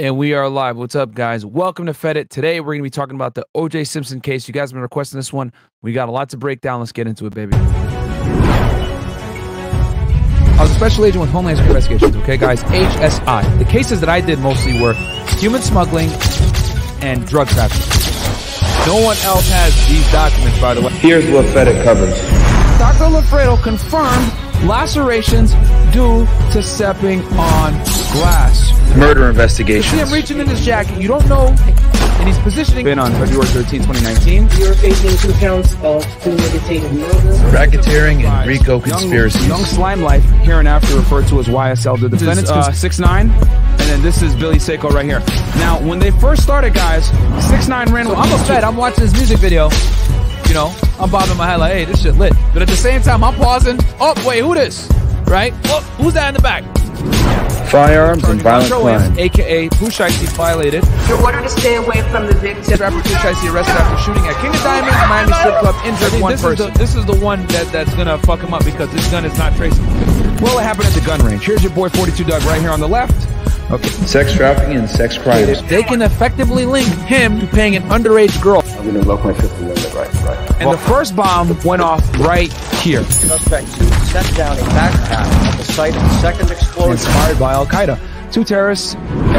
And we are live. What's up, guys? Welcome to Fed It. Today, we're going to be talking about the OJ Simpson case. You guys have been requesting this one. We got a lot to break down. Let's get into it, baby. I was a special agent with Homeland Security Investigations, okay, guys? HSI. The cases that I did mostly were human smuggling and drug trafficking. No one else has these documents, by the way. Here's what Fed It covers. Dr. Lafredo confirmed lacerations due to stepping on glass. Murder You see investigations. him reaching in his jacket. You don't know, and he's positioning. Been on February 13, 2019. You're facing two counts of premeditated murder. Racketeering and RICO Young, young slime life, hereinafter referred to as YSL. The defendants uh, six nine, and then this is Billy Seiko right here. Now, when they first started, guys, six nine ran. So I'm a these fed. I'm watching this music video. You know, I'm bobbing my head like, hey, this shit lit. But at the same time, I'm pausing. Oh, wait, who this? Right? Oh, who's that in the back? Firearms and violent crime. F, aka Pooh Shiesty, violated. You're ordered to stay away from the victim. Rapper Pooh Shiesty arrested after shooting at King of Diamonds, Miami strip club, injured one this person. Is the, this is the one that, that's gonna fuck him up because this gun is not traceable. Well, it happened at the gun range. Here's your boy 42 Dugg right here on the left. Okay. Sex trafficking and sex crimes. They can effectively link him to paying an underage girl. I'm gonna lock my fifth amendment right, right. And the first bomb went off right here, Suspect two set down a backpack at the site of the second explosion. inspired by Al Qaeda. Two terrorists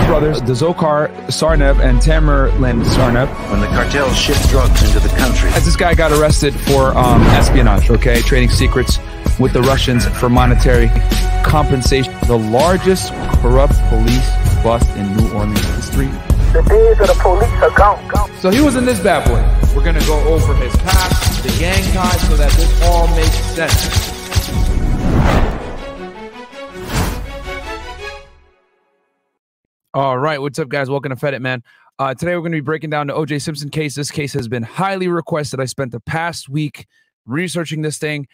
brothers, the Dzhokhar Tsarnaev and Tamerlan Tsarnaev, when the cartels ship drugs into the country. as this guy got arrested for um, espionage, okay, trading secrets with the Russians for monetary compensation. The largest corrupt police bust in New Orleans history. The days of the police are gone. gone. So he was in this bad boy. We're gonna go over his past, the gang ties, so that this all makes sense. All right, what's up, guys? Welcome to Fed It, man. Uh, today we're going to be breaking down the OJ Simpson case. This case has been highly requested. I spent the past week researching this thing.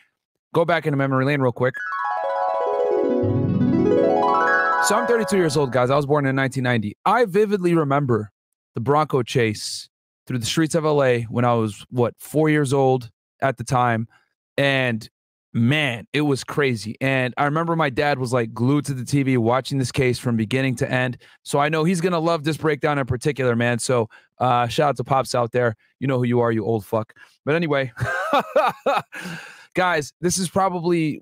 Go back into memory lane real quick. So I'm 32 years old, guys. I was born in 1990. I vividly remember the Bronco chase through the streets of LA when I was what four years old at the time, and man, it was crazy. And I remember my dad was like glued to the TV watching this case from beginning to end. So I know he's gonna love this breakdown in particular, man. So uh shout out to Pops out there. You know who you are, you old fuck. But anyway, guys, this is probably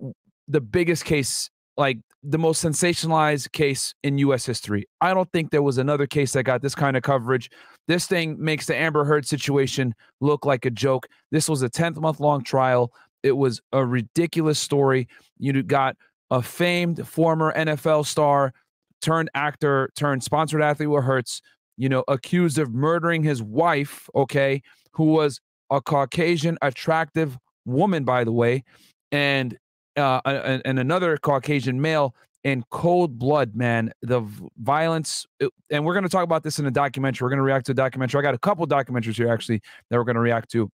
the biggest case, like the most sensationalized case in US history. I don't think there was another case that got this kind of coverage. This thing makes the Amber Heard situation look like a joke. This was a 10th month long trial. It was a ridiculous story. You got a famed former NFL star turned actor turned sponsored athlete with Hertz, you know, accused of murdering his wife, okay, who was a Caucasian, attractive woman, by the way, and uh, and another Caucasian male in cold blood, man. The violence, and we're going to talk about this in a documentary. We're going to react to a documentary. I got a couple documentaries here actually that we're going to react to,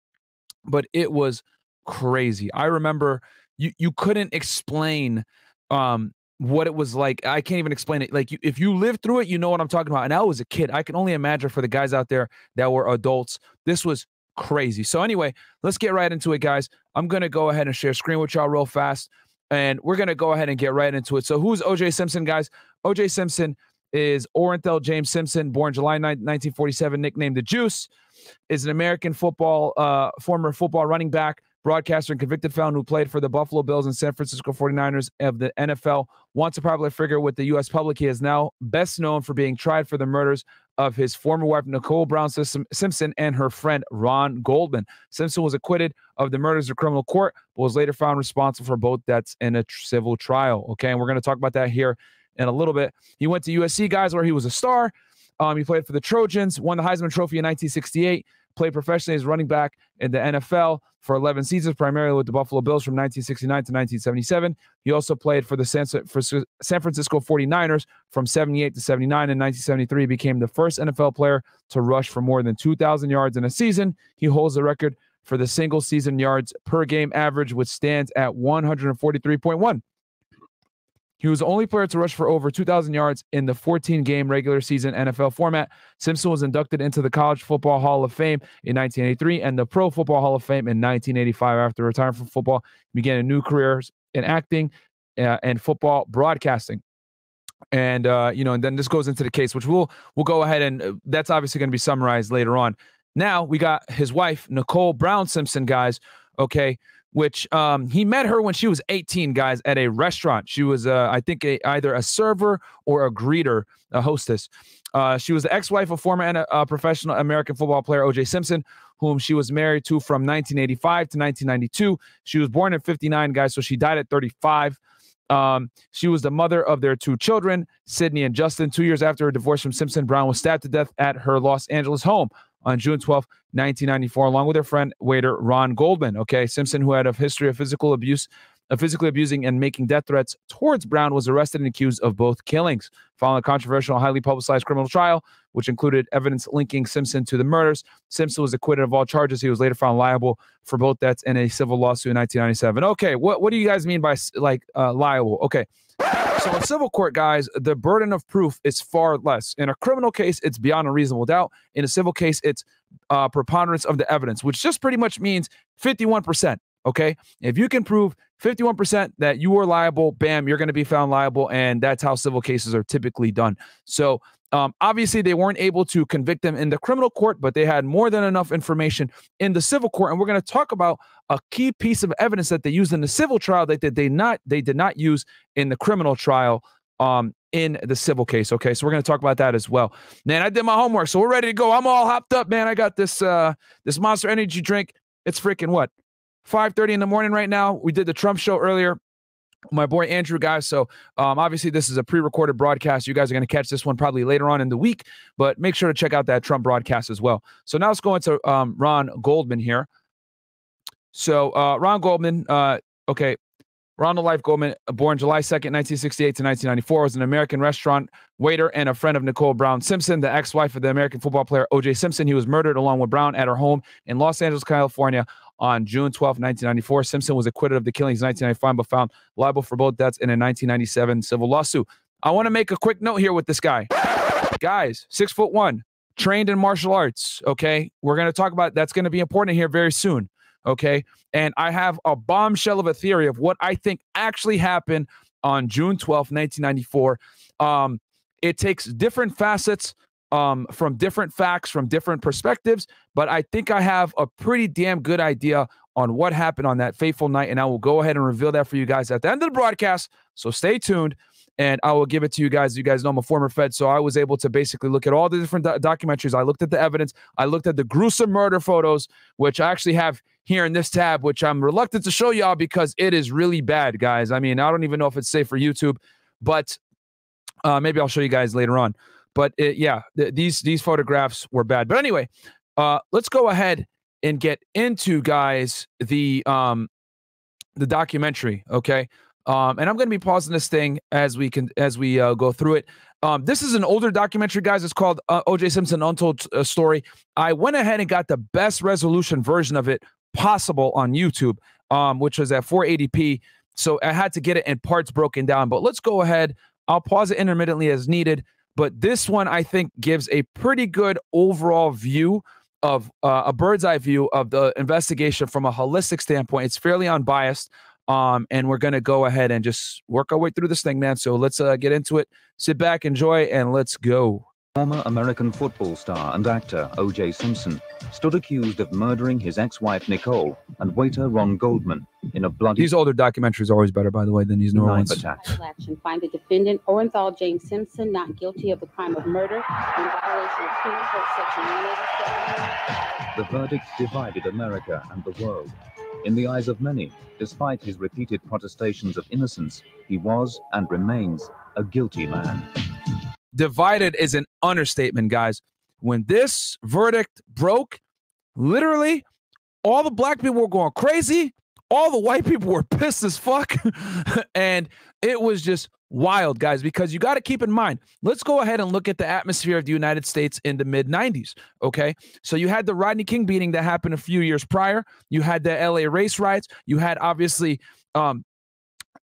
but it was crazy. I remember you you couldn't explain um what it was like. I can't even explain it. Like you, if you lived through it, you know what I'm talking about. And I was a kid. I can only imagine for the guys out there that were adults. This was crazy. So anyway, let's get right into it, guys. I'm gonna go ahead and share screen with y'all real fast, and we're gonna go ahead and get right into it. So who's OJ Simpson, guys? OJ Simpson is Orenthal James Simpson, born July 9, 1947, nicknamed the Juice, is an American football, uh, former football running back, broadcaster, and convicted felon who played for the Buffalo Bills and San Francisco 49ers of the NFL. Once a popular figure with the U.S. public, he is now best known for being tried for the murders of his former wife, Nicole Brown Simpson, and her friend, Ron Goldman. Simpson was acquitted of the murders in criminal court, but was later found responsible for both deaths in a civil trial. Okay, and we're going to talk about that here in a little bit. He went to USC, guys, where he was a star. Um, he played for the Trojans, won the Heisman Trophy in 1968, played professionally as running back in the NFL for 11 seasons, primarily with the Buffalo Bills from 1969 to 1977. He also played for the San, for San Francisco 49ers from 78 to 79. In 1973, he became the first NFL player to rush for more than 2,000 yards in a season. He holds the record for the single season yards per game average, which stands at 143.1. He was the only player to rush for over 2,000 yards in the 14 game regular season NFL format. Simpson was inducted into the College Football Hall of Fame in 1983 and the Pro Football Hall of Fame in 1985. After retiring from football, he began a new career in acting uh, and football broadcasting. and uh, you know, and then this goes into the case, which we'll we'll go ahead and uh, that's obviously going to be summarized later on. Now we got his wife Nicole Brown Simpson, guys. Okay, which um, he met her when she was 18, guys, at a restaurant. She was, uh, I think, a, either a server or a greeter, a hostess. Uh, she was the ex-wife of former N- uh, professional American football player O.J. Simpson, whom she was married to from 1985 to 1992. She was born in 59, guys, so she died at 35. Um, she was the mother of their two children, Sydney and Justin. Two years after her divorce from Simpson, Brown was stabbed to death at her Los Angeles home on June 12, 1994, along with her friend waiter Ron Goldman. Okay, Simpson, who had a history of physical abuse, of physically abusing and making death threats towards Brown, was arrested and accused of both killings. Following a controversial, highly publicized criminal trial, which included evidence linking Simpson to the murders, Simpson was acquitted of all charges. He was later found liable for both deaths in a civil lawsuit in 1997. Okay, what what do you guys mean by like uh, liable? Okay. So in civil court, guys, the burden of proof is far less. In a criminal case, it's beyond a reasonable doubt. In a civil case, it's uh, preponderance of the evidence, which just pretty much means 51%. Okay. If you can prove 51% that you were liable, bam, you're going to be found liable. And that's how civil cases are typically done. So um, obviously, they weren't able to convict them in the criminal court, but they had more than enough information in the civil court. And we're going to talk about a key piece of evidence that they used in the civil trial that they, they not they did not use in the criminal trial um, in the civil case. Okay, so we're going to talk about that as well. Man, I did my homework, so we're ready to go. I'm all hopped up, man. I got this uh, this Monster Energy drink. It's freaking what 5:30 in the morning right now. We did the Trump show earlier my boy Andrew, guys. So um, obviously, this is a pre-recorded broadcast. You guys are going to catch this one probably later on in the week, but make sure to check out that Trump broadcast as well. So now let's go into um, Ron Goldman here. So uh, Ron Goldman, uh, okay, Ronald Lyle Goldman, born July 2nd, 1968 to 1994, was an American restaurant waiter and a friend of Nicole Brown Simpson, the ex-wife of the American football player O.J. Simpson. He was murdered along with Brown at her home in Los Angeles, California on June 12, 1994. Simpson was acquitted of the killings in 1995, but found liable for both deaths in a 1997 civil lawsuit. I want to make a quick note here with this guy. Guys, six foot one, trained in martial arts. Okay. We're going to talk about that's going to be important here very soon. Okay. And I have a bombshell of a theory of what I think actually happened on June 12, 1994. Um, it takes different facets um, from different facts, from different perspectives. But I think I have a pretty damn good idea on what happened on that fateful night. And I will go ahead and reveal that for you guys at the end of the broadcast. So stay tuned and I will give it to you guys. You guys know I'm a former Fed, so I was able to basically look at all the different do- documentaries. I looked at the evidence. I looked at the gruesome murder photos, which I actually have here in this tab, which I'm reluctant to show y'all because it is really bad, guys. I mean, I don't even know if it's safe for YouTube, but uh, maybe I'll show you guys later on. But it, yeah, th- these these photographs were bad. But anyway, uh, let's go ahead and get into guys the um the documentary. Okay. Um, and I'm going to be pausing this thing as we can as we uh, go through it. Um, this is an older documentary, guys. It's called uh, O.J. Simpson Untold uh, Story. I went ahead and got the best resolution version of it possible on YouTube, um, which was at 480p. So I had to get it in parts broken down. But let's go ahead. I'll pause it intermittently as needed. But this one, I think, gives a pretty good overall view of uh, a bird's eye view of the investigation from a holistic standpoint. It's fairly unbiased. Um, and we're gonna go ahead and just work our way through this thing, man. So let's uh, get into it. Sit back, enjoy, and let's go. Former American football star and actor O.J. Simpson stood accused of murdering his ex-wife Nicole and waiter Ron Goldman in a bloody. These older documentaries are always better, by the way, than these newer knife ones. attack. action find the defendant Orenthal James Simpson not guilty of the crime of murder in violation of penal code section 187. The verdict divided America and the world. In the eyes of many, despite his repeated protestations of innocence, he was and remains a guilty man. Divided is an understatement, guys. When this verdict broke, literally all the black people were going crazy. All the white people were pissed as fuck. and it was just wild, guys, because you got to keep in mind, let's go ahead and look at the atmosphere of the United States in the mid 90s. Okay. So you had the Rodney King beating that happened a few years prior. You had the LA race riots. You had obviously, um,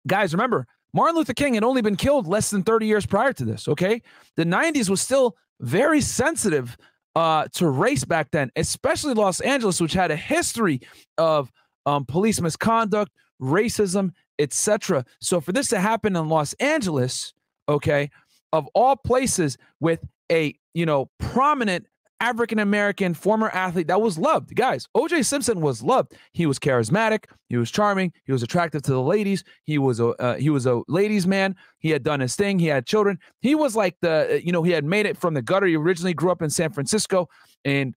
guys, remember, Martin Luther King had only been killed less than 30 years prior to this. Okay. The 90s was still very sensitive uh, to race back then, especially Los Angeles, which had a history of um, police misconduct, racism, etc. So for this to happen in Los Angeles, okay, of all places with a, you know, prominent African American former athlete that was loved. Guys, OJ Simpson was loved. He was charismatic, he was charming, he was attractive to the ladies, he was a uh, he was a ladies man. He had done his thing, he had children. He was like the uh, you know, he had made it from the gutter. He originally grew up in San Francisco and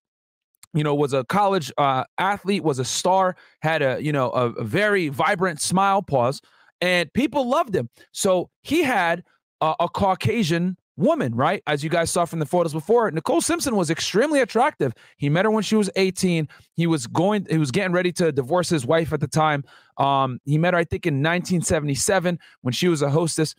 you know, was a college uh, athlete, was a star, had a, you know, a, a very vibrant smile, pause, and people loved him. So he had a, a Caucasian woman, right? As you guys saw from the photos before, Nicole Simpson was extremely attractive. He met her when she was 18. He was going, he was getting ready to divorce his wife at the time. Um, he met her, I think, in 1977 when she was a hostess.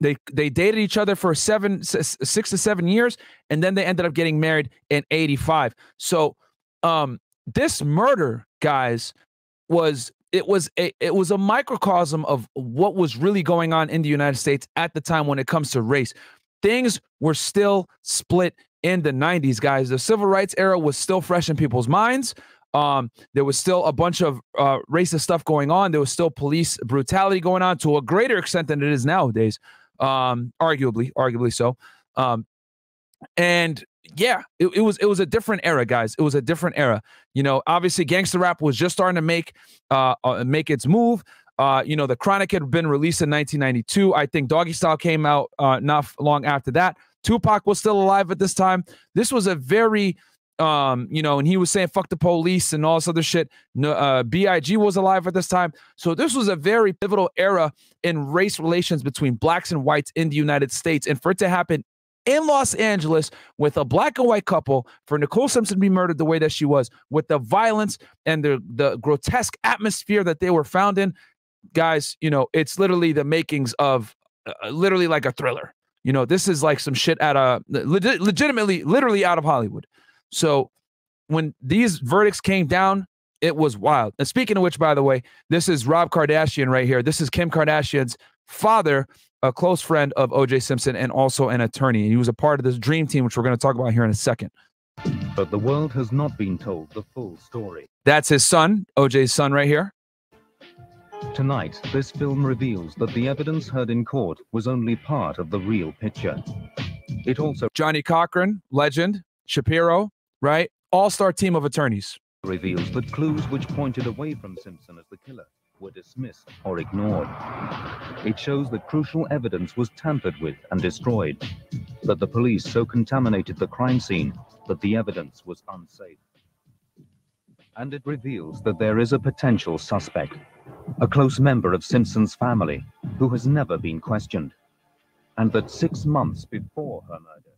They they dated each other for seven, six to seven years, and then they ended up getting married in 85. So um this murder, guys, was it was a it was a microcosm of what was really going on in the United States at the time when it comes to race. Things were still split in the 90s, guys. The civil rights era was still fresh in people's minds. Um, there was still a bunch of uh, racist stuff going on. There was still police brutality going on to a greater extent than it is nowadays. Um, arguably, arguably so. Um, and yeah, it, it was it was a different era, guys. It was a different era. You know, obviously, gangster rap was just starting to make uh, uh make its move. Uh, you know, the Chronic had been released in 1992. I think Doggy Style came out uh, not long after that. Tupac was still alive at this time. This was a very um, you know, and he was saying fuck the police and all this other shit. No, uh, Big was alive at this time, so this was a very pivotal era in race relations between blacks and whites in the United States, and for it to happen in Los Angeles with a black and white couple, for Nicole Simpson to be murdered the way that she was, with the violence and the the grotesque atmosphere that they were found in, guys, you know, it's literally the makings of uh, literally like a thriller. You know, this is like some shit out of legit, legitimately, literally out of Hollywood. So when these verdicts came down, it was wild. And speaking of which, by the way, this is Rob Kardashian right here. This is Kim Kardashian's father, a close friend of OJ Simpson, and also an attorney. He was a part of this dream team, which we're going to talk about here in a second. But the world has not been told the full story. That's his son, OJ's son, right here. Tonight, this film reveals that the evidence heard in court was only part of the real picture. It also Johnnie Cochran, legend, Shapiro, right? All star team of attorneys. reveals that clues which pointed away from Simpson as the killer were dismissed or ignored. It shows that crucial evidence was tampered with and destroyed, that the police so contaminated the crime scene that the evidence was unsafe. And it reveals that there is a potential suspect, a close member of Simpson's family who has never been questioned, and that six months before her murder,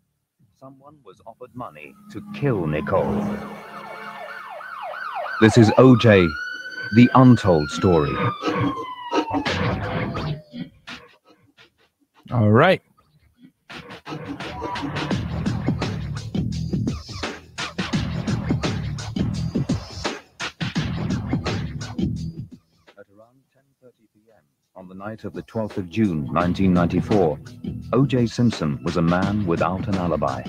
someone was offered money to kill Nicole. This is OJ, the untold story. All right. Night of the 12th of June, 1994, O.J. Simpson was a man without an alibi.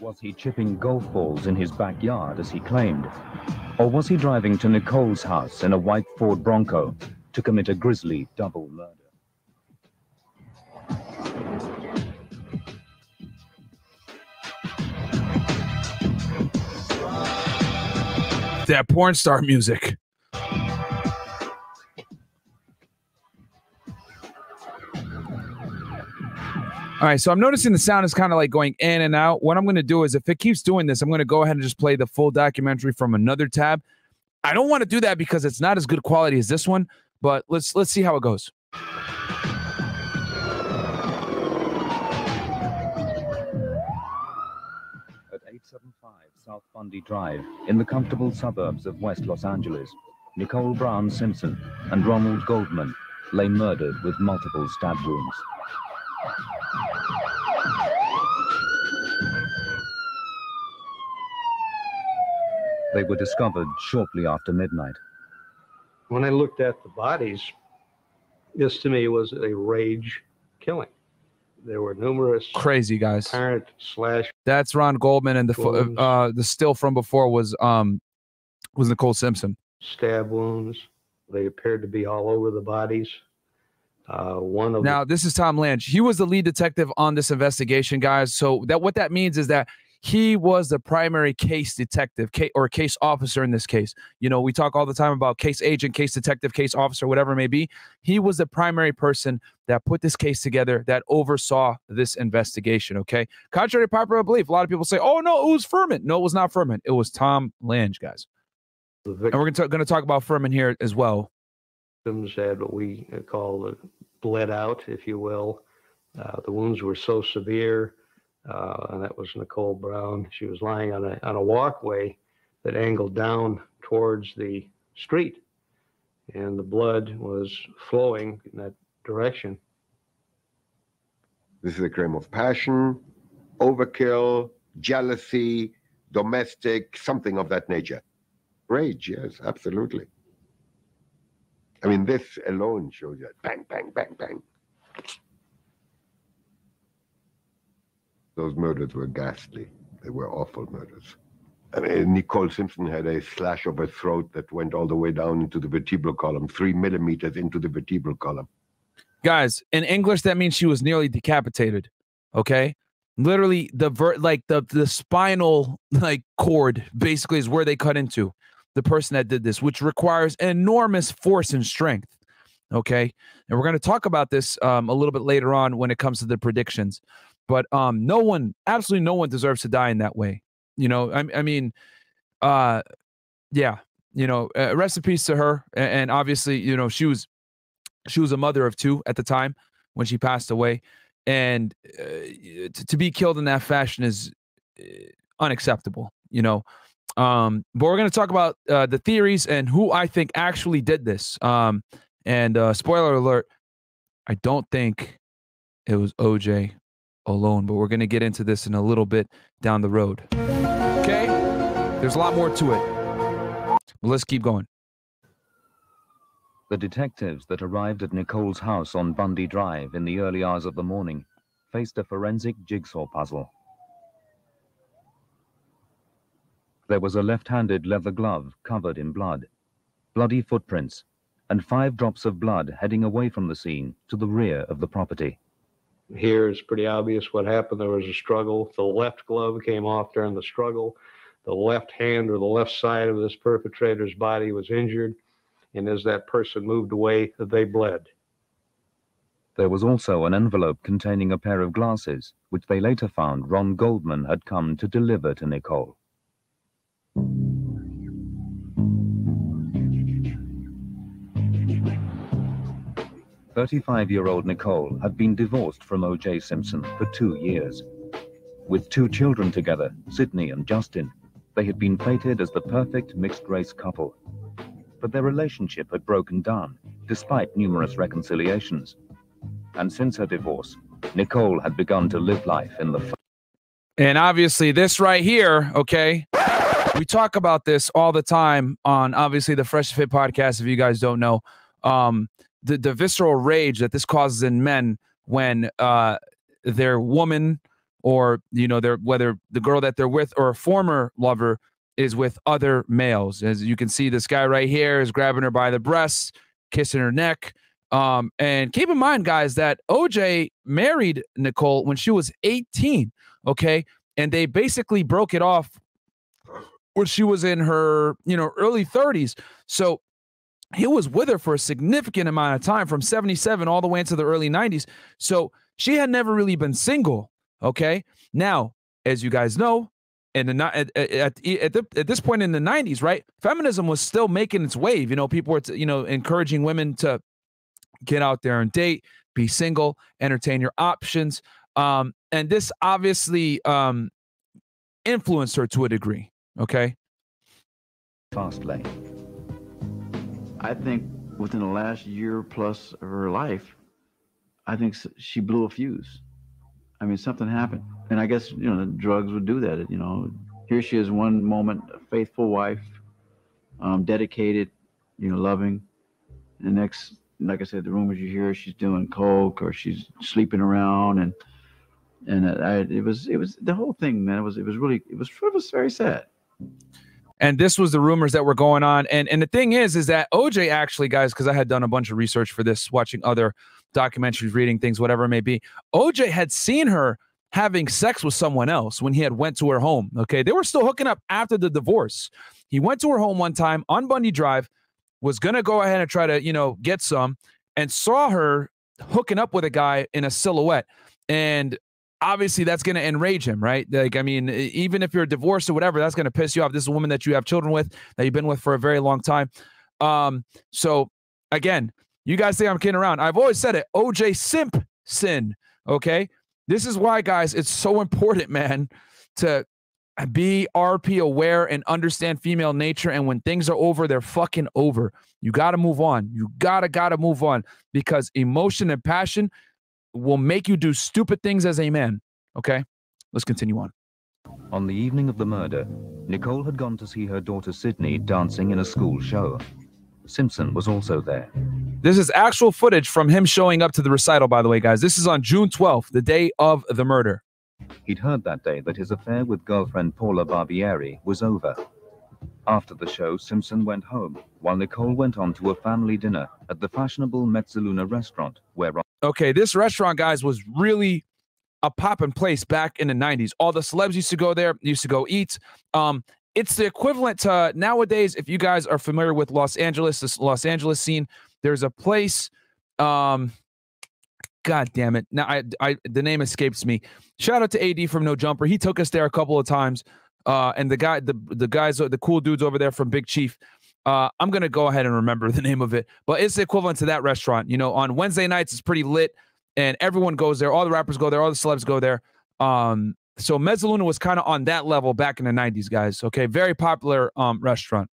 Was he chipping golf balls in his backyard as he claimed? Or was he driving to Nicole's house in a white Ford Bronco to commit a grisly double murder? That porn star music. All right, so I'm noticing the sound is kind of like going in and out. What I'm going to do is, if it keeps doing this, I'm going to go ahead and just play the full documentary from another tab. I don't want to do that because it's not as good quality as this one, but let's let's see how it goes. South Bundy Drive, in the comfortable suburbs of West Los Angeles, Nicole Brown Simpson and Ronald Goldman lay murdered with multiple stab wounds. They were discovered shortly after midnight. When I looked at the bodies, this to me was a rage killing. There were numerous Crazy guys. apparent slash That's Ron Goldman, and the uh, the still from before was um was Nicole Simpson. stab wounds. They appeared to be all over the bodies. Uh, one of now, this is Tom Lange. He was the lead detective on this investigation, guys. So that what that means is that he was the primary case detective or case officer in this case. You know, we talk all the time about case agent, case detective, case officer, whatever it may be. He was the primary person that put this case together, that oversaw this investigation. Okay. Contrary to popular belief, a lot of people say, oh, no, it was Fuhrman. No, it was not Fuhrman. It was Tom Lange, guys. And we're going to talk about Fuhrman here as well. Victims had what we call the bled out, if you will. Uh, the wounds were so severe uh, and that was Nicole Brown. She was lying on a, on a walkway that angled down towards the street, and the blood was flowing in that direction. This is a crime of passion, overkill, jealousy, domestic, something of that nature. Rage, yes, absolutely. I mean, this alone shows you bang, bang, bang, bang. Those murders were ghastly. They were awful murders. I mean, Nicole Simpson had a slash of her throat that went all the way down into the vertebral column, three millimeters into the vertebral column. Guys, in English, that means she was nearly decapitated. Okay, literally the ver- like the the spinal like cord basically is where they cut into the person that did this, which requires enormous force and strength. Okay, and we're going to talk about this um, a little bit later on when it comes to the predictions. But um, no one, absolutely no one deserves to die in that way. You know, I, I mean, uh, yeah, you know, uh, rest in peace to her. And, obviously, you know, she was she was a mother of two at the time when she passed away, and uh, to, to be killed in that fashion is uh, unacceptable. You know, um, but we're going to talk about uh, the theories and who I think actually did this. Um, and uh, spoiler alert, I don't think it was OJ alone, but we're going to get into this in a little bit down the road. Okay? There's a lot more to it. But let's keep going. The detectives that arrived at Nicole's house on Bundy Drive in the early hours of the morning faced a forensic jigsaw puzzle. There was a left-handed leather glove covered in blood, bloody footprints, and five drops of blood heading away from the scene to the rear of the property. Here it's pretty obvious what happened. There was a struggle. The left glove came off during the struggle. The left hand or the left side of this perpetrator's body was injured. And as that person moved away, they bled. There was also an envelope containing a pair of glasses, which they later found Ron Goldman had come to deliver to Nicole. 35-year-old Nicole had been divorced from O.J. Simpson for two years. With two children together, Sydney and Justin, they had been plated as the perfect mixed-race couple. But their relationship had broken down, despite numerous reconciliations. And since her divorce, Nicole had begun to live life in the... And obviously this right here, okay, we talk about this all the time on obviously the Fresh Fit podcast, if you guys don't know. Um, the, the visceral rage that this causes in men when uh, their woman or you know their whether the girl that they're with or a former lover is with other males. As you can see this guy right here is grabbing her by the breasts kissing her neck. Um, and keep in mind guys that oj married nicole when she was 18 okay? And they basically broke it off when she was in her you know early 30s so he was with her for a significant amount of time from 77 all the way into the early 90s. So she had never really been single. Okay. Now, as you guys know, and the, at, at, at, the, at this point in the 90s, right, feminism was still making its wave. You know, people were, you know, encouraging women to get out there and date, be single, entertain your options. Um, and this obviously um, influenced her to a degree. Okay. Fast lane. I think within the last year plus of her life, I think she blew a fuse. I mean, something happened, and I guess you know the drugs would do that. You know, here she is, one moment a faithful wife, um, dedicated, you know, loving. The next, like I said, the rumors you hear, she's doing coke or she's sleeping around, and and I, it was it was the whole thing, man. It was it was really it was it was very sad. And this was the rumors that were going on. And and the thing is, is that OJ actually, guys, because I had done a bunch of research for this, watching other documentaries, reading things, whatever it may be. OJ had seen her having sex with someone else when he had went to her home. Okay, they were still hooking up after the divorce. He went to her home one time on Bundy Drive, was gonna go ahead and try to you know get some, and saw her hooking up with a guy in a silhouette. And obviously that's going to enrage him, right? Like, I mean, even if you're divorced or whatever, that's going to piss you off. This is a woman that you have children with, that you've been with for a very long time. Um, so again, you guys think I'm kidding around. I've always said it. OJ Simpson. Okay. This is why, guys, it's so important, man, to be RP aware and understand female nature. And when things are over, they're fucking over. You got to move on. You got to, got to move on because emotion and passion will make you do stupid things as a man. Okay, let's continue on. On the evening of the murder, Nicole had gone to see her daughter Sydney dancing in a school show. Simpson was also there. This is actual footage from him showing up to the recital, by the way, guys. This is on June 12th, the day of the murder. He'd heard that day that his affair with girlfriend Paula Barbieri was over. After the show, Simpson went home, while Nicole went on to a family dinner at the fashionable Mezzaluna restaurant, where Okay, this restaurant, guys, was really a poppin' place back in the 90s. All the celebs used to go there, used to go eat. Um, it's the equivalent to nowadays, if you guys are familiar with Los Angeles, this Los Angeles scene, there's a place. Um, God damn it. Now I, I the name escapes me. Shout out to AD from No Jumper. He took us there a couple of times. Uh, and the guy, the the guys, the cool dudes over there from Big Chief. Uh, I'm gonna go ahead and remember the name of it, but it's the equivalent to that restaurant. You know, on Wednesday nights it's pretty lit, and everyone goes there. All the rappers go there. All the celebs go there. Um, so Mezzaluna was kind of on that level back in the 90s, guys. Okay, very popular um restaurant.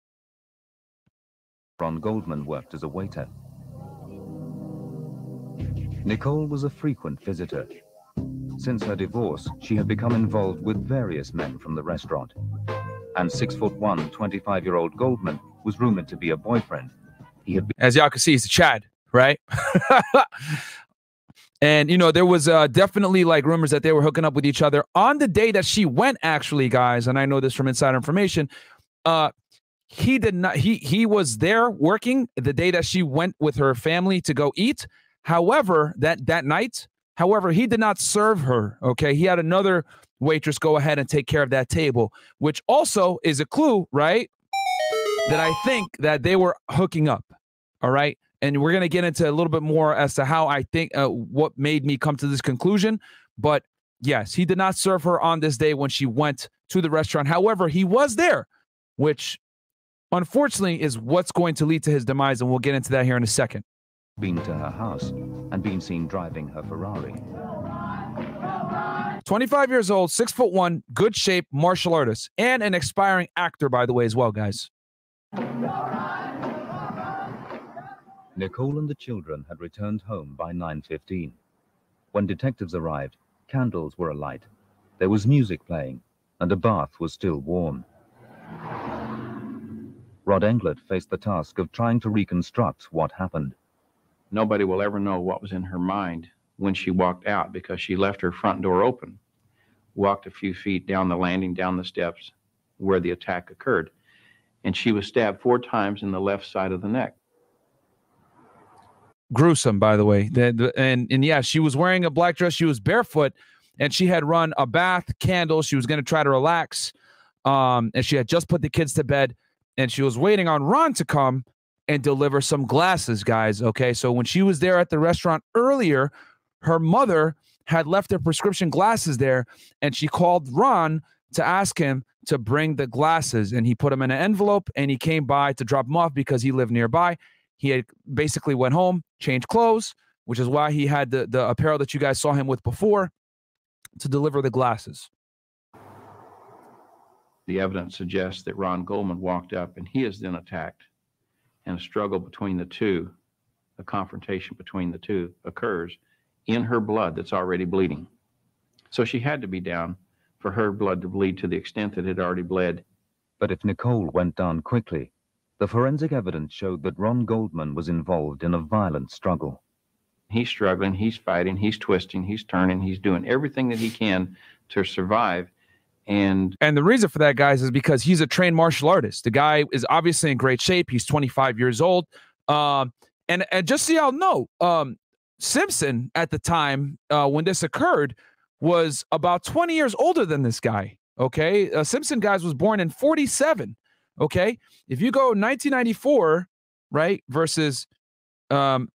Ron Goldman worked as a waiter. Nicole was a frequent visitor. Since her divorce, she had become involved with various men from the restaurant. And six foot one, 25 year old Goldman was rumored to be a boyfriend. He had As y'all can see, he's a Chad, right? and you know there was uh, definitely like rumors that they were hooking up with each other on the day that she went. Actually, guys, and I know this from insider information. Uh, he did not. He he was there working the day that she went with her family to go eat. However, that that night, however, he did not serve her. Okay, he had another waitress go ahead and take care of that table, which also is a clue, right? That I think that they were hooking up. All right. And we're going to get into a little bit more as to how I think uh, what made me come to this conclusion. But yes, he did not serve her on this day when she went to the restaurant. However, he was there, which unfortunately is what's going to lead to his demise. And we'll get into that here in a second. Been to her house and been seen driving her Ferrari. 25 years old, six foot one, good shape, martial artist, and an expiring actor, by the way, as well, guys. Nicole and the children had returned home by 9.15. When detectives arrived, candles were alight, there was music playing, and a bath was still warm. Rod Englert faced the task of trying to reconstruct what happened. Nobody will ever know what was in her mind when she walked out because she left her front door open, walked a few feet down the landing, down the steps where the attack occurred, and she was stabbed four times in the left side of the neck. Gruesome, by the way. And and yeah, she was wearing a black dress. She was barefoot, and she had run a bath, candle. She was going to try to relax, um, and she had just put the kids to bed, and she was waiting on Ron to come and deliver some glasses, guys. Okay, so when she was there at the restaurant earlier, her mother had left her prescription glasses there, and she called Ron to ask him to bring the glasses, and he put them in an envelope, and he came by to drop them off because he lived nearby. He had basically went home, changed clothes, which is why he had the the apparel that you guys saw him with before to deliver the glasses. The evidence suggests that Ron Goldman walked up and he is then attacked, and a struggle between the two, a confrontation between the two occurs in her blood that's already bleeding. So she had to be down for her blood to bleed to the extent that it already bled. But if Nicole went down quickly, the forensic evidence showed that Ron Goldman was involved in a violent struggle. He's struggling, he's fighting, he's twisting, he's turning, he's doing everything that he can to survive. And and the reason for that, guys, is because he's a trained martial artist. The guy is obviously in great shape. He's 25 years old. Um, and and just so y'all know, um, Simpson at the time uh, when this occurred was about 20 years older than this guy. Okay, uh, Simpson guys was born in 47. Okay, if you go 1994, right, versus um,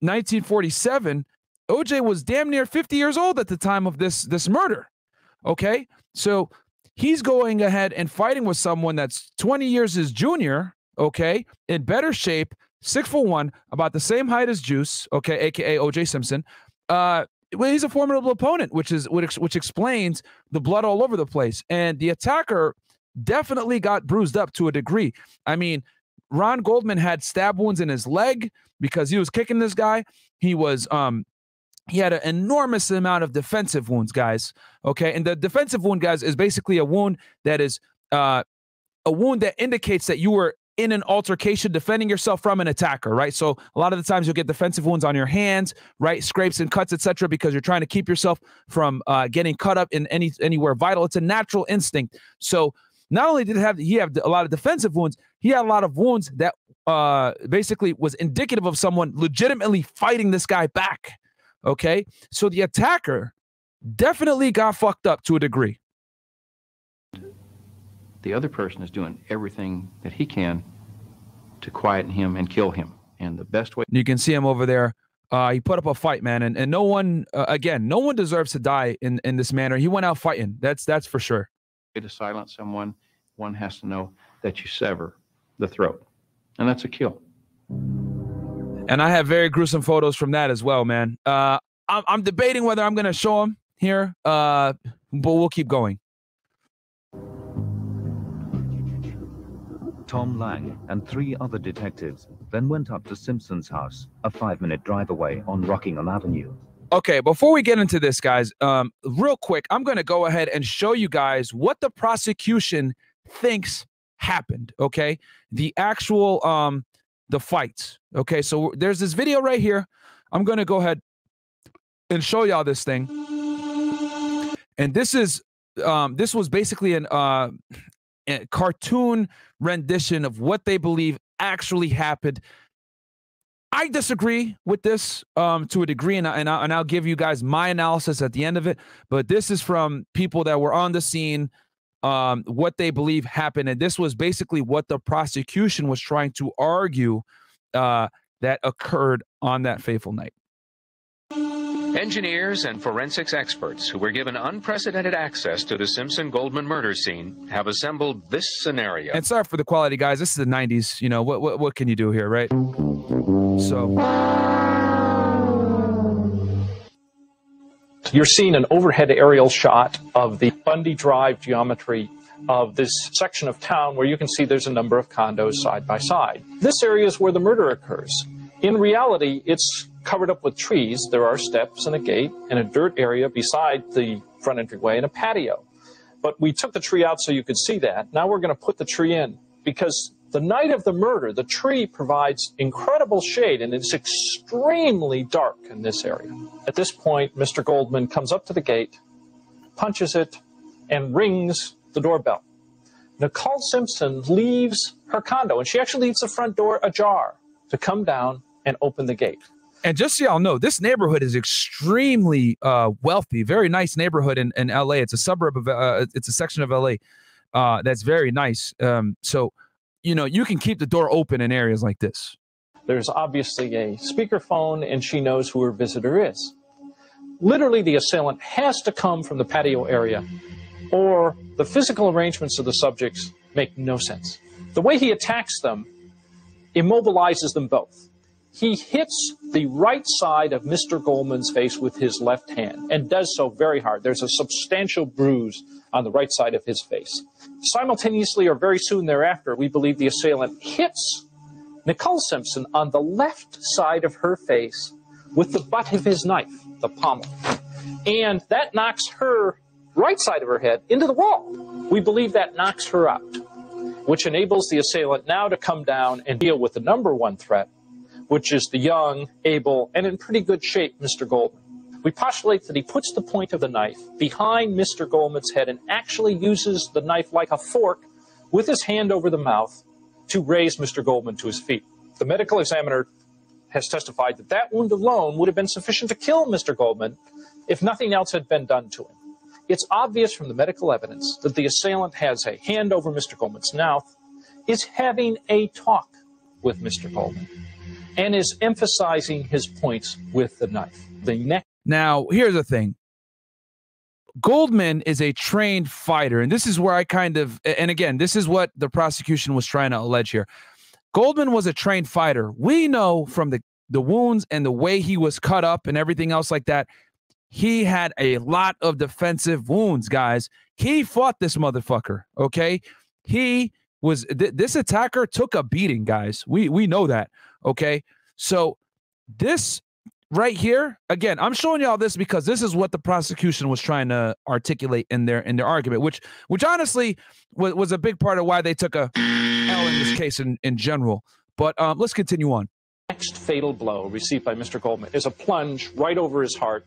1947, OJ was damn near 50 years old at the time of this this murder. Okay, so he's going ahead and fighting with someone that's 20 years his junior. Okay, in better shape, six foot one, about the same height as Juice. Okay, aka OJ Simpson. Uh, well, he's a formidable opponent, which is which, which explains the blood all over the place. And the attacker definitely got bruised up to a degree. I mean, Ron Goldman had stab wounds in his leg because he was kicking this guy. He was um he had an enormous amount of defensive wounds, guys. Okay, and the defensive wound, guys, is basically a wound that is uh a wound that indicates that you were in an altercation defending yourself from an attacker right? So a lot of the times you'll get defensive wounds on your hands right? Scrapes and cuts etc because you're trying to keep yourself from uh, getting cut up in any anywhere vital. It's a natural instinct. So not only did have he have a lot of defensive wounds he had a lot of wounds that uh, basically was indicative of someone legitimately fighting this guy back okay? So the attacker definitely got fucked up to a degree the other person is doing everything that he can to quieten him and kill him. And the best way you can see him over there. Uh, he put up a fight, man, and, and no one, uh, again, no one deserves to die in, in this manner. He went out fighting. That's that's for sure. To silence someone, one has to know that you sever the throat, and that's a kill. And I have very gruesome photos from that as well, man. Uh, I'm, I'm debating whether I'm going to show them here, uh, but we'll keep going. Tom Lange and three other detectives then went up to Simpson's house, a five minute drive away on Rockingham Avenue. Okay, before we get into this, guys, um, real quick, I'm going to go ahead and show you guys what the prosecution thinks happened. Okay, the actual um, the fights. Okay, so there's this video right here. I'm going to go ahead and show y'all this thing, and this is um, this was basically an uh, cartoon rendition of what they believe actually happened. I disagree with this um, to a degree, and, I, and, I, and I'll give you guys my analysis at the end of it. But this is from people that were on the scene, um, what they believe happened, and this was basically what the prosecution was trying to argue uh, that occurred on that fateful night. Engineers and forensics experts who were given unprecedented access to the Simpson Goldman murder scene have assembled this scenario. And sorry for the quality, guys. This is the 90s. You know, what, what, what can you do here, right? So. You're seeing an overhead aerial shot of the Bundy Drive geometry of this section of town where you can see there's a number of condos side by side. This area is where the murder occurs. In reality, it's covered up with trees. There are steps and a gate and a dirt area beside the front entryway and a patio. But we took the tree out so you could see that. Now we're going to put the tree in because the night of the murder, the tree provides incredible shade and it's extremely dark in this area. At this point, Mr. Goldman comes up to the gate, punches it, and rings the doorbell. Nicole Simpson leaves her condo and she actually leaves the front door ajar to come down and open the gate. And just so y'all know, this neighborhood is extremely uh, wealthy, very nice neighborhood in, in LA. It's a suburb of, uh, it's a section of LA uh, that's very nice. Um, so, you know, you can keep the door open in areas like this. There's obviously a speakerphone, and she knows who her visitor is. Literally, the assailant has to come from the patio area, or the physical arrangements of the subjects make no sense. The way he attacks them immobilizes them both. He hits the right side of Mr. Goldman's face with his left hand and does so very hard. There's a substantial bruise on the right side of his face. Simultaneously or very soon thereafter, we believe the assailant hits Nicole Simpson on the left side of her face with the butt of his knife, the pommel. And that knocks her right side of her head into the wall. We believe that knocks her out, which enables the assailant now to come down and deal with the number one threat, which is the young, able, and in pretty good shape Mr. Goldman. We postulate that he puts the point of the knife behind Mr. Goldman's head and actually uses the knife like a fork with his hand over the mouth to raise Mr. Goldman to his feet. The medical examiner has testified that that wound alone would have been sufficient to kill Mr. Goldman if nothing else had been done to him. It's obvious from the medical evidence that the assailant has a hand over Mr. Goldman's mouth, is having a talk with Mr. Goldman, and is emphasizing his points with the knife. The next Now, here's the thing. Goldman is a trained fighter, and this is where I kind of and again, this is what the prosecution was trying to allege here. Goldman was a trained fighter. We know from the the wounds and the way he was cut up and everything else like that, he had a lot of defensive wounds, guys. He fought this motherfucker, okay? He was th- this attacker took a beating, guys. We we know that, okay? So this right here again i'm showing y'all this because this is what the prosecution was trying to articulate in their in their argument which which honestly was, was a big part of why they took a l in this case in in general but um let's continue on next fatal blow received by Mr. Goldman is a plunge right over his heart,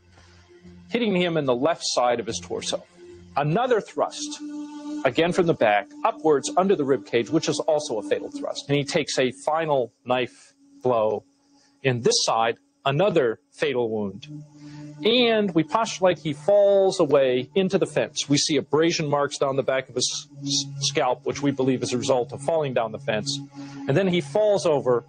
hitting him in the left side of his torso. Another thrust, again from the back, upwards under the rib cage, which is also a fatal thrust. And he takes a final knife blow in this side, another fatal wound. And we postulate he falls away into the fence. We see abrasion marks down the back of his scalp, which we believe is a result of falling down the fence. And then he falls over,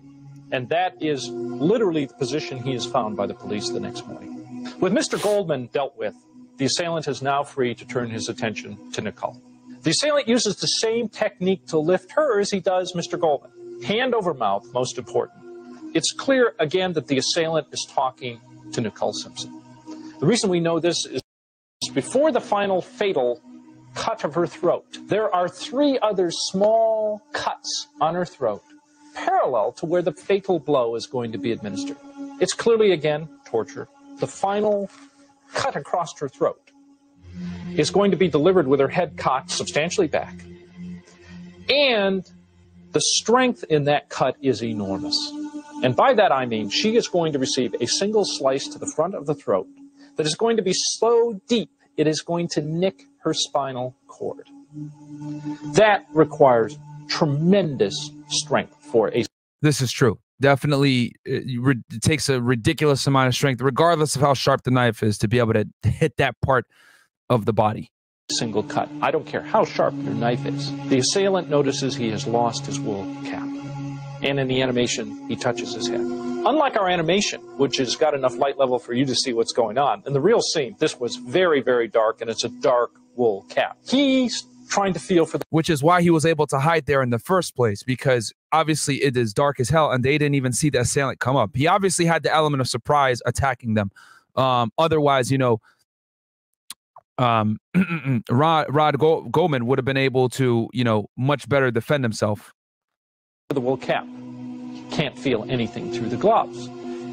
and that is literally the position he is found by the police the next morning. With Mr. Goldman dealt with, the assailant is now free to turn his attention to Nicole. The assailant uses the same technique to lift her as he does Mr. Goldman. Hand over mouth, most important. It's clear again that the assailant is talking to Nicole Simpson. The reason we know this is before the final fatal cut of her throat, there are three other small cuts on her throat parallel to where the fatal blow is going to be administered. It's clearly, again, torture. The final cut across her throat is going to be delivered with her head cocked substantially back. And the strength in that cut is enormous. And by that I mean she is going to receive a single slice to the front of the throat that is going to be so deep it is going to nick her spinal cord. That requires tremendous strength for a this is true definitely uh, it takes a ridiculous amount of strength regardless of how sharp the knife is to be able to hit that part of the body single cut. I don't care how sharp your knife is. The assailant notices he has lost his wool cap. And in the animation, he touches his head. Unlike our animation, which has got enough light level for you to see what's going on, in the real scene, this was very, very dark, and it's a dark wool cap. He's trying to feel for the which is why he was able to hide there in the first place because obviously it is dark as hell and they didn't even see the assailant come up he obviously had the element of surprise attacking them um otherwise you know um rod rod Go- goldman would have been able to you know much better defend himself the wool cap. He can't feel anything through the gloves.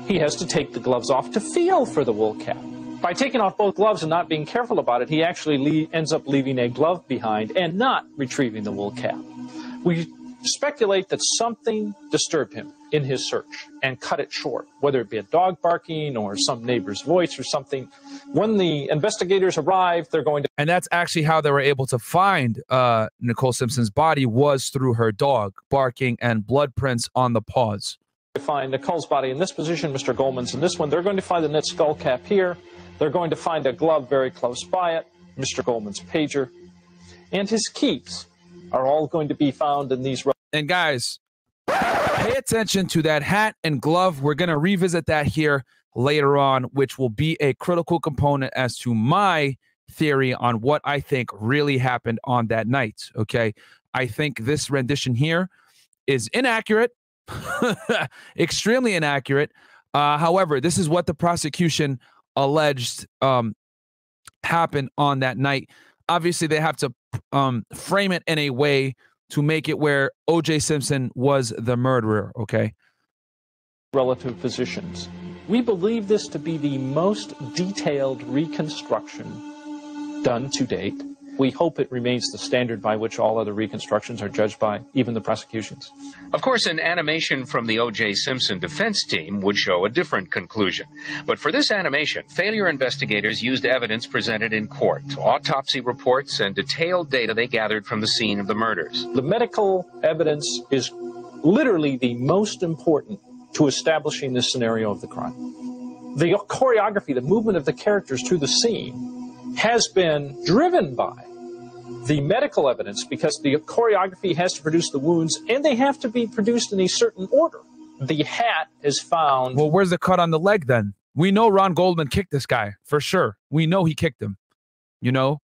He has to take the gloves off to feel for the wool cap. By taking off both gloves and not being careful about it, he actually ends up leaving a glove behind and not retrieving the wool cap. We speculate that something disturbed him in his search and cut it short, whether it be a dog barking or some neighbor's voice or something. When the investigators arrive, they're going to and that's actually how they were able to find uh nicole simpson's body was through her dog barking and blood prints on the paws find Nicole's body in this position, Mr. Goldman's in this one. They're going to find the knit skull cap here. They're going to find a glove very close by it, Mr. Goldman's pager, and his keys are all going to be found in these. and guys pay attention to that hat and glove. We're going to revisit that here later on which will be a critical component as to my theory on what i think really happened on that night okay? I think this rendition here is inaccurate extremely inaccurate. Uh, however this is what the prosecution alleged um, happened on that night. Obviously they have to um, frame it in a way to make it where OJ Simpson was the murderer, okay? relative physicians. We believe this to be the most detailed reconstruction done to date. We hope it remains the standard by which all other reconstructions are judged by, even the prosecutions. Of course, an animation from the O.J. Simpson defense team would show a different conclusion. But for this animation, failure investigators used evidence presented in court, autopsy reports, and detailed data they gathered from the scene of the murders. The medical evidence is literally the most important to establishing this scenario of the crime. The choreography, the movement of the characters through the scene, has been driven by the medical evidence because the choreography has to produce the wounds and they have to be produced in a certain order. The hat is found. Well, where's the cut on the leg then? We know Ron Goldman kicked this guy for sure. We know he kicked him. You know,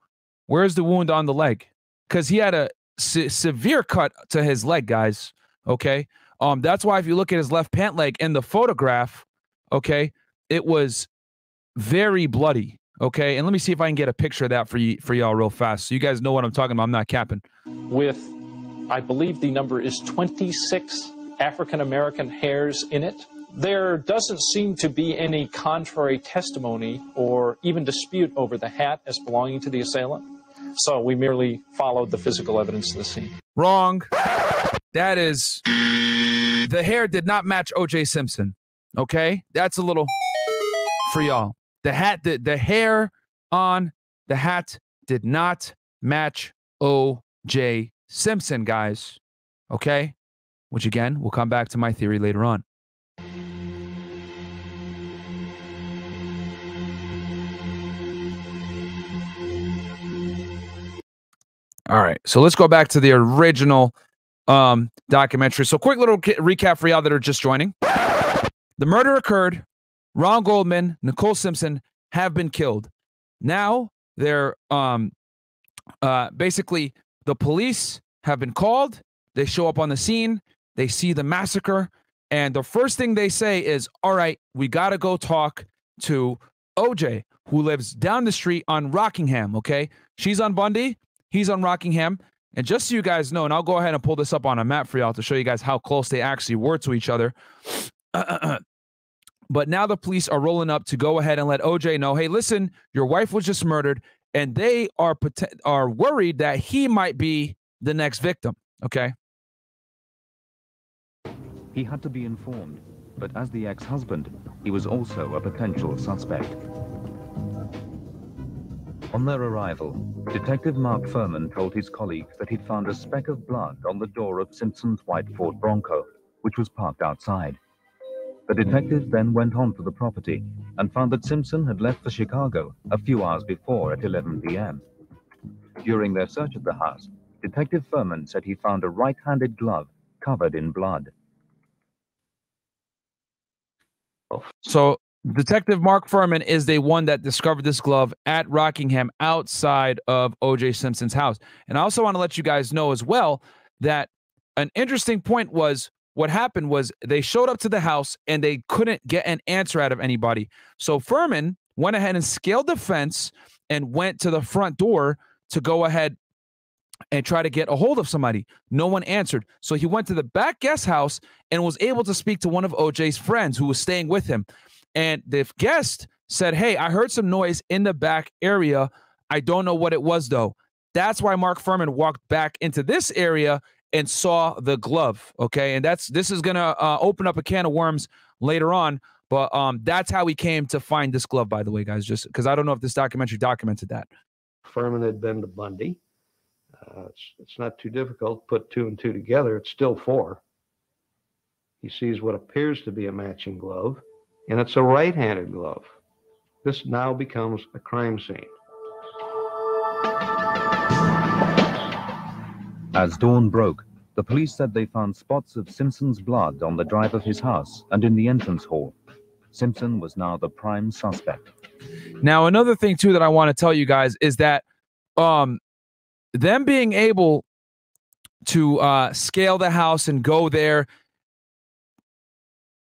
where's the wound on the leg? Because he had a se- severe cut to his leg, guys. Okay. Um, that's why if you look at his left pant leg in the photograph, okay, it was very bloody. Okay, and let me see if I can get a picture of that for you for y'all real fast, so you guys know what I'm talking about. I'm not capping. With, I believe the number is 26 African American hairs in it. There doesn't seem to be any contrary testimony or even dispute over the hat as belonging to the assailant. So we merely followed the physical evidence of the scene. Wrong. That is the hair did not match OJ Simpson. Okay, that's a little for y'all. The hat, the, the hair on the hat did not match O.J. Simpson, guys. Okay? Which again, we'll come back to my theory later on. All right. So let's go back to the original um, documentary. So, quick little recap for y'all that are just joining. The murder occurred Ron Goldman, Nicole Simpson have been killed. Now they're um uh basically the police have been called. They show up on the scene, they see the massacre, and the first thing they say is, All right, we gotta go talk to OJ, who lives down the street on Rockingham. Okay. She's on Bundy, he's on Rockingham. And just so you guys know, and I'll go ahead and pull this up on a map for y'all to show you guys how close they actually were to each other. But now the police are rolling up to go ahead and let OJ know, hey, listen, your wife was just murdered, and they are are worried that he might be the next victim. Okay. He had to be informed, but as the ex-husband, he was also a potential suspect. On their arrival, Detective Mark Fuhrman told his colleagues that he'd found a speck of blood on the door of Simpson's white Ford Bronco, which was parked outside. The detectives then went on to the property and found that Simpson had left for Chicago a few hours before at 11 p.m. During their search of the house, Detective Fuhrman said he found a right-handed glove covered in blood. So Detective Mark Fuhrman is the one that discovered this glove at Rockingham outside of OJ Simpson's house. And I also want to let you guys know as well that an interesting point was what happened was they showed up to the house and they couldn't get an answer out of anybody. So Fuhrman went ahead and scaled the fence and went to the front door to go ahead and try to get a hold of somebody. No one answered. So he went to the back guest house and was able to speak to one of OJ's friends who was staying with him. And the guest said, Hey, I heard some noise in the back area. I don't know what it was though. That's why Mark Fuhrman walked back into this area and saw the glove. Okay, and that's this is gonna uh, open up a can of worms later on. But um, that's how he came to find this glove. By the way, guys, just because I don't know if this documentary documented that. Fuhrman had been to Bundy. Uh, it's, it's not too difficult to put two and two together. It's still four. He sees what appears to be a matching glove, and it's a right-handed glove. This now becomes a crime scene. As dawn broke, the police said they found spots of Simpson's blood on the drive of his house and in the entrance hall. Simpson was now the prime suspect. Now, another thing too that I want to tell you guys is that um them being able to uh scale the house and go there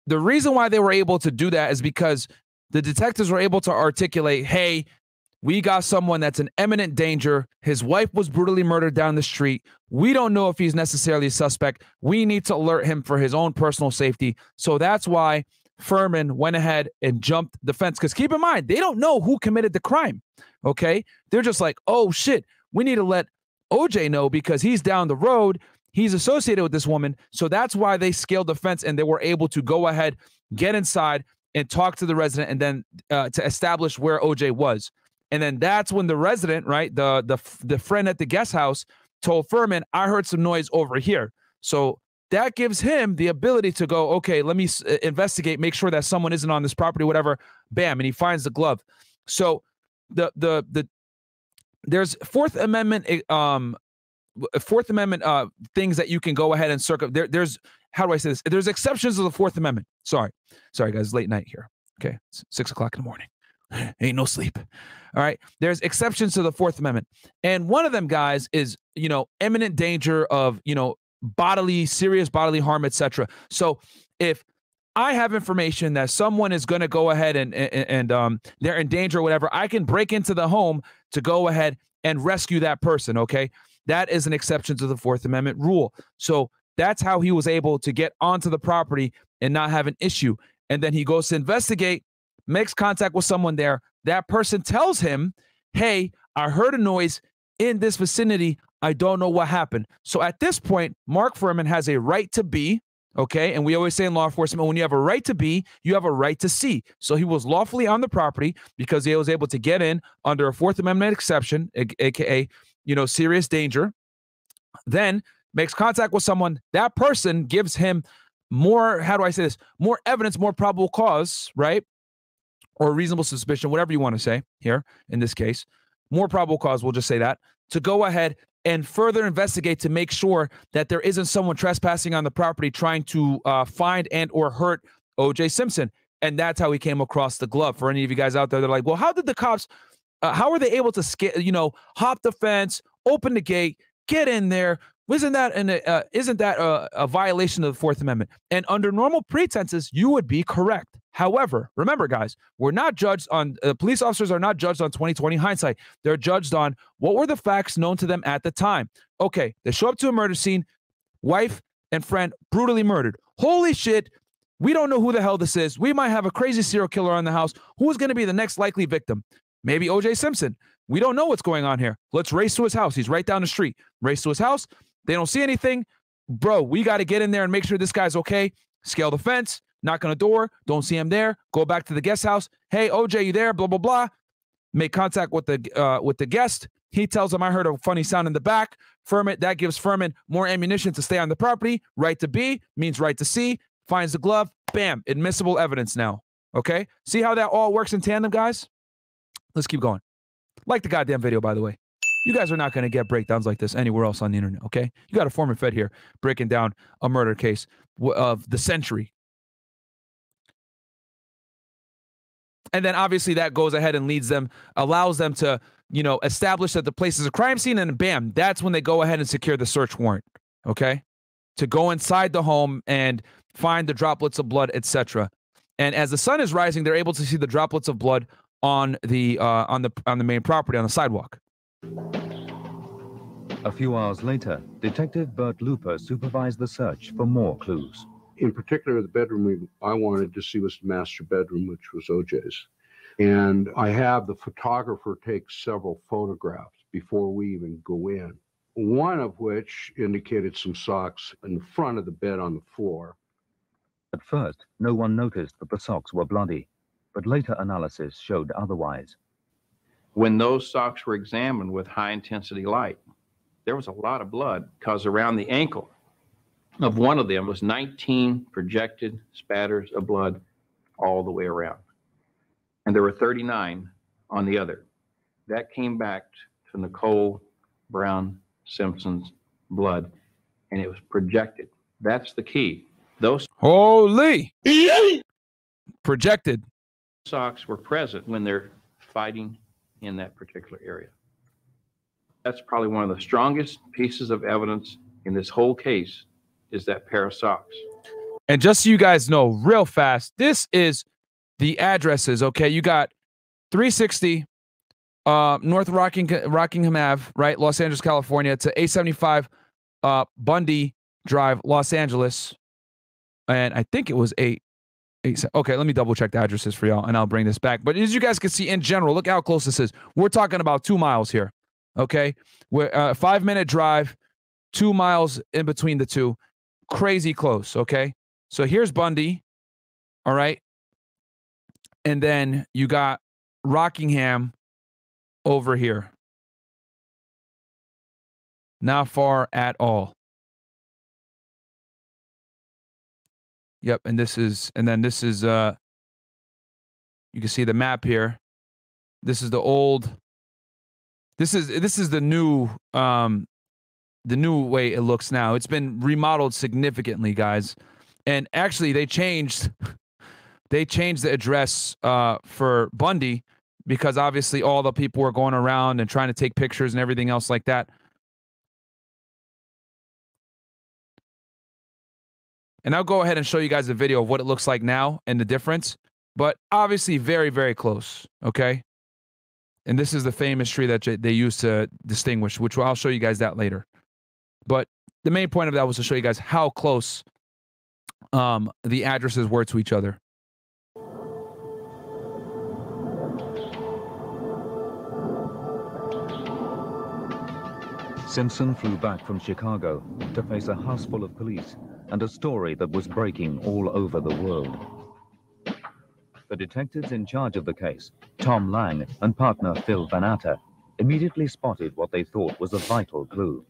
the reason why they were able to do that is because the detectives were able to articulate, hey, we got someone that's in imminent danger. His wife was brutally murdered down the street. We don't know if he's necessarily a suspect. We need to alert him for his own personal safety. So that's why Fuhrman went ahead and jumped the fence. Because keep in mind, they don't know who committed the crime. Okay. They're just like, oh shit, we need to let OJ know because he's down the road. He's associated with this woman. So that's why they scaled the fence and they were able to go ahead, get inside, and talk to the resident and then uh, to establish where OJ was. And then that's when the resident, right, the the the friend at the guest house told Fuhrman, I heard some noise over here. So that gives him the ability to go, okay, let me uh, investigate, make sure that someone isn't on this property, whatever. Bam, and he finds the glove. So the the the there's Fourth Amendment eh, um Fourth Amendment uh things that you can go ahead and circle. There, there's how do I say this? There's exceptions to the Fourth Amendment. Sorry, sorry guys, late night here. Okay, it's six o'clock in the morning. Ain't no sleep. All right. There's exceptions to the Fourth Amendment. And one of them, guys, is, you know, imminent danger of, you know, bodily, serious bodily harm, etc. So if I have information that someone is going to go ahead and, and and um they're in danger or whatever, I can break into the home to go ahead and rescue that person. Okay. That is an exception to the Fourth Amendment rule. So that's how he was able to get onto the property and not have an issue. And then he goes to investigate, makes contact with someone there. That person tells him, Hey, I heard a noise in this vicinity. I don't know what happened. So at this point, Mark Fuhrman has a right to be. Okay. And we always say in law enforcement, when you have a right to be, you have a right to see. So he was lawfully on the property because he was able to get in under a Fourth Amendment exception, aka, you know, serious danger. Then makes contact with someone. That person gives him more, how do I say this? More evidence, more probable cause, right? Or reasonable suspicion, whatever you want to say here in this case. More probable cause, we'll just say that, to go ahead and further investigate to make sure that there isn't someone trespassing on the property trying to uh, find and or hurt OJ Simpson. And that's how he came across the glove. For any of you guys out there, they're like, well, how did the cops, uh, how were they able to, sca- you know, hop the fence, open the gate, get in there? Isn't that an, uh, isn't that a, a violation of the Fourth Amendment? And under normal pretenses, you would be correct. However, remember, guys, we're not judged on uh, police officers are not judged on 2020 hindsight. They're judged on what were the facts known to them at the time. Okay, they show up to a murder scene, wife and friend brutally murdered. Holy shit, we don't know who the hell this is. We might have a crazy serial killer on the house. Who's going to be the next likely victim? Maybe OJ Simpson. We don't know what's going on here. Let's race to his house. He's right down the street. Race to his house. They don't see anything. Bro, we got to get in there and make sure this guy's okay. Scale the fence, knock on the door, don't see him there. Go back to the guest house. Hey, OJ, you there? Blah blah blah. Make contact with the uh, with the guest. He tells him, "I heard a funny sound in the back." Fuhrman that gives Fuhrman more ammunition to stay on the property. Right to be means right to see. Finds the glove. Bam, admissible evidence now. Okay, see how that all works in tandem, guys. Let's keep going. Like the goddamn video, by the way. You guys are not going to get breakdowns like this anywhere else on the internet. Okay, you got a former Fed here breaking down a murder case of the century. And then obviously that goes ahead and leads them, allows them to, you know, establish that the place is a crime scene, and bam, that's when they go ahead and secure the search warrant. Okay, to go inside the home and find the droplets of blood, etc. And as the sun is rising, they're able to see the droplets of blood on the uh, on the on the main property on the sidewalk. A few hours later, Detective Bert Luper supervised the search for more clues. In particular, the bedroom we, I wanted to see was the master bedroom, which was OJ's. And I have the photographer take several photographs before we even go in, one of which indicated some socks in the front of the bed on the floor. At first, no one noticed that the socks were bloody, but later analysis showed otherwise. When those socks were examined with high intensity light, there was a lot of blood because around the ankle of one of them was 19 projected spatters of blood all the way around. And there were 39 on the other. That came back to Nicole Brown Simpson's blood, and it was projected. That's the key. Those Holy projected. socks were present when they're fighting in that particular area. That's probably one of the strongest pieces of evidence in this whole case is that pair of socks. And just so you guys know, real fast, this is the addresses. Okay, you got 360 uh, North Rocking, Rockingham Ave, right, Los Angeles, California, to 875 uh, Bundy Drive, Los Angeles, and I think it was eight. Eight se- okay, let me double check the addresses for y'all, and I'll bring this back. But as you guys can see, in general, look how close this is. We're talking about two miles here. Okay, we're uh, five minute drive, two miles in between the two, crazy close. Okay, so here's Bundy. All right, and then you got Rockingham over here. Not far at all. Yep, and this is and then this is uh you can see the map here. This is the old this is this is the new um the new way it looks now. It's been remodeled significantly, guys. And actually they changed they changed the address uh for Bundy because obviously all the people were going around and trying to take pictures and everything else like that. And I'll go ahead and show you guys a video of what it looks like now and the difference, but obviously very, very close. Okay. And this is the famous tree that they used to distinguish, which I'll show you guys that later. But the main point of that was to show you guys how close um, the addresses were to each other. Simpson flew back from Chicago to face a house full of police and a story that was breaking all over the world. The detectives in charge of the case, Tom Lange and partner Phil Vannatter, immediately spotted what they thought was a vital clue.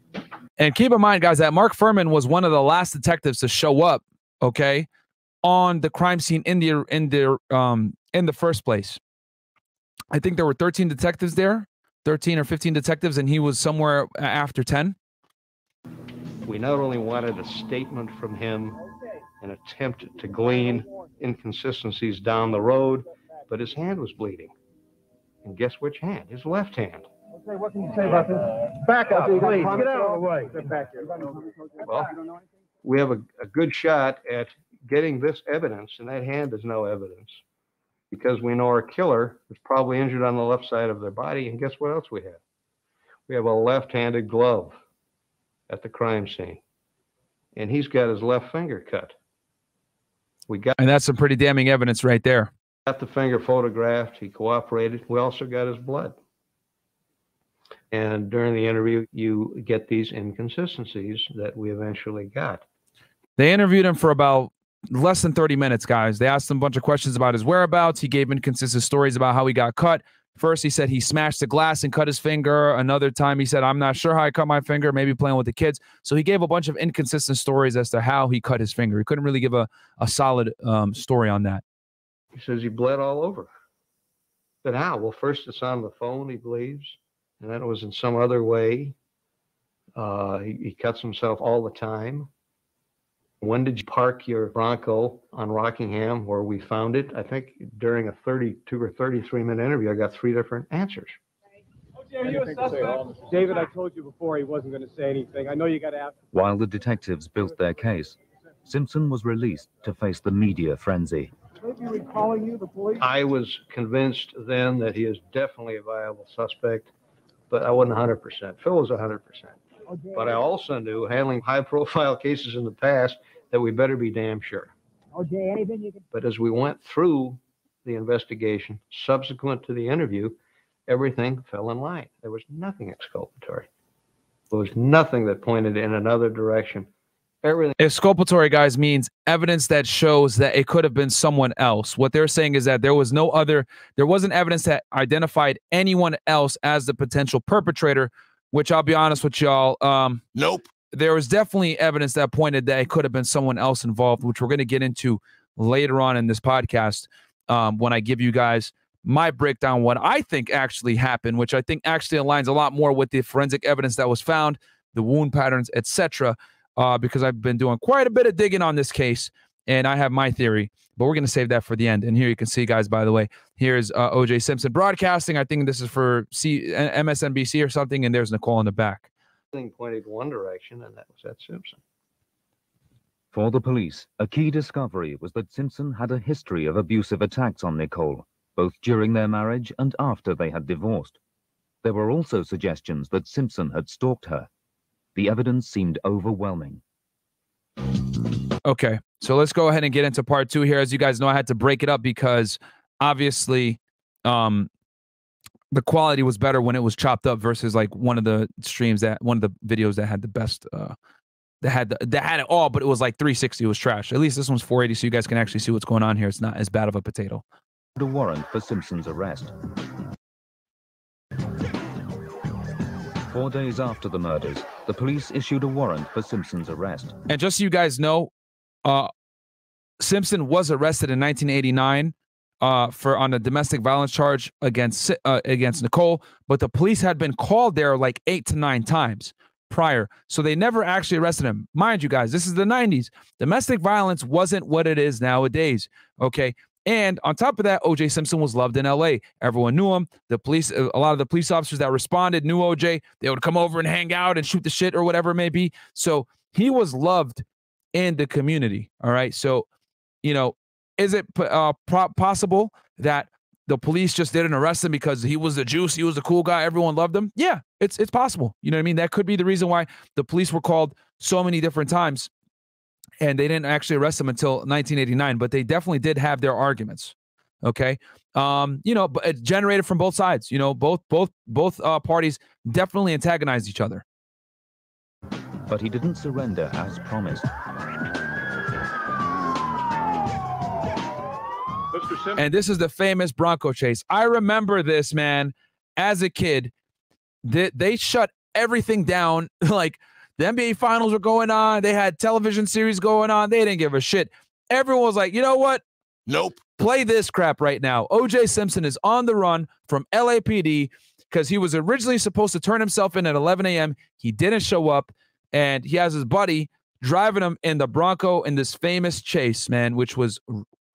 And keep in mind, guys, that Mark Fuhrman was one of the last detectives to show up, okay, on the crime scene in the in the um in the first place. I think there were 13 detectives there, 13 or 15 detectives, and he was somewhere after 10. We not only wanted a statement from him, an attempt to glean inconsistencies down the road, but his hand was bleeding. And guess which hand? His left hand. Okay, what can you say about this? Back up, please. Get out of the way. back here. Well, we have a, a good shot at getting this evidence, and that hand is no evidence because we know our killer was probably injured on the left side of their body. And guess what else we have? We have a left handed glove at the crime scene. And he's got his left finger cut. We got And that's some pretty damning evidence right there. got the finger photographed. He cooperated. We also got his blood. And during the interview, you get these inconsistencies that we eventually got. They interviewed him for about less than 30 minutes, guys. They asked him a bunch of questions about his whereabouts. He gave inconsistent stories about how he got cut. First, he said he smashed the glass and cut his finger. Another time, he said, I'm not sure how I cut my finger, maybe playing with the kids. So he gave a bunch of inconsistent stories as to how he cut his finger. He couldn't really give a, a solid um, story on that. He says he bled all over. But how? Well, first it's on the phone, he believes, and then it was in some other way. Uh, he, he cuts himself all the time. When did you park your Bronco on Rockingham where we found it? I think during a 32 or 33 minute interview, I got three different answers. Oh, Are you a? David, I told you before he wasn't going to say anything. I know you got to ask. While the detectives built their case, Simpson was released to face the media frenzy. Maybe you, the police. I was convinced then that he is definitely a viable suspect, but I wasn't 100%. Phil was 100%. But I also knew, handling high profile cases in the past, that we better be damn sure. OJ, anything you can. But as we went through the investigation, subsequent to the interview, everything fell in line. There was nothing exculpatory. There was nothing that pointed in another direction. Everything. Exculpatory, guys, means evidence that shows that it could have been someone else. What they're saying is that there was no other, there wasn't evidence that identified anyone else as the potential perpetrator, which I'll be honest with y'all. Um, nope. There was definitely evidence that pointed that it could have been someone else involved, which we're going to get into later on in this podcast um, when I give you guys my breakdown what I think actually happened, which I think actually aligns a lot more with the forensic evidence that was found, the wound patterns, etc. Uh, because I've been doing quite a bit of digging on this case, and I have my theory, but we're gonna save that for the end. And here you can see, guys. By the way, here's uh, O.J. Simpson broadcasting. I think this is for C- MSNBC or something, and there's Nicole in the back. Everything pointed one direction, and that was at Simpson. For the police, a key discovery was that Simpson had a history of abusive attacks on Nicole, both during their marriage and after they had divorced. There were also suggestions that Simpson had stalked her. The evidence seemed overwhelming. Okay, so let's go ahead and get into part two here. As you guys know, I had to break it up because obviously, um, the quality was better when it was chopped up versus like one of the streams that one of the videos that had the best uh that had the, that had it all, but it was like 360. It was trash. At least this one's 480, so you guys can actually see what's going on here. It's not as bad of a potato. A warrant for Simpson's arrest. Four days after the murders, the police issued a warrant for Simpson's arrest. And just so you guys know, uh, Simpson was arrested in 1989 uh, for on a domestic violence charge against uh, against Nicole, but the police had been called there like eight to nine times prior, so they never actually arrested him. Mind you, guys, this is the 90s. Domestic violence wasn't what it is nowadays. Okay. And on top of that, OJ Simpson was loved in LA. Everyone knew him. The police, a lot of the police officers that responded knew OJ. They would come over and hang out and shoot the shit or whatever it may be. So he was loved in the community. All right. So, you know, is it uh, possible that the police just didn't arrest him because he was the juice, he was the cool guy, everyone loved him? Yeah, it's it's possible. You know what I mean? That could be the reason why the police were called so many different times and they didn't actually arrest him until 1989, but they definitely did have their arguments. Okay. Um, you know, but it generated from both sides. You know, both both both uh, parties definitely antagonized each other. But he didn't surrender as promised. And this is the famous Bronco chase. I remember this, man, as a kid. They, they shut everything down. like the NBA finals were going on. They had television series going on. They didn't give a shit. Everyone was like, you know what? Nope. Play this crap right now. OJ Simpson is on the run from LAPD because he was originally supposed to turn himself in at 11 a.m. He didn't show up. And he has his buddy driving him in the Bronco in this famous chase, man, which was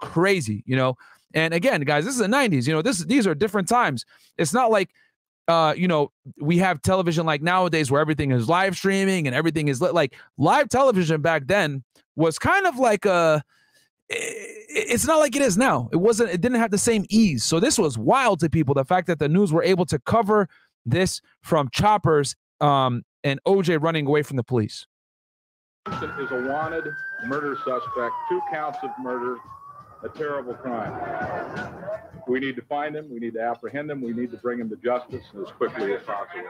crazy, you know. And again, guys, this is the 90s. You know, this these are different times. It's not like uh, you know, we have television like nowadays where everything is live streaming and everything is. Like live television back then was kind of like a. It's not like it is now. It wasn't. It didn't have the same ease. So this was wild to people. The fact that the news were able to cover this from choppers um, and OJ running away from the police. Is a wanted murder suspect, two counts of murder, a terrible crime. We need to find him. We need to apprehend him. We need to bring him to justice as quickly as possible.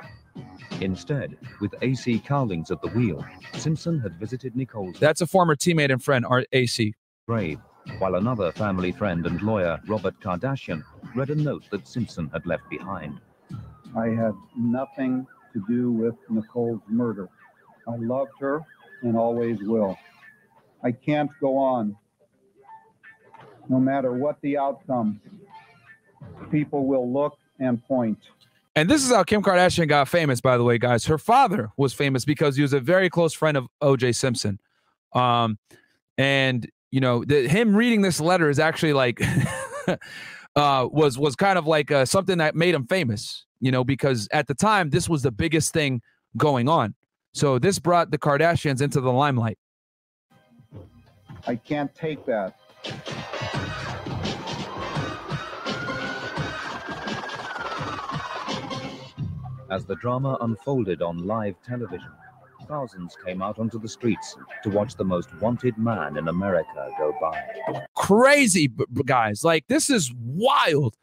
Instead, with AC Cowlings at the wheel, Simpson had visited Nicole's. That's a former teammate and friend, AC. Grave, while another family friend and lawyer, Robert Kardashian, read a note that Simpson had left behind. I had nothing to do with Nicole's murder. I loved her and always will. I can't go on no matter what the outcome, people will look and point. And this is how Kim Kardashian got famous, by the way, guys. Her father was famous because he was a very close friend of OJ Simpson. Um, and you know, the, him reading this letter is actually like uh was was kind of like uh, something that made him famous, you know, because at the time this was the biggest thing going on. So this brought the Kardashians into the limelight. I can't take that. As the drama unfolded on live television, thousands came out onto the streets to watch the most wanted man in America go by. Crazy, guys. Like, this is wild.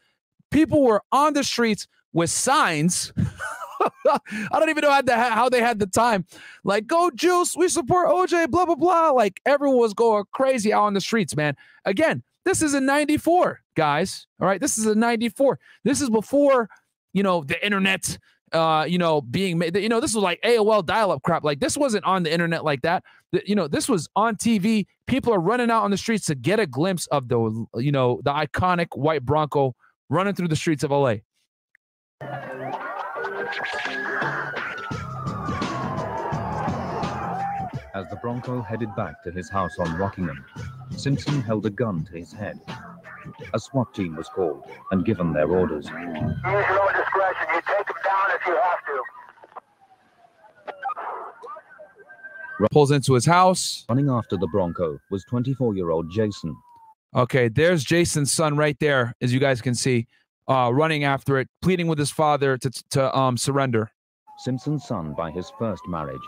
People were on the streets with signs. I don't even know how, how they had the time. Like, go juice, we support OJ, blah, blah, blah. Like, everyone was going crazy out on the streets, man. Again, this is a 94, guys. All right. This is a 94. This is before, you know, the internet, uh, you know, being made, you know, this was like AOL dial up crap. Like, this wasn't on the internet like that. You know, this was on TV. People are running out on the streets to get a glimpse of the, you know, the iconic white Bronco running through the streets of LA. As the Bronco headed back to his house on Rockingham, Simpson held a gun to his head. A SWAT team was called and given their orders. Use your discretion. You take them down if you have to. Pulls into his house. Running after the Bronco was 24 year old Jason. Okay, there's Jason's son right there, as you guys can see, uh, running after it, pleading with his father to, to um, surrender. Simpson's son by his first marriage.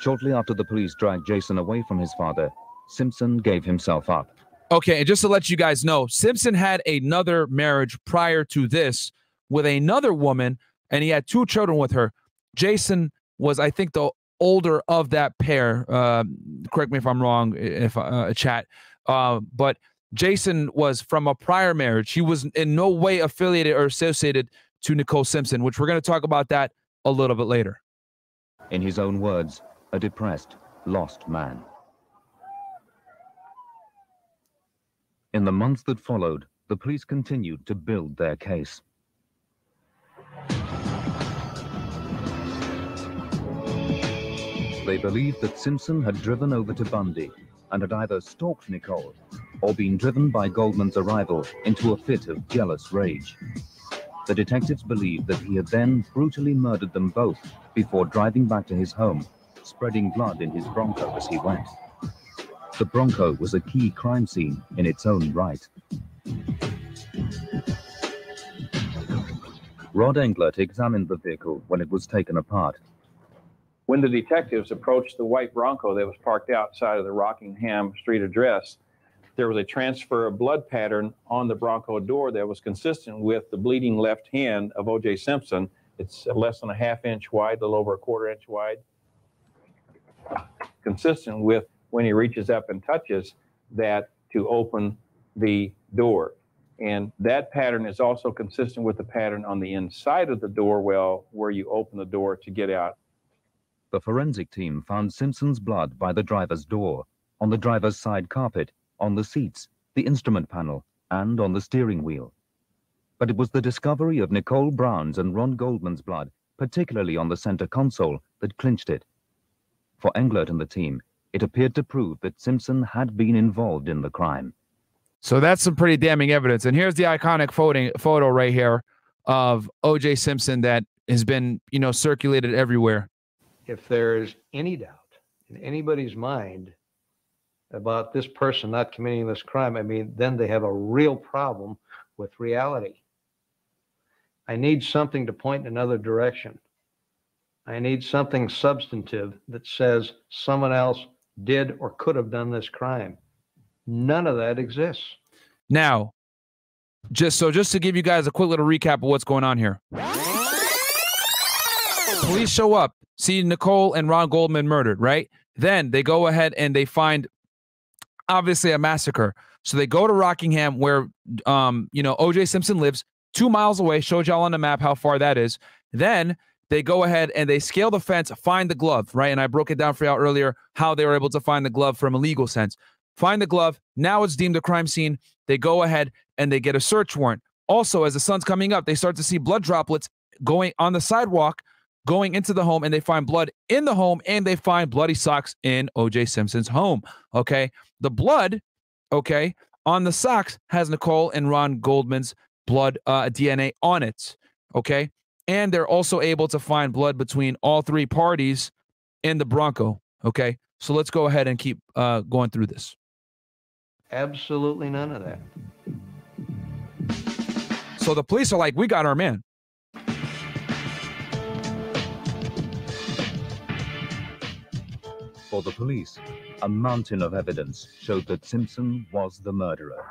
Shortly after the police dragged Jason away from his father, Simpson gave himself up. Okay, and just to let you guys know, Simpson had another marriage prior to this with another woman, and he had two children with her. Jason was, I think, the older of that pair. Uh, correct me if I'm wrong, if uh, chat. Uh, but Jason was from a prior marriage. He was in no way affiliated or associated to Nicole Simpson, which we're going to talk about that a little bit later. In his own words, a depressed, lost man. In the months that followed, the police continued to build their case. They believed that Simpson had driven over to Bundy and had either stalked Nicole or been driven by Goldman's arrival into a fit of jealous rage. The detectives believed that he had then brutally murdered them both before driving back to his home, spreading blood in his Bronco as he went. The Bronco was a key crime scene in its own right. Rod Englert examined the vehicle when it was taken apart. When the detectives approached the white Bronco that was parked outside of the Rockingham Street address, there was a transfer of blood pattern on the Bronco door that was consistent with the bleeding left hand of O.J. Simpson. It's less than a half inch wide, a little over a quarter inch wide. Consistent with when he reaches up and touches that to open the door. And that pattern is also consistent with the pattern on the inside of the door well where you open the door to get out. The forensic team found Simpson's blood by the driver's door, on the driver's side carpet, on the seats, the instrument panel, and on the steering wheel. But it was the discovery of Nicole Brown's and Ron Goldman's blood, particularly on the center console, that clinched it. For Englert and the team, it appeared to prove that Simpson had been involved in the crime. So that's some pretty damning evidence. And here's the iconic photo, photo right here of O.J. Simpson that has been, you know, circulated everywhere. If there's any doubt in anybody's mind about this person not committing this crime, I mean, then they have a real problem with reality. I need something to point in another direction. I need something substantive that says someone else did or could have done this crime. None of that exists. Now, just so just to give you guys a quick little recap of what's going on here. Police show up, see Nicole and Ron Goldman murdered, right? Then they go ahead and they find obviously a massacre. So they go to Rockingham where um, you know, OJ Simpson lives, two miles away, showed y'all on the map how far that is. Then they go ahead and they scale the fence, find the glove, right? And I broke it down for y'all earlier how they were able to find the glove from a legal sense. Find the glove. Now it's deemed a crime scene. They go ahead and they get a search warrant. Also, as the sun's coming up, they start to see blood droplets going on the sidewalk, going into the home, and they find blood in the home and they find bloody socks in OJ Simpson's home. Okay. The blood, okay, on the socks has Nicole and Ron Goldman's blood uh, DNA on it. Okay. And they're also able to find blood between all three parties in the Bronco. Okay. So let's go ahead and keep uh, going through this. Absolutely none of that. So the police are like, we got our man. For the police, a mountain of evidence showed that Simpson was the murderer.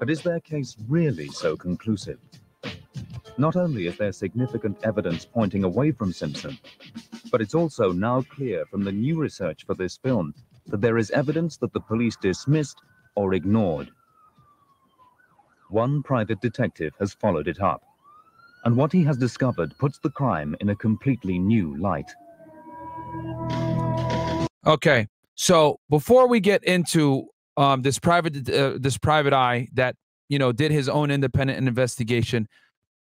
But is their case really so conclusive? Not only is there significant evidence pointing away from Simpson, but it's also now clear from the new research for this film that there is evidence that the police dismissed or ignored. One private detective has followed it up, and what he has discovered puts the crime in a completely new light. Okay, so before we get into um, this private uh, this private eye that you know did his own independent investigation,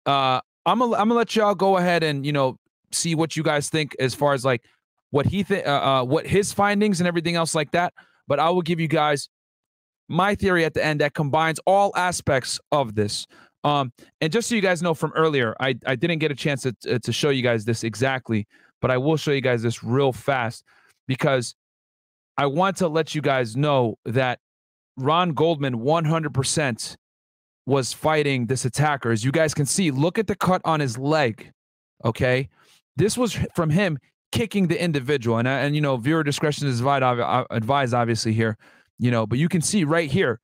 uh, I'm gonna I'm gonna let y'all go ahead and you know see what you guys think as far as like what he th- uh, uh, what his findings and everything else like that. But I will give you guys my theory at the end that combines all aspects of this. Um, and just so you guys know from earlier, I, I didn't get a chance to, to show you guys this exactly, but I will show you guys this real fast because I want to let you guys know that Ron Goldman 100% was fighting this attacker. As you guys can see, look at the cut on his leg. Okay. This was from him kicking the individual. And, and you know, viewer discretion is advised, obviously, here, you know, but you can see right here,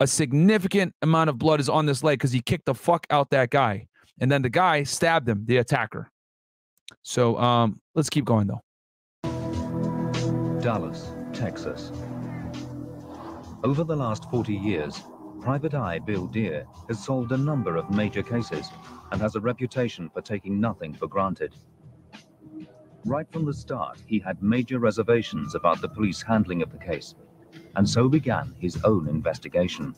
a significant amount of blood is on this leg because he kicked the fuck out that guy. And then the guy stabbed him, the attacker. So um, let's keep going though. Dallas, Texas. Over the last 40 years, Private Eye Bill Dear has solved a number of major cases and has a reputation for taking nothing for granted. Right from the start, he had major reservations about the police handling of the case, and so began his own investigation.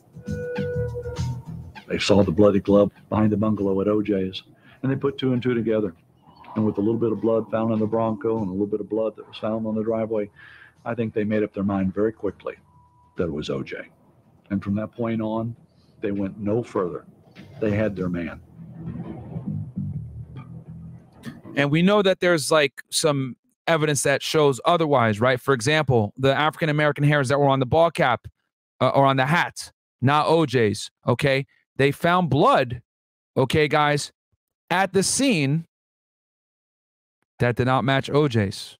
They saw the bloody glove behind the bungalow at OJ's, and they put two and two together. And with a little bit of blood found in the Bronco and a little bit of blood that was found on the driveway, I think they made up their mind very quickly that it was OJ. And from that point on, they went no further. They had their man. And we know that there's like some evidence that shows otherwise, right? For example, the African American hairs that were on the ball cap uh, or on the hat, not OJ's, okay? They found blood, okay, guys, at the scene that did not match OJ's,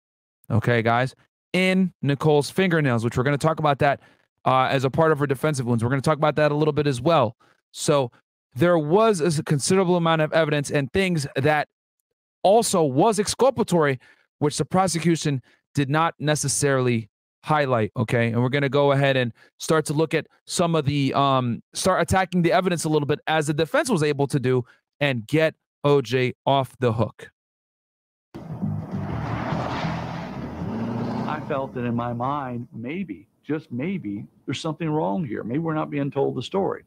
okay, guys, in Nicole's fingernails, which we're going to talk about that uh, as a part of her defensive wounds. We're going to talk about that a little bit as well. So there was a considerable amount of evidence and things that also was exculpatory, which the prosecution did not necessarily highlight. Okay. And we're going to go ahead and start to look at some of the, um, start attacking the evidence a little bit as the defense was able to do and get OJ off the hook. Felt that in my mind, maybe, just maybe, there's something wrong here. Maybe we're not being told the story.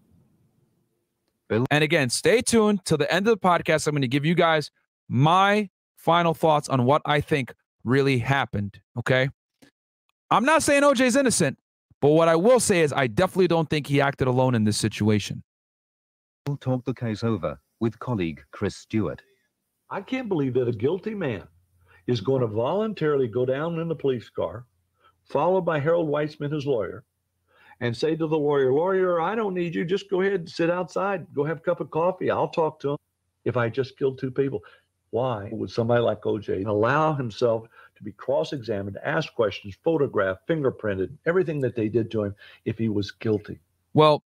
And again, stay tuned till the end of the podcast. I'm going to give you guys my final thoughts on what I think really happened. Okay. I'm not saying OJ's innocent, but what I will say is I definitely don't think he acted alone in this situation. We'll talk the case over with colleague Chris Stewart. I can't believe that a guilty man is going to voluntarily go down in the police car, followed by Howard Weitzman, his lawyer, and say to the lawyer, Lawyer, I don't need you. Just go ahead and sit outside. Go have a cup of coffee. I'll talk to him if I just killed two people. Why would somebody like OJ allow himself to be cross examined, asked questions, photographed, fingerprinted, everything that they did to him if he was guilty? Well,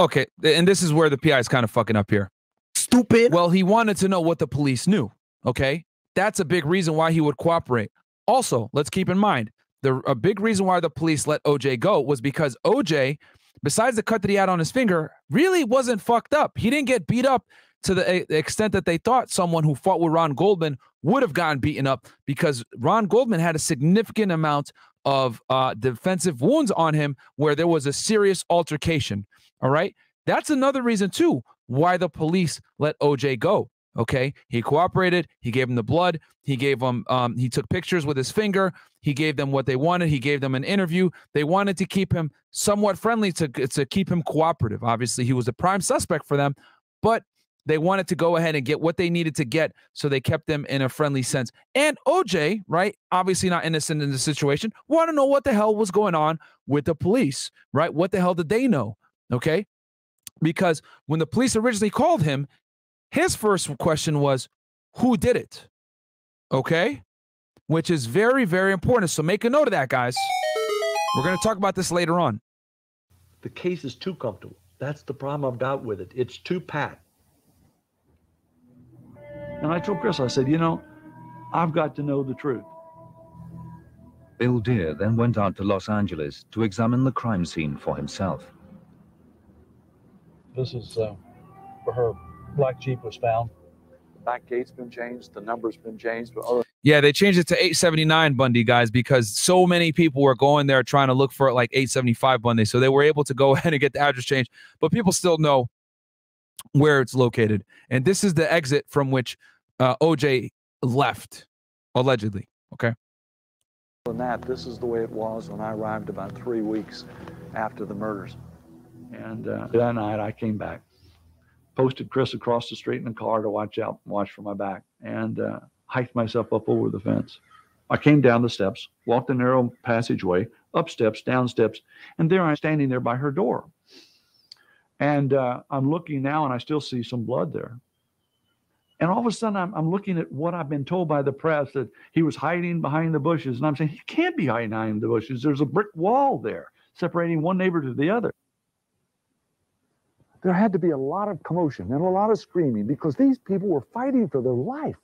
okay. And this is where the PI is kind of fucking up here. Stupid. Well, he wanted to know what the police knew. Okay. That's a big reason why he would cooperate. Also, let's keep in mind the a big reason why the police let OJ go was because OJ, besides the cut that he had on his finger, really wasn't fucked up. He didn't get beat up to the, the extent that they thought someone who fought with Ron Goldman would have gotten beaten up because Ron Goldman had a significant amount of uh, defensive wounds on him where there was a serious altercation. All right. That's another reason, too, why the police let OJ go. Okay. He cooperated. He gave him the blood. He gave them, um, he took pictures with his finger. He gave them what they wanted. He gave them an interview. They wanted to keep him somewhat friendly to, to keep him cooperative. Obviously, he was a prime suspect for them, but they wanted to go ahead and get what they needed to get. So they kept them in a friendly sense. And OJ, right? Obviously not innocent in the situation, want to know what the hell was going on with the police, right? What the hell did they know? Okay. Because when the police originally called him, his first question was, Who did it? Okay. Which is very, very important. So make a note of that, guys. We're going to talk about this later on. The case is too comfortable. That's the problem I've got with it. It's too pat. And I told Chris, I said, you know, I've got to know the truth. Bill Dear then went out to Los Angeles to examine the crime scene for himself. This is uh, where her black Jeep was found. The back gate's been changed, the number's been changed, but other Yeah, they changed it to 879 Bundy, guys, because so many people were going there trying to look for it like 875 Bundy. So they were able to go ahead and get the address changed, but people still know where it's located. And this is the exit from which uh, OJ left, allegedly. Okay. than that, this is the way it was when I arrived about three weeks after the murders. And uh, that night I came back, posted Chris across the street in the car to watch out, watch for my back, and uh, hiked myself up over the fence. I came down the steps, walked the narrow passageway, up steps, down steps, and there I'm standing there by her door. And uh, I'm looking now, and I still see some blood there. And all of a sudden, I'm, I'm looking at what I've been told by the press that he was hiding behind the bushes. And I'm saying, he can't be hiding behind the bushes. There's a brick wall there separating one neighbor to the other. There had to be a lot of commotion and a lot of screaming because these people were fighting for their life.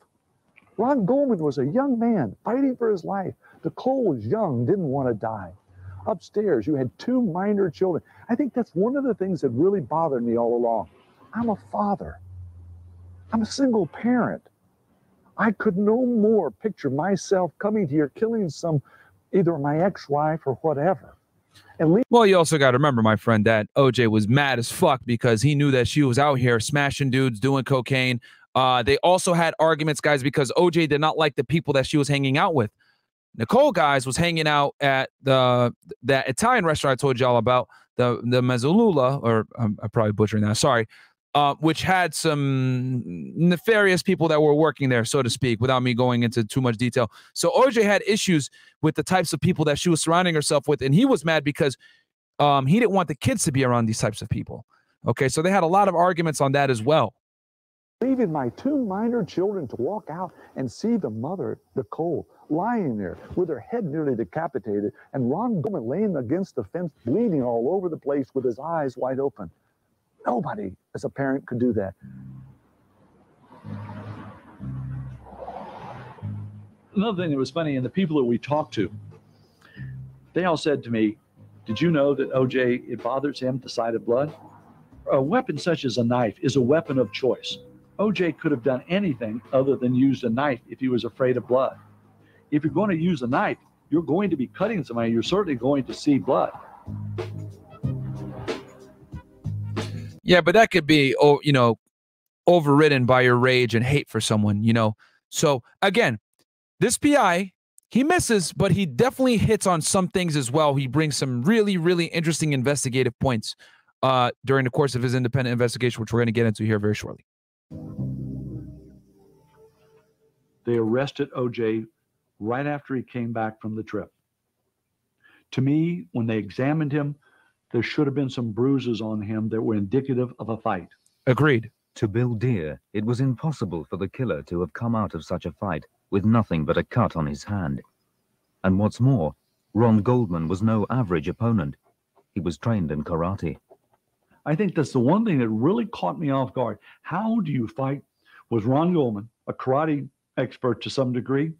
Ron Goldman was a young man fighting for his life. Nicole was young, didn't want to die. Upstairs, you had two minor children. I think that's one of the things that really bothered me all along. I'm a father, I'm a single parent. I could no more picture myself coming here, killing some, either my ex wife or whatever. Well, you also got to remember, my friend, that OJ was mad as fuck because he knew that she was out here smashing dudes, doing cocaine. Uh, they also had arguments, guys, because OJ did not like the people that she was hanging out with. Nicole, guys, was hanging out at the that Italian restaurant I told y'all about, the the Mezzalula, or I'm, I'm probably butchering that. Sorry, uh, which had some nefarious people that were working there, so to speak, without me going into too much detail. So OJ had issues with the types of people that she was surrounding herself with, and he was mad because um, he didn't want the kids to be around these types of people. Okay, so they had a lot of arguments on that as well. Leaving my two minor children to walk out and see the mother, Nicole, lying there with her head nearly decapitated, and Ron Goldman laying against the fence, bleeding all over the place with his eyes wide open. Nobody as a parent could do that. Another thing that was funny, and the people that we talked to, they all said to me, Did you know that OJ, it bothers him the sight of blood? A weapon such as a knife is a weapon of choice. OJ could have done anything other than used a knife if he was afraid of blood. If you're going to use a knife, you're going to be cutting somebody, you're certainly going to see blood. Yeah, but that could be, oh, you know, overridden by your rage and hate for someone, you know. So again, this PI, he misses, but he definitely hits on some things as well. He brings some really, really interesting investigative points uh, during the course of his independent investigation, which we're going to get into here very shortly. They arrested OJ right after he came back from the trip. To me, when they examined him, there should have been some bruises on him that were indicative of a fight. Agreed. To Bill Dear, it was impossible for the killer to have come out of such a fight with nothing but a cut on his hand. And what's more, Ron Goldman was no average opponent. He was trained in karate. I think that's the one thing that really caught me off guard. How do you fight with Ron Goldman, a karate expert to some degree,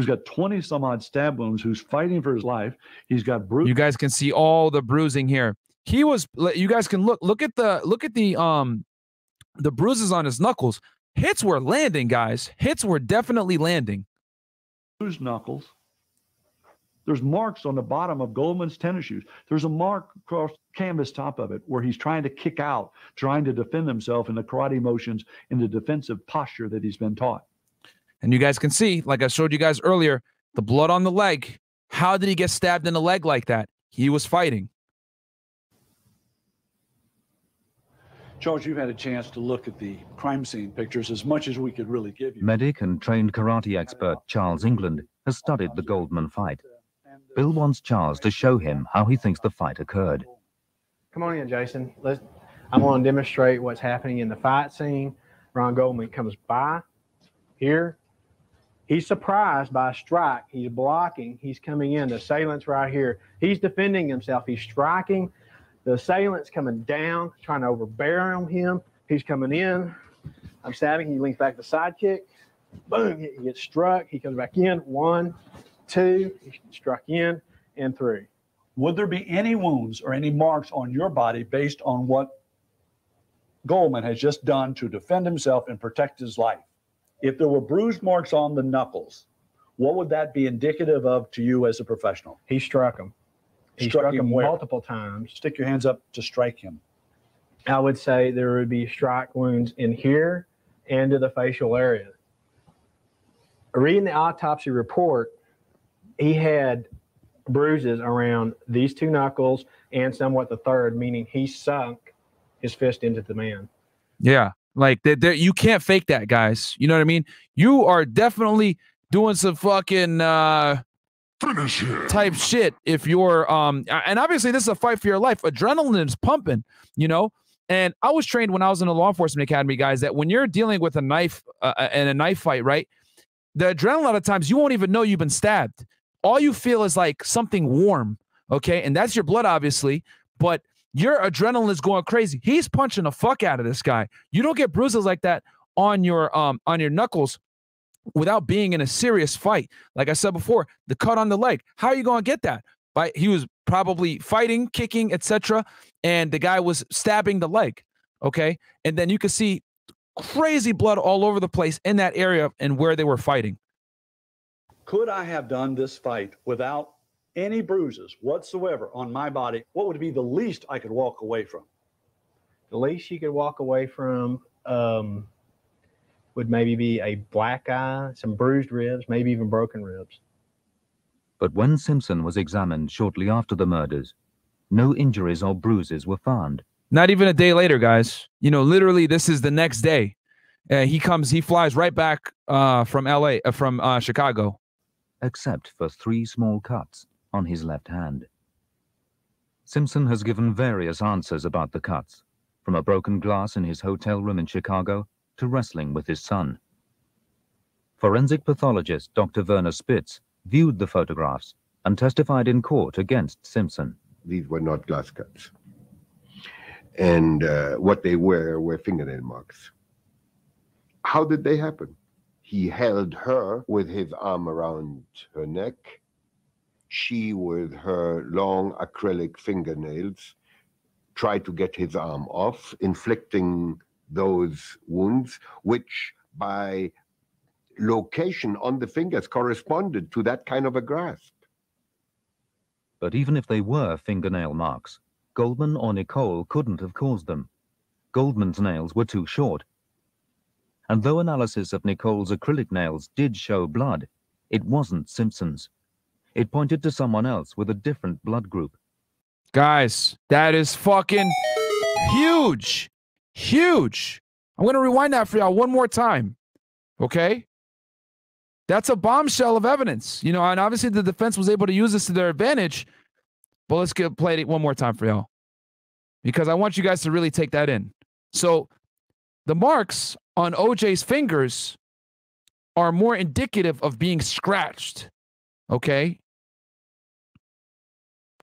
who's got 20 some odd stab wounds, who's fighting for his life. He's got bruise. You guys can see all the bruising here. He was you guys can look look at the look at the um the bruises on his knuckles. Hits were landing, guys. Hits were definitely landing. Bruised knuckles. There's marks on the bottom of Goldman's tennis shoes. There's a mark across canvas top of it where he's trying to kick out, trying to defend himself in the karate motions in the defensive posture that he's been taught. And you guys can see, like I showed you guys earlier, the blood on the leg. How did he get stabbed in the leg like that? He was fighting. Charles, you've had a chance to look at the crime scene pictures as much as we could really give you. Medic and trained karate expert Charles England has studied the Goldman fight. Bill wants Charles to show him how he thinks the fight occurred. Come on in, Jason. Let's. I'm going to demonstrate what's happening in the fight scene. Ron Goldman comes by here. He's surprised by a strike. He's blocking. He's coming in. The assailant's right here. He's defending himself. He's striking. The assailant's coming down, trying to overbear on him. He's coming in. I'm stabbing. He leans back the side kick. Boom. He gets struck. He comes back in. One, two. He struck in and three. Would there be any wounds or any marks on your body based on what Goldman has just done to defend himself and protect his life? If there were bruised marks on the knuckles, what would that be indicative of to you as a professional? He struck him. He Struck struck, him him multiple times. Stick your hands up to strike him. I would say there would be strike wounds in here and to the facial area. Reading the autopsy report, he had bruises around these two knuckles and somewhat the third, meaning he sunk his fist into the man. Yeah. Like that you can't fake that, guys. You know what I mean? You are definitely doing some fucking uh type shit if you're um and obviously this is a fight for your life. Adrenaline is pumping, you know? And I was trained when I was in the law enforcement academy, guys, that when you're dealing with a knife uh, and a knife fight, right? The adrenaline, a lot of times, you won't even know you've been stabbed. All you feel is like something warm, okay? And that's your blood, obviously. But your adrenaline is going crazy. He's punching the fuck out of this guy. You don't get bruises like that on your um on your knuckles without being in a serious fight. Like I said before, the cut on the leg. How are you going to get that? By he was probably fighting, kicking, etc. And the guy was stabbing the leg. Okay. And then you can see crazy blood all over the place in that area and where they were fighting. Could I have done this fight without any bruises whatsoever on my body? What would be the least I could walk away from? The least you could walk away from um, would maybe be a black eye, some bruised ribs, maybe even broken ribs. But when Simpson was examined shortly after the murders, no injuries or bruises were found. Not even a day later, guys. You know, literally, this is the next day. Uh, he comes, he flies right back uh, from LA, uh, from uh, Chicago. Except for three small cuts on his left hand. Simpson has given various answers about the cuts, from a broken glass in his hotel room in Chicago to wrestling with his son. Forensic pathologist Dr. Werner Spitz viewed the photographs and testified in court against Simpson. These were not glass cuts. And uh, what they were were fingernail marks. How did they happen? He held her with his arm around her neck, she with her long acrylic fingernails tried to get his arm off, inflicting those wounds, which by location on the fingers corresponded to that kind of a grasp. But even if they were fingernail marks, Goldman or Nicole couldn't have caused them. Goldman's nails were too short. And though analysis of Nicole's acrylic nails did show blood, it wasn't Simpson's. It pointed to someone else with a different blood group. Guys, that is fucking huge. Huge. I'm going to rewind that for y'all one more time. Okay? That's a bombshell of evidence, you know, and obviously the defense was able to use this to their advantage. But let's get play it one more time for y'all because I want you guys to really take that in. So the marks on OJ's fingers are more indicative of being scratched. Okay.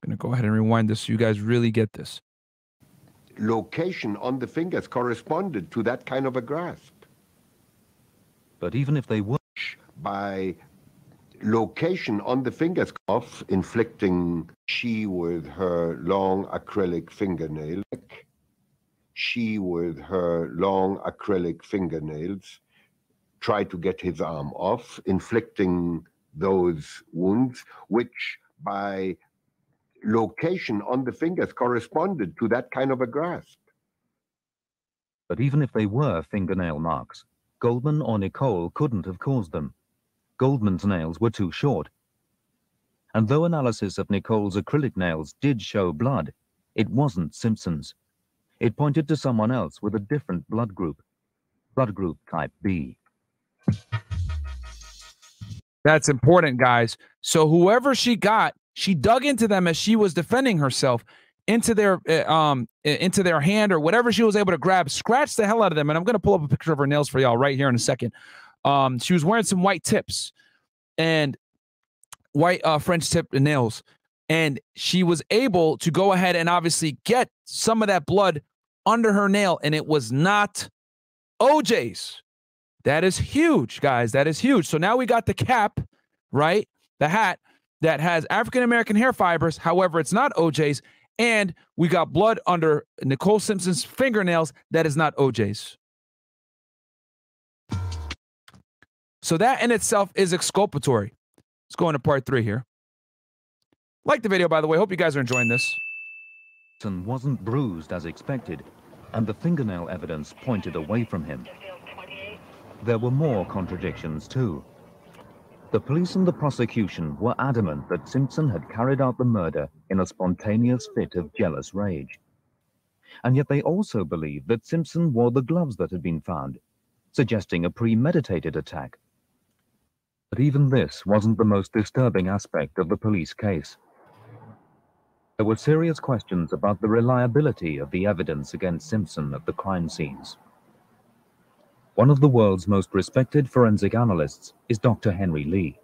I'm going to go ahead and rewind this so you guys really get this. Location on the fingers corresponded to that kind of a grasp. But even if they were by location on the fingers off, inflicting she with her long acrylic fingernail. she with her long acrylic fingernails tried to get his arm off, inflicting those wounds, which by location on the fingers corresponded to that kind of a grasp. But even if they were fingernail marks, Goldman or Nicole couldn't have caused them. Goldman's nails were too short. And though analysis of Nicole's acrylic nails did show blood, it wasn't Simpson's. It pointed to someone else with a different blood group, blood group type B. That's important, guys. So whoever she got, she dug into them as she was defending herself into their uh, um into their hand or whatever she was able to grab, scratched the hell out of them. And I'm gonna pull up a picture of her nails for y'all right here in a second. Um, she was wearing some white tips and white uh, French tip nails, and she was able to go ahead and obviously get some of that blood under her nail, and it was not OJ's. That is huge, guys. That is huge. So now we got the cap, right? The hat that has African American hair fibers. However, it's not OJ's. And we got blood under Nicole Simpson's fingernails that is not OJ's. So that in itself is exculpatory. Let's go into part three here. Like the video, by the way. Hope you guys are enjoying this. wasn't bruised as expected, and the fingernail evidence pointed away from him. There were more contradictions, too. The police and the prosecution were adamant that Simpson had carried out the murder in a spontaneous fit of jealous rage. And yet they also believed that Simpson wore the gloves that had been found, suggesting a premeditated attack. But even this wasn't the most disturbing aspect of the police case. There were serious questions about the reliability of the evidence against Simpson at the crime scenes. One of the world's most respected forensic analysts is Dr. Henry Lee.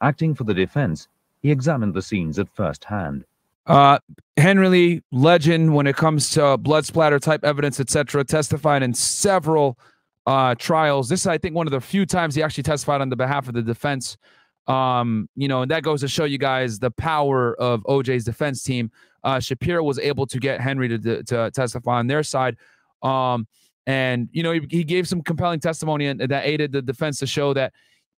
Acting for the defense, he examined the scenes at first hand Uh, Henry Lee, legend when it comes to blood splatter type evidence, etc., testified in several uh, trials. This is, I think, one of the few times he actually testified on the behalf of the defense. Um, you know, and that goes to show you guys the power of OJ's defense team. Uh, Shapiro was able to get Henry to, to testify on their side. Um, and you know, he, he gave some compelling testimony that aided the defense to show that,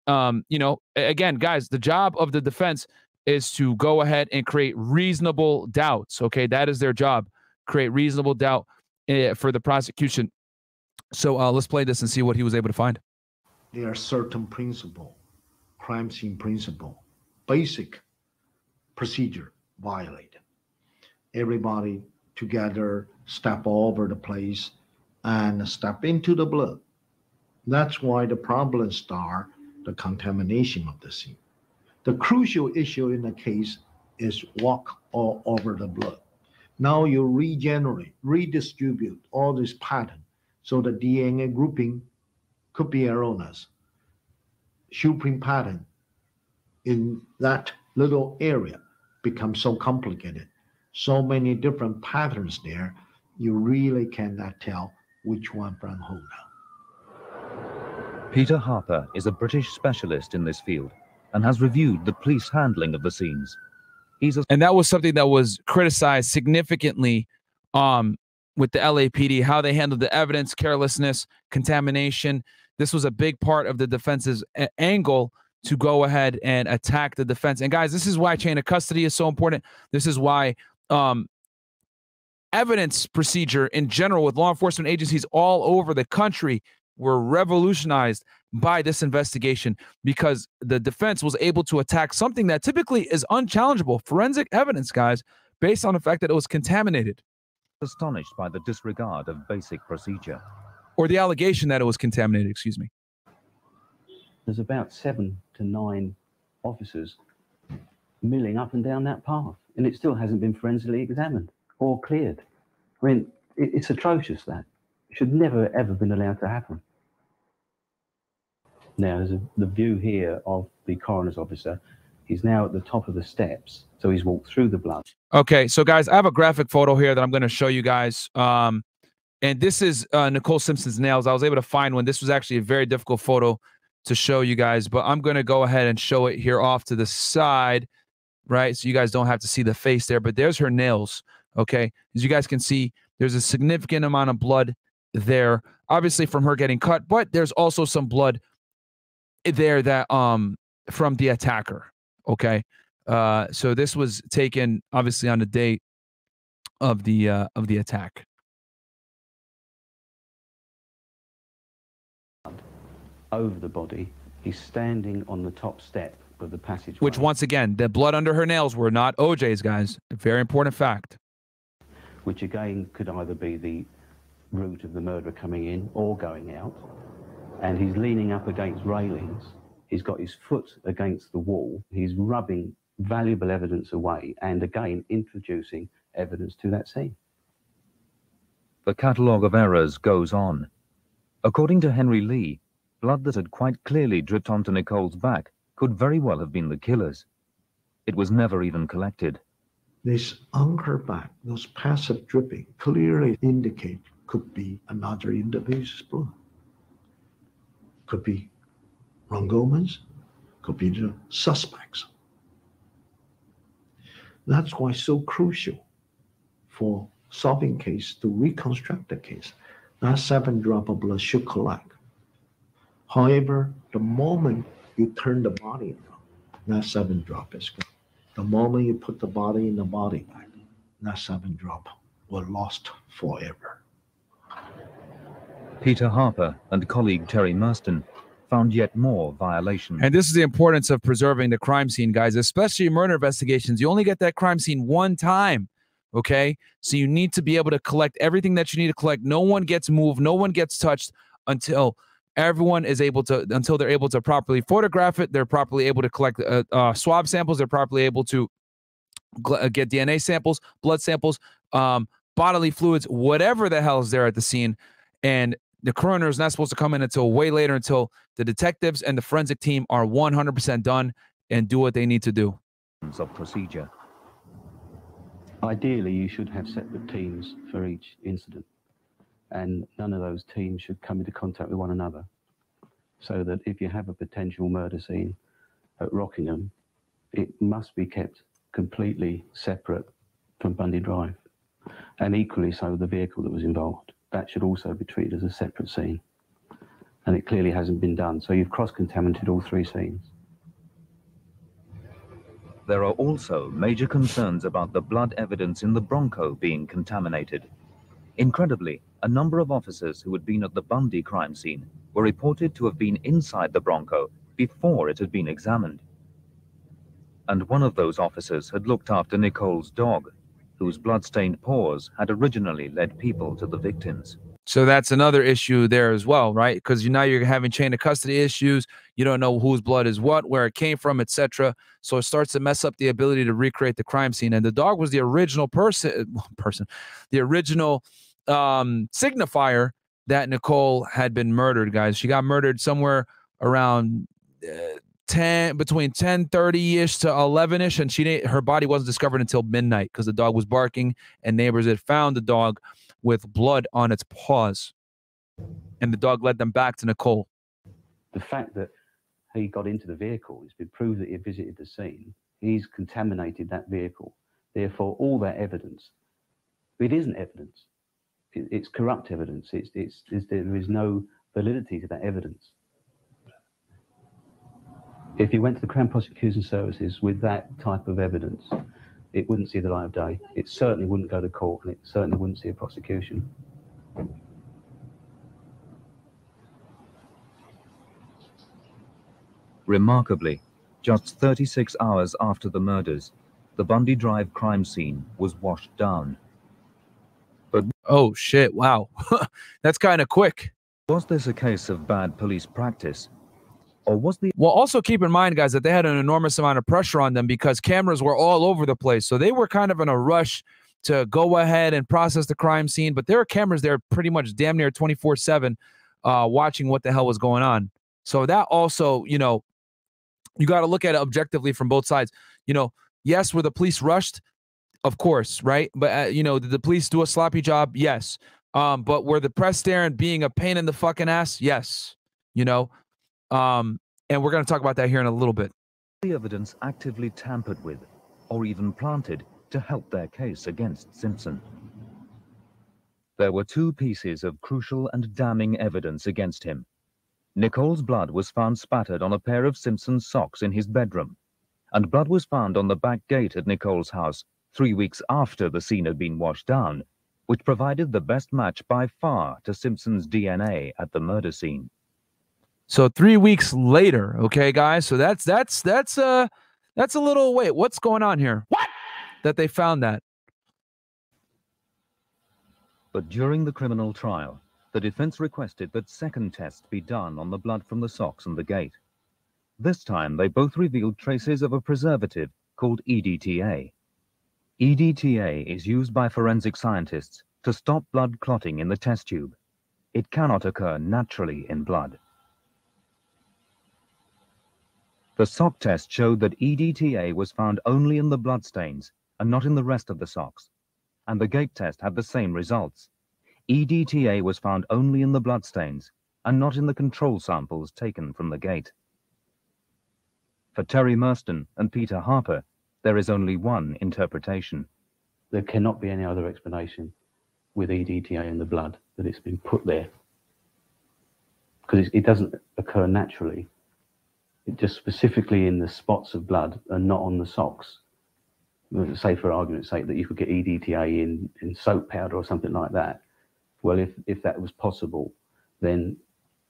um, you know, again, guys, the job of the defense is to go ahead and create reasonable doubts. Okay, that is their job. Create reasonable doubt uh, for the prosecution. So uh, let's play this and see what he was able to find. There are certain principle, crime scene principle, basic procedure violated. Everybody together step all over the place and step into the blood. That's why the problem start the contamination of the scene. The crucial issue in the case is walk all over the blood. Now you regenerate, redistribute all this pattern so the DNA grouping could be erroneous. Print pattern in that little area becomes so complicated. So many different patterns there, you really cannot tell which one from who now. Peter Harper is a British specialist in this field and has reviewed the police handling of the scenes. He's a- and that was something that was criticized significantly um, with the LAPD, how they handled the evidence, carelessness, contamination. This was a big part of the defense's a- angle to go ahead and attack the defense. And guys, this is why chain of custody is so important. This is why um, evidence procedure in general with law enforcement agencies all over the country were revolutionized by this investigation because the defense was able to attack something that typically is unchallengeable forensic evidence, guys, based on the fact that it was contaminated. Astonished by the disregard of basic procedure. Or the allegation that it was contaminated, excuse me. There's about seven to nine officers milling up and down that path, and it still hasn't been forensically examined or cleared. I mean, it, it's atrocious that. It should never, ever been allowed to happen. Now, there's a, the view here of the coroner's officer. He's now at the top of the steps, so he's walked through the blood. Okay, so guys, I have a graphic photo here that I'm going to show you guys. Um, and this is uh, Nicole Simpson's nails. I was able to find one. This was actually a very difficult photo to show you guys, but I'm going to go ahead and show it here off to the side, right? So you guys don't have to see the face there, but there's her nails. Okay, as you guys can see, there's a significant amount of blood there, obviously from her getting cut, but there's also some blood there that um from the attacker. Okay, uh, so this was taken obviously on the date of the uh, of the attack. Over the body, he's standing on the top step of the passage. Which once again, the blood under her nails were not OJ's, guys. Very important fact. Which again could either be the route of the murderer coming in or going out. And he's leaning up against railings. He's got his foot against the wall. He's rubbing valuable evidence away and again introducing evidence to that scene. The catalogue of errors goes on. According to Henry Lee, blood that had quite clearly dripped onto Nicole's back could very well have been the killer's. It was never even collected. This on her back, those passive dripping clearly indicate could be another individual's blood. Could be Ron Goldman's, could be the suspects. That's why it's so crucial for solving case to reconstruct the case. That seven drop of blood should collect. However, the moment you turn the body around, that seven drop is gone. The moment you put the body in the body bag, that seven drop were lost forever. Peter Harper and colleague Terry Marston found yet more violations. And this is the importance of preserving the crime scene, guys, especially in murder investigations. You only get that crime scene one time. Okay. So you need to be able to collect everything that you need to collect. No one gets moved, no one gets touched until everyone is able to, until they're able to properly photograph it. They're properly able to collect uh, uh, swab samples. They're properly able to gl- uh, get DNA samples, blood samples, um, bodily fluids, whatever the hell is there at the scene. And the coroner is not supposed to come in until way later until the detectives and the forensic team are 100% done and do what they need to do. Of procedure. Ideally, you should have separate teams for each incident, and none of those teams should come into contact with one another. So that if you have a potential murder scene at Rockingham, it must be kept completely separate from Bundy Drive. And equally so, the vehicle that was involved. That should also be treated as a separate scene. And it clearly hasn't been done. So you've cross contaminated all three scenes. There are also major concerns about the blood evidence in the Bronco being contaminated. Incredibly, a number of officers who had been at the Bundy crime scene were reported to have been inside the Bronco before it had been examined. And one of those officers had looked after Nicole's dog, whose blood-stained paws had originally led people to the victims. So that's another issue there as well, right? Because you now you're having chain of custody issues. You don't know whose blood is what, where it came from, etc. So it starts to mess up the ability to recreate the crime scene. And the dog was the original person, person, the original um, signifier that Nicole had been murdered. Guys, she got murdered somewhere around uh, 10 between 10 30 ish to 11 ish and she didn't her body wasn't discovered until midnight because the dog was barking and neighbors had found the dog with blood on its paws and the dog led them back to nicole The fact that he got into the vehicle, it's been proved that he visited the scene. He's contaminated that vehicle. Therefore, all that evidence, it isn't evidence. It- It's corrupt evidence. It's, it's, it's, there is no validity to that evidence. If you went to the Crown Prosecution Services with that type of evidence, it wouldn't see the light of day. It certainly wouldn't go to court and it certainly wouldn't see a prosecution. Remarkably, just 36 hours after the murders, the Bundy Drive crime scene was washed down. Oh shit, wow. That's kind of quick. Was this a case of bad police practice? Or was the Well, also keep in mind, guys, that they had an enormous amount of pressure on them because cameras were all over the place. So they were kind of in a rush to go ahead and process the crime scene. But there were cameras there pretty much damn near 24 7 uh, watching what the hell was going on. So that also, you know, you got to look at it objectively from both sides. You know, yes, were the police rushed? Of course, right? But, uh, you know, did the police do a sloppy job? Yes. Um, but were the press there and being a pain in the fucking ass? Yes. You know, um, and we're going to talk about that here in a little bit. the evidence actively tampered with or even planted to help their case against Simpson? There were two pieces of crucial and damning evidence against him. Nicole's blood was found spattered on a pair of Simpson's socks in his bedroom, and blood was found on the back gate at Nicole's house three weeks after the scene had been washed down, which provided the best match by far to Simpson's DNA at the murder scene. So three weeks later, okay, guys. So that's that's that's uh that's a little wait. What's going on here? What? That they found that. But during the criminal trial, the defense requested that second tests be done on the blood from the socks and the gate. This time, they both revealed traces of a preservative called EDTA. EDTA is used by forensic scientists to stop blood clotting in the test tube. It cannot occur naturally in blood. The sock test showed that EDTA was found only in the bloodstains and not in the rest of the socks, and the gate test had the same results. EDTA was found only in the bloodstains and not in the control samples taken from the gate. For Terry Merston and Peter Harper, there is only one interpretation. There cannot be any other explanation with EDTA in the blood that it's been put there. Because it doesn't occur naturally. It just specifically in the spots of blood and not on the socks. Say, for argument's sake, that you could get EDTA in, in soap powder or something like that. Well, if, if that was possible, then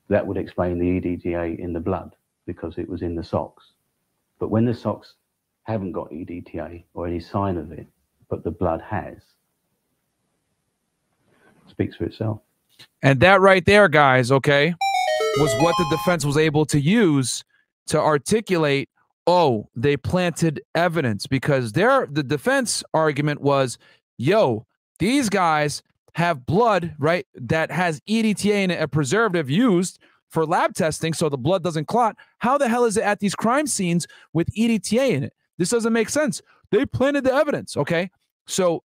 that would explain the EDTA in the blood because it was in the socks. But when the socks haven't got EDTA or any sign of it, but the blood has, speaks for itself. And that right there, guys, okay, was what the defense was able to use to articulate, oh, they planted evidence because their the defense argument was, yo, these guys have blood, right, that has EDTA in it, a preservative used for lab testing so the blood doesn't clot. How the hell is it at these crime scenes with EDTA in it? This doesn't make sense. They planted the evidence, okay? So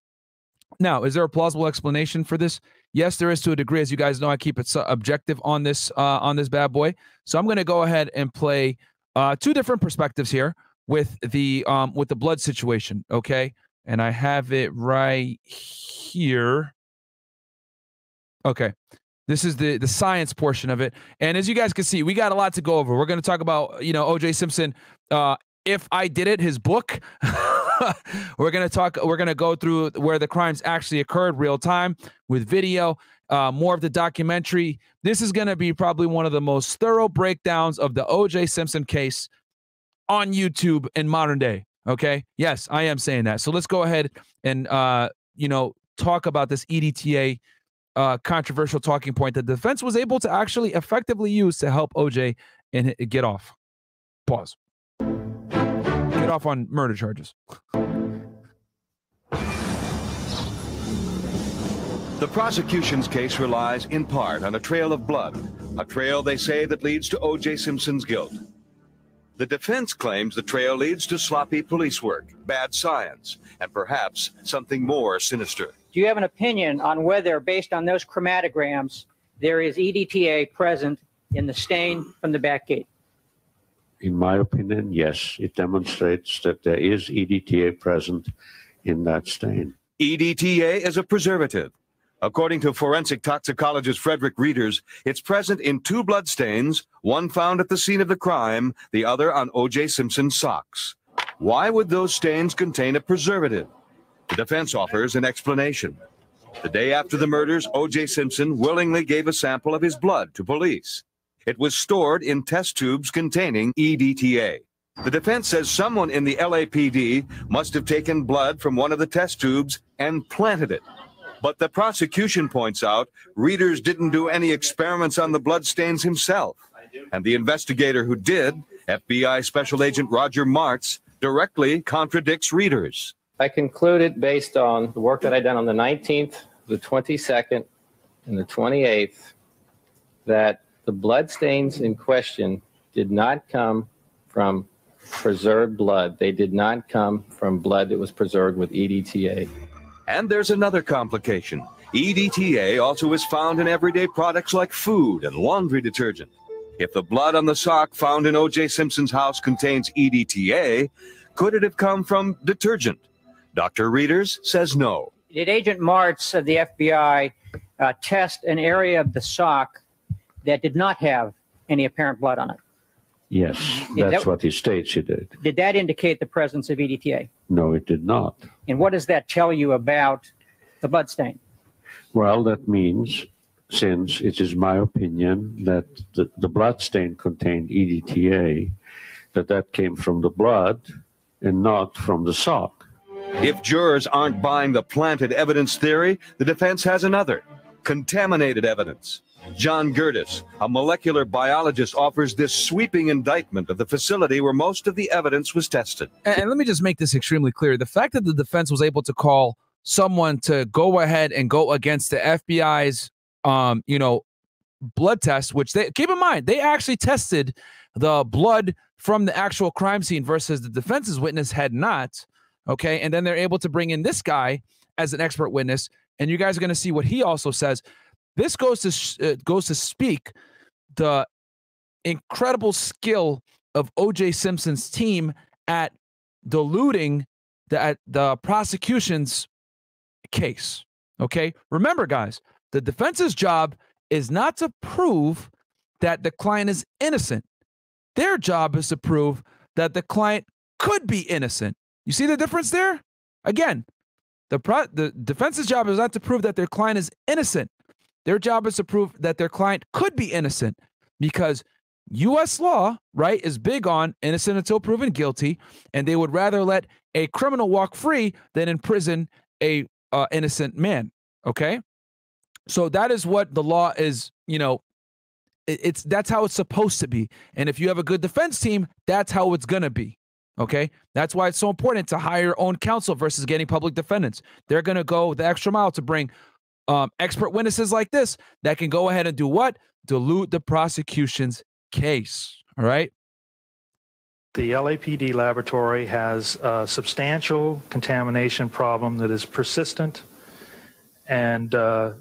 now, is there a plausible explanation for this? Yes, there is to a degree. As you guys know, I keep it so objective on this uh, on this bad boy. So I'm going to go ahead and play uh, two different perspectives here with the um, with the blood situation. Okay, and I have it right here. Okay. This is the the science portion of it. And as you guys can see, we got a lot to go over. We're going to talk about, you know, OJ Simpson uh if I did it, his book. we're to talk we're to go through where the crimes actually occurred real time with video, uh more of the documentary. This is to be probably one of the most thorough breakdowns of the OJ Simpson case on YouTube in modern day. Okay. Yes, I am saying that. So let's go ahead and uh, you know, talk about this EDTA uh controversial talking point that the defense was able to actually effectively use to help OJ and get off. Pause. Get off on murder charges. The prosecution's case relies in part on a trail of blood, a trail they say that leads to O.J. Simpson's guilt. The defense claims the trail leads to sloppy police work, bad science, and perhaps something more sinister. Do you have an opinion on whether, based on those chromatograms, there is EDTA present in the stain from the back gate? In my opinion, yes, it demonstrates that there is EDTA present in that stain. EDTA is a preservative. According to forensic toxicologist Frederick Rieders, it's present in two bloodstains, one found at the scene of the crime, the other on O.J. Simpson's socks. Why would those stains contain a preservative? The defense offers an explanation. The day after the murders, O.J. Simpson willingly gave a sample of his blood to police. It was stored in test tubes containing EDTA. The defense says someone in the LAPD must have taken blood from one of the test tubes and planted it. But the prosecution points out Rieders didn't do any experiments on the bloodstains himself. And the investigator who did, FBI Special Agent Roger Martz, directly contradicts Rieders. I concluded based on the work that I done on the 19th, the 22nd, and the 28th that the blood stains in question did not come from preserved blood. They did not come from blood that was preserved with EDTA. And there's another complication. EDTA also is found in everyday products like food and laundry detergent. If the blood on the sock found in O.J. Simpson's house contains EDTA, could it have come from detergent? Dr. Rieders says no. Did Agent Martz of the FBI uh, test an area of the sock that did not have any apparent blood on it? Yes, Yeah, that's that- what he states he did. Did that indicate the presence of EDTA? No, it did not. And what does that tell you about the blood stain? Well, that means, since it is my opinion that the, the blood stain contained EDTA, that that came from the blood and not from the sock. If jurors aren't buying the planted evidence theory, the defense has another contaminated evidence. John Gerdes, a molecular biologist, offers this sweeping indictment of the facility where most of the evidence was tested. And, let me just make this extremely clear. The fact that the defense was able to call someone to go ahead and go against the FBI's um, you know, blood test, which they keep in mind, they actually tested the blood from the actual crime scene versus the defense's witness had not. Okay. And then they're able to bring in this guy as an expert witness. And you guys are going to see what he also says. This goes to uh, goes to speak the incredible skill of OJ Simpson's team at diluting the at the prosecution's case. Okay? Remember guys, the defense's job is not to prove that the client is innocent. Their job is to prove that the client could be innocent. You see the difference there? Again, the pro- the defense's job is not to prove that their client is innocent. Their job is to prove that their client could be innocent because US law, right, is big on innocent until proven guilty, and they would rather let a criminal walk free than imprison a uh, innocent man. Okay, so that is what the law is. You know, it- it's that's how it's supposed to be. And if you have a good defense team, that's how it's gonna be. Okay, that's why it's so important to hire your own counsel versus getting public defendants. They're gonna go the extra mile to bring um, expert witnesses like this that can go ahead and do what? Dilute the prosecution's case. All right. The LAPD laboratory has a substantial contamination problem that is persistent and uh,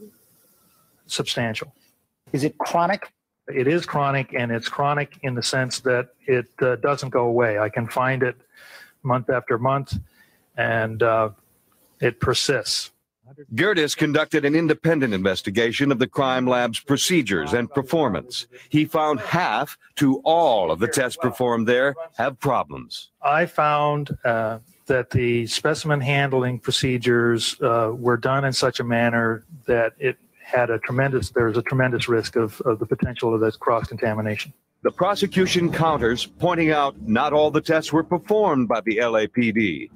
substantial. Is it chronic? It is chronic, and it's chronic in the sense that it uh, doesn't go away. I can find it month after month, and uh, it persists. Gerdes conducted an independent investigation of the crime lab's procedures and performance. He found half to all of the tests performed there have problems. I found uh, that the specimen handling procedures uh, were done in such a manner that it had a tremendous, there's a tremendous risk of, of the potential of this cross contamination. The prosecution counters, pointing out not all the tests were performed by the LAPD.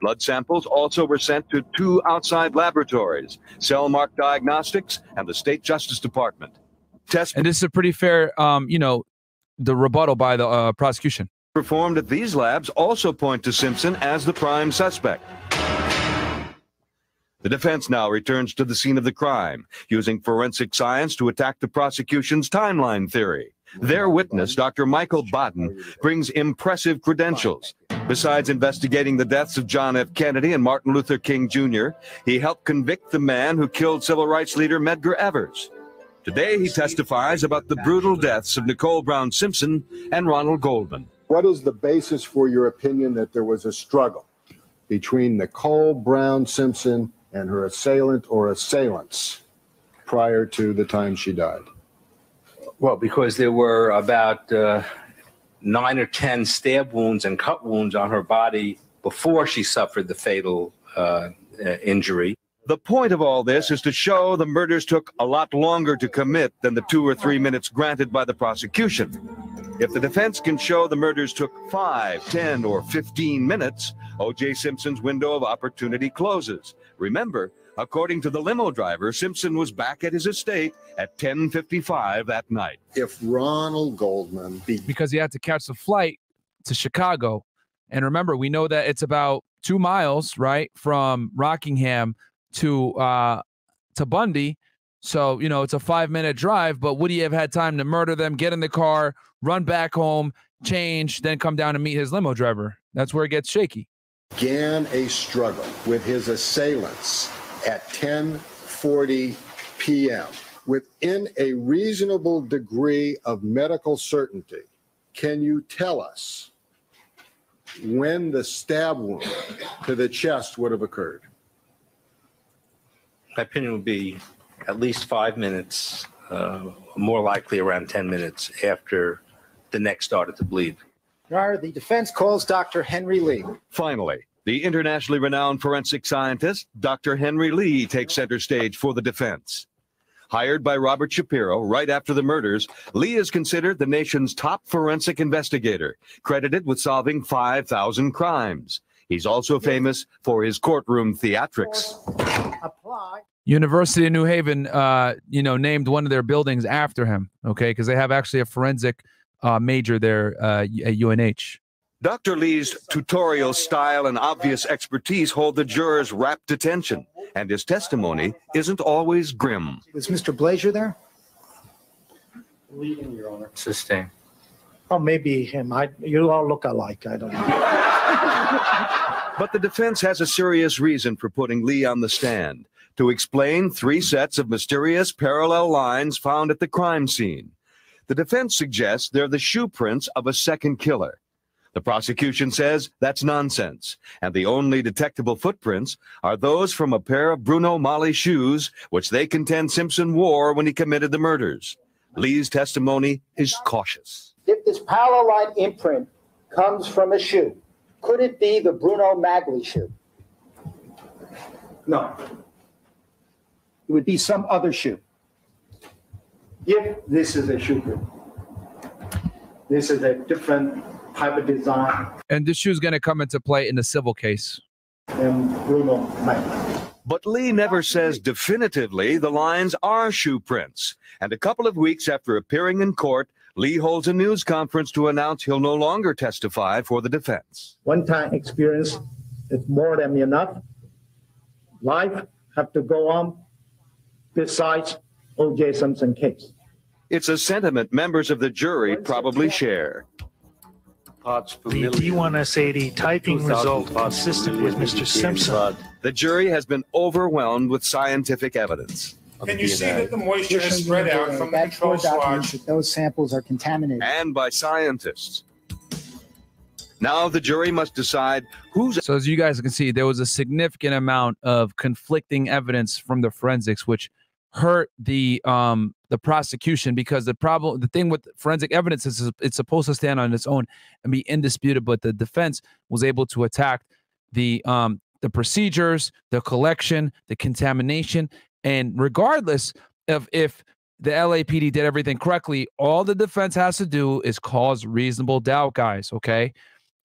Blood samples also were sent to two outside laboratories, Cellmark Diagnostics and the State Justice Department. Tests And this is a pretty fair, um, you know, the rebuttal by the uh, prosecution. performed at these labs also point to Simpson as the prime suspect. The defense now returns to the scene of the crime, using forensic science to attack the prosecution's timeline theory. Their witness, Dr. Michael Baden, brings impressive credentials. Besides investigating the deaths of John F. Kennedy and Martin Luther King Jr., he helped convict the man who killed civil rights leader Medgar Evers. Today, he testifies about the brutal deaths of Nicole Brown Simpson and Ronald Goldman. What is the basis for your opinion that there was a struggle between Nicole Brown Simpson and her assailant or assailants prior to the time she died? Well, because there were about uh, nine or 10 stab wounds and cut wounds on her body before she suffered the fatal uh, uh, injury. The point of all this is to show the murders took a lot longer to commit than the two or three minutes granted by the prosecution. If the defense can show the murders took five, ten, or 15 minutes, O.J. Simpson's window of opportunity closes. Remember, according to the limo driver, Simpson was back at his estate at 10:55 that night. If Ronald Goldman be because he had to catch the flight to Chicago. And remember, we know that it's about two miles, right, from Rockingham to uh to Bundy. So, you know, it's a five minute drive, but would he have had time to murder them, get in the car, run back home, change, then come down and meet his limo driver? That's where it gets shaky. began a struggle with his assailants at 10:40 p.m. within a reasonable degree of medical certainty. Can you tell us when the stab wound to the chest would have occurred? My opinion would be at least five minutes, uh, more likely around 10 minutes after the neck started to bleed. Your Honor, the defense calls Dr. Henry Lee. Finally, the internationally renowned forensic scientist, Dr. Henry Lee, takes center stage for the defense. Hired by Robert Shapiro right after the murders, Lee is considered the nation's top forensic investigator, credited with solving 5,000 crimes. He's also famous for his courtroom theatrics. University of New Haven, uh, you know, named one of their buildings after him. Okay, because they have actually a forensic uh, major there uh, at UNH. Dr. Lee's tutorial style and obvious expertise hold the jurors' rapt attention, and his testimony isn't always grim. Is Mr. Blazer there? Leading, Your Honor. Sustain. Oh, maybe him. I, you all look alike. I don't know. But the defense has a serious reason for putting Lee on the stand to explain three sets of mysterious parallel lines found at the crime scene. The defense suggests they're the shoe prints of a second killer. The prosecution says that's nonsense, and the only detectable footprints are those from a pair of Bruno Magli shoes, which they contend Simpson wore when he committed the murders. Lee's testimony is cautious. If this parallel line imprint comes from a shoe, could it be the Bruno Magli shoe? No. It would be some other shoe. If this is a shoe print. This is a different type of design And this shoe's going to come into play in the civil case. than Bruno Magli. But Lee never says definitively the lines are shoe prints. And a couple of weeks after appearing in court, Lee holds a news conference to announce he'll no longer testify for the defense. One time experience is more than enough. Life have to go on besides O.J. Simpson case. It's a sentiment members of the jury probably share. Parts per The million. D1S80 typing result parts consistent with Mr. Simpson. blood. The jury has been overwhelmed with scientific evidence. Can you see that the moisture has spread out from the That control board documents sludge? that those samples are contaminated. And by scientists. Now the jury must decide who's. So as you guys can see, there was a significant amount of conflicting evidence from the forensics, which hurt the um the prosecution because the problem the thing with forensic evidence is it's supposed to stand on its own and be indisputed but the defense was able to attack the um the procedures the collection the contamination and regardless of if the LAPD did everything correctly all the defense has to do is cause reasonable doubt guys okay?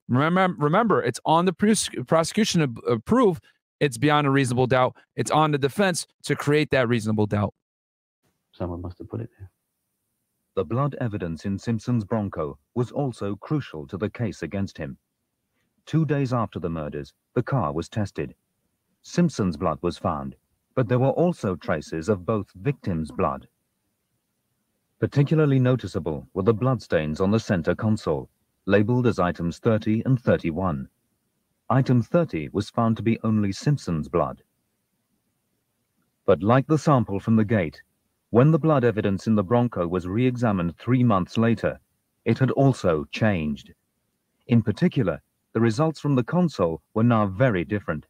Remember remember it's on the pros- prosecution to prove it's beyond a reasonable doubt. It's on the defense to create that reasonable doubt Someone must have put it there. The blood evidence in Simpson's Bronco was also crucial to the case against him. Two days after the murders, the car was tested. Simpson's blood was found, but there were also traces of both victims' blood. Particularly noticeable were the bloodstains on the center console, labeled as items 30 and 31. Item 30 was found to be only Simpson's blood. But like the sample from the gate, when the blood evidence in the Bronco was re-examined three months later, it had also changed. In particular, the results from the console were now very different.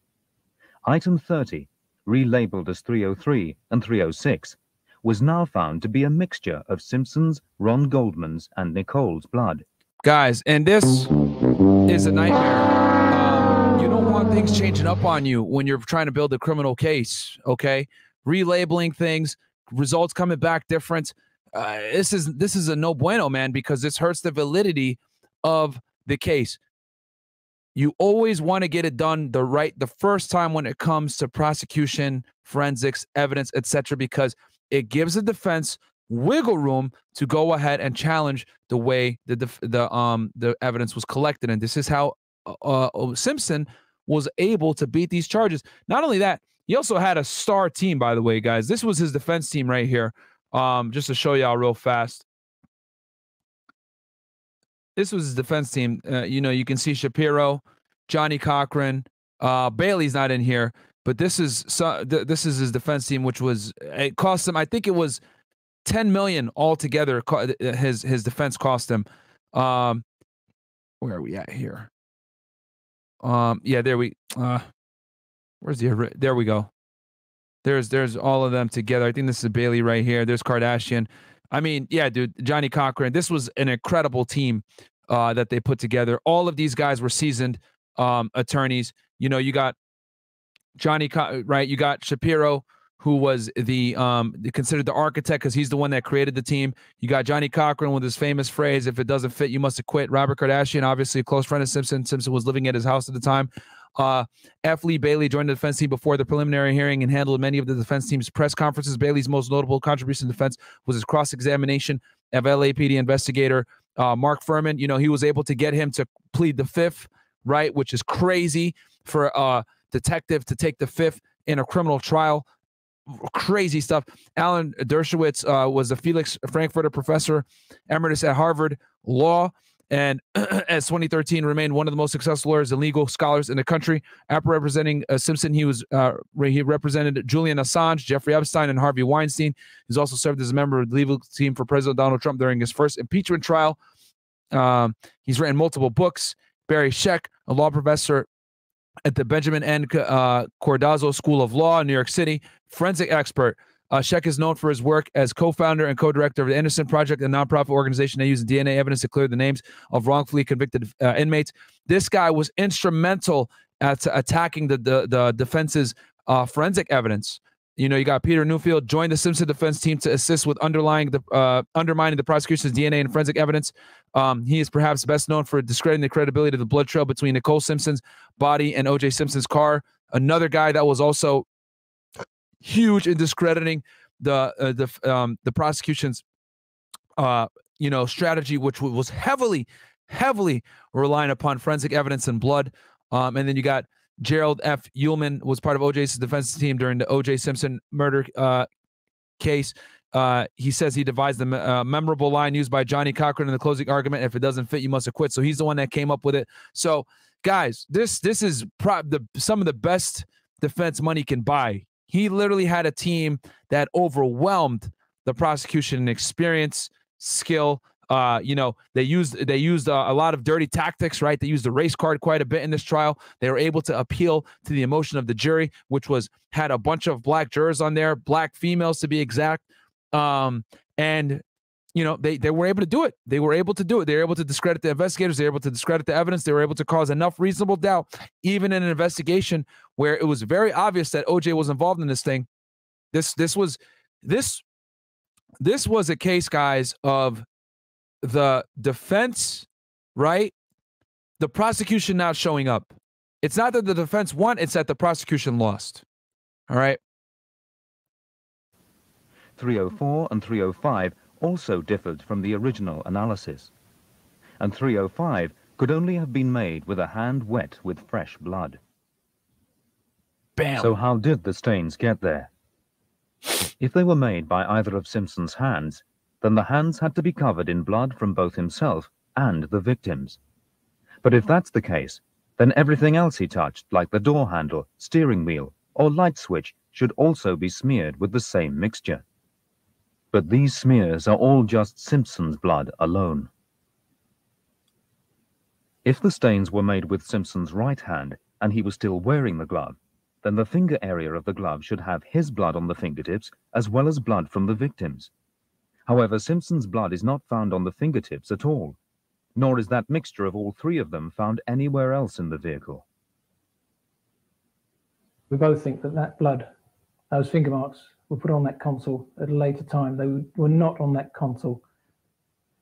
Item 30, relabeled as 303 and 306, was now found to be a mixture of Simpson's, Ron Goldman's, and Nicole's blood. guys and this is a nightmare um, you don't want things changing up on you when you're trying to build a criminal case okay relabeling things results coming back different uh, this is this is a no bueno man because this hurts the validity of the case. You always want to get it done the right the first time when it comes to prosecution forensics evidence etc because it gives the defense wiggle room to go ahead and challenge the way the the um the evidence was collected. And this is how uh, uh, Simpson was able to beat these charges. Not only that he also had a star team by the way guys. This was his defense team right here um just to show y'all real fast. This was his defense team. Uh, you know you can see Shapiro Johnnie Cochran uh Bailey's not in here but this is th- this is his defense team which was it cost him I think it was 10 million altogether co- uh, his his defense cost him. Um where are we at here? Um yeah there we uh where's the there we go there's there's all of them together i think this is bailey right here there's kardashian i mean yeah dude johnnie cochran this was an incredible team uh that they put together all of these guys were seasoned um attorneys you know you got johnny Co- right you got shapiro who was the um considered the architect because he's the one that created the team. You got Johnnie Cochran with his famous phrase, "If it doesn't fit, you must acquit." Robert Kardashian, obviously a close friend of Simpson. Simpson was living at his house at the time. Uh, F. Lee Bailey joined the defense team before the preliminary hearing and handled many of the defense team's press conferences. Bailey's most notable contribution to defense was his cross-examination of LAPD investigator uh, Mark Fuhrman. You know, he was able to get him to plead the fifth, right, which is crazy for a detective to take the fifth in a criminal trial crazy stuff. Alan Dershowitz uh, was a Felix Frankfurter professor emeritus at Harvard Law, and as 2013 remained one of the most successful lawyers and legal scholars in the country. After representing uh, Simpson, he was uh, he represented Julian Assange, Jeffrey Epstein, and Harvey Weinstein. He's also served as a member of the legal team for President Donald Trump during his first impeachment trial. Um, he's written multiple books. Barry Scheck, a law professor at the Benjamin N. Uh, Cardozo School of Law in New York City, forensic expert. Uh, Scheck is known for his work as co-founder and co-director of the Innocence Project, a nonprofit organization that uses DNA evidence to clear the names of wrongfully convicted uh, inmates. This guy was instrumental at attacking the the, the defense's uh, forensic evidence. You know, you got Peter Neufeld joined the Simpson defense team to assist with underlying the uh, undermining the prosecution's DNA and forensic evidence. Um, he is perhaps best known for discrediting the credibility of the blood trail between Nicole Simpson's body and O.J. Simpson's car. Another guy that was also huge in discrediting the uh, the um, the prosecution's uh, you know strategy, which was heavily heavily relying upon forensic evidence and blood. Um, and then you got Gerald F. Uelmen was part of OJ's defense team during the OJ Simpson murder uh, case. Uh, he says he devised the uh, memorable line used by Johnnie Cochran in the closing argument: "If it doesn't fit, you must acquit." So he's the one that came up with it. So, guys, this this is pro- the some of the best defense money can buy. He literally had a team that overwhelmed the prosecution in experience, skill. Uh, you know, they used they used uh, a lot of dirty tactics, right? They used the race card quite a bit in this trial. They were able to appeal to the emotion of the jury, which was had a bunch of black jurors on there, black females to be exact. Um, and you know, they they were able to do it. They were able to do it. They were able to discredit the investigators. They were able to discredit the evidence. They were able to cause enough reasonable doubt, even in an investigation where it was very obvious that OJ was involved in this thing. This this was this this was a case, guys, of the defense, right? The prosecution not showing up. It's not that the defense won, it's that the prosecution lost. All right. 304 and 305 also differed from the original analysis. And 305 could only have been made with a hand wet with fresh blood. Bam. So how did the stains get there? If they were made by either of Simpson's hands, then the hands had to be covered in blood from both himself and the victims. But if that's the case, then everything else he touched, like the door handle, steering wheel, or light switch, should also be smeared with the same mixture. But these smears are all just Simpson's blood alone. If the stains were made with Simpson's right hand and he was still wearing the glove, then the finger area of the glove should have his blood on the fingertips as well as blood from the victims. However, Simpson's blood is not found on the fingertips at all, nor is that mixture of all three of them found anywhere else in the vehicle. We both think that that blood, those finger marks, were put on that console at a later time. They were not on that console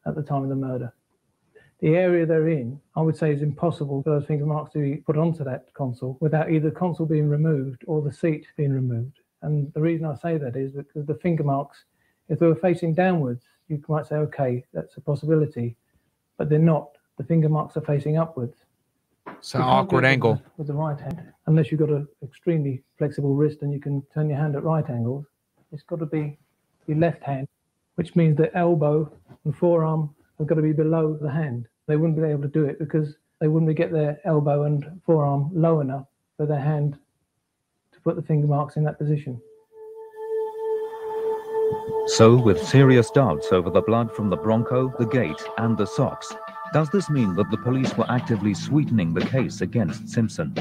at the time of the murder. The area they're in, I would say, is impossible for those finger marks to be put onto that console without either the console being removed or the seat being removed. And the reason I say that is because the finger marks, if they were facing downwards, you might say, okay, that's a possibility, but they're not. The finger marks are facing upwards. It's an You can't do awkward angle. With the right hand, unless you've got an extremely flexible wrist and you can turn your hand at right angles, it's got to be your left hand, which means the elbow and forearm have got to be below the hand. They wouldn't be able to do it because they wouldn't get their elbow and forearm low enough for their hand to put the finger marks in that position. So, with serious doubts over the blood from the Bronco, the gate, and the socks, does this mean that the police were actively sweetening the case against Simpson?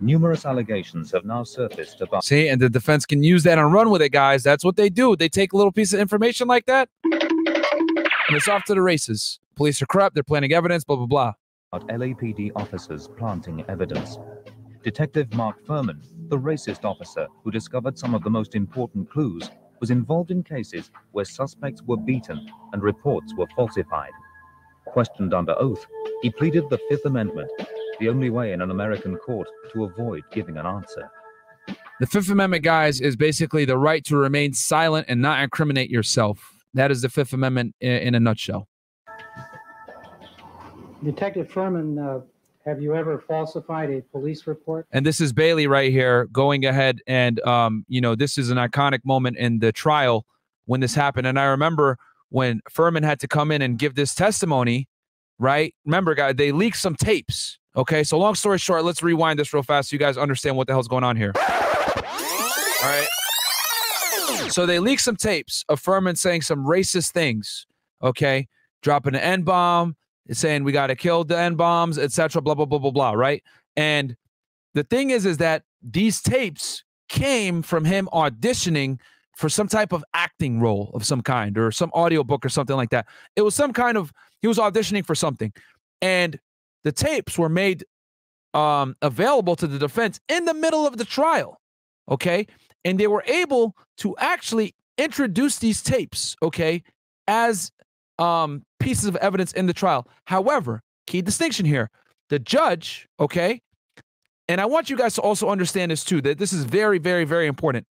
Numerous allegations have now surfaced about. See, and the defense can use that and run with it, guys. That's what they do. They take a little piece of information like that, and it's off to the races. Police are corrupt. They're planting evidence. Blah blah blah. about LAPD officers planting evidence. Detective Mark Fuhrman, the racist officer who discovered some of the most important clues, was involved in cases where suspects were beaten and reports were falsified. Questioned under oath, he pleaded the Fifth Amendment, the only way in an American court to avoid giving an answer. The Fifth Amendment, guys, is basically the right to remain silent and not incriminate yourself. That is the Fifth Amendment in, in a nutshell. Detective Fuhrman, uh, have you ever falsified a police report? And this is Bailey right here going ahead and um, you know, this is an iconic moment in the trial when this happened. And I remember when Fuhrman had to come in and give this testimony, right? Remember, guys, they leaked some tapes. Okay, so long story short, let's rewind this real fast so you guys understand what the hell's going on here. All right. So they leaked some tapes of Fuhrman saying some racist things. Okay, dropping an N bomb, saying we got to kill the N bombs, etc. Blah blah blah blah blah. Right. And the thing is, is that these tapes came from him auditioning for some type of acting role of some kind or some audiobook or something like that. It was some kind of he was auditioning for something. And the tapes were made um, available to the defense in the middle of the trial. Okay. And they were able to actually introduce these tapes, okay, as um, pieces of evidence in the trial. However, key distinction here the judge, okay, and I want you guys to also understand this too, that this is very, very, very important.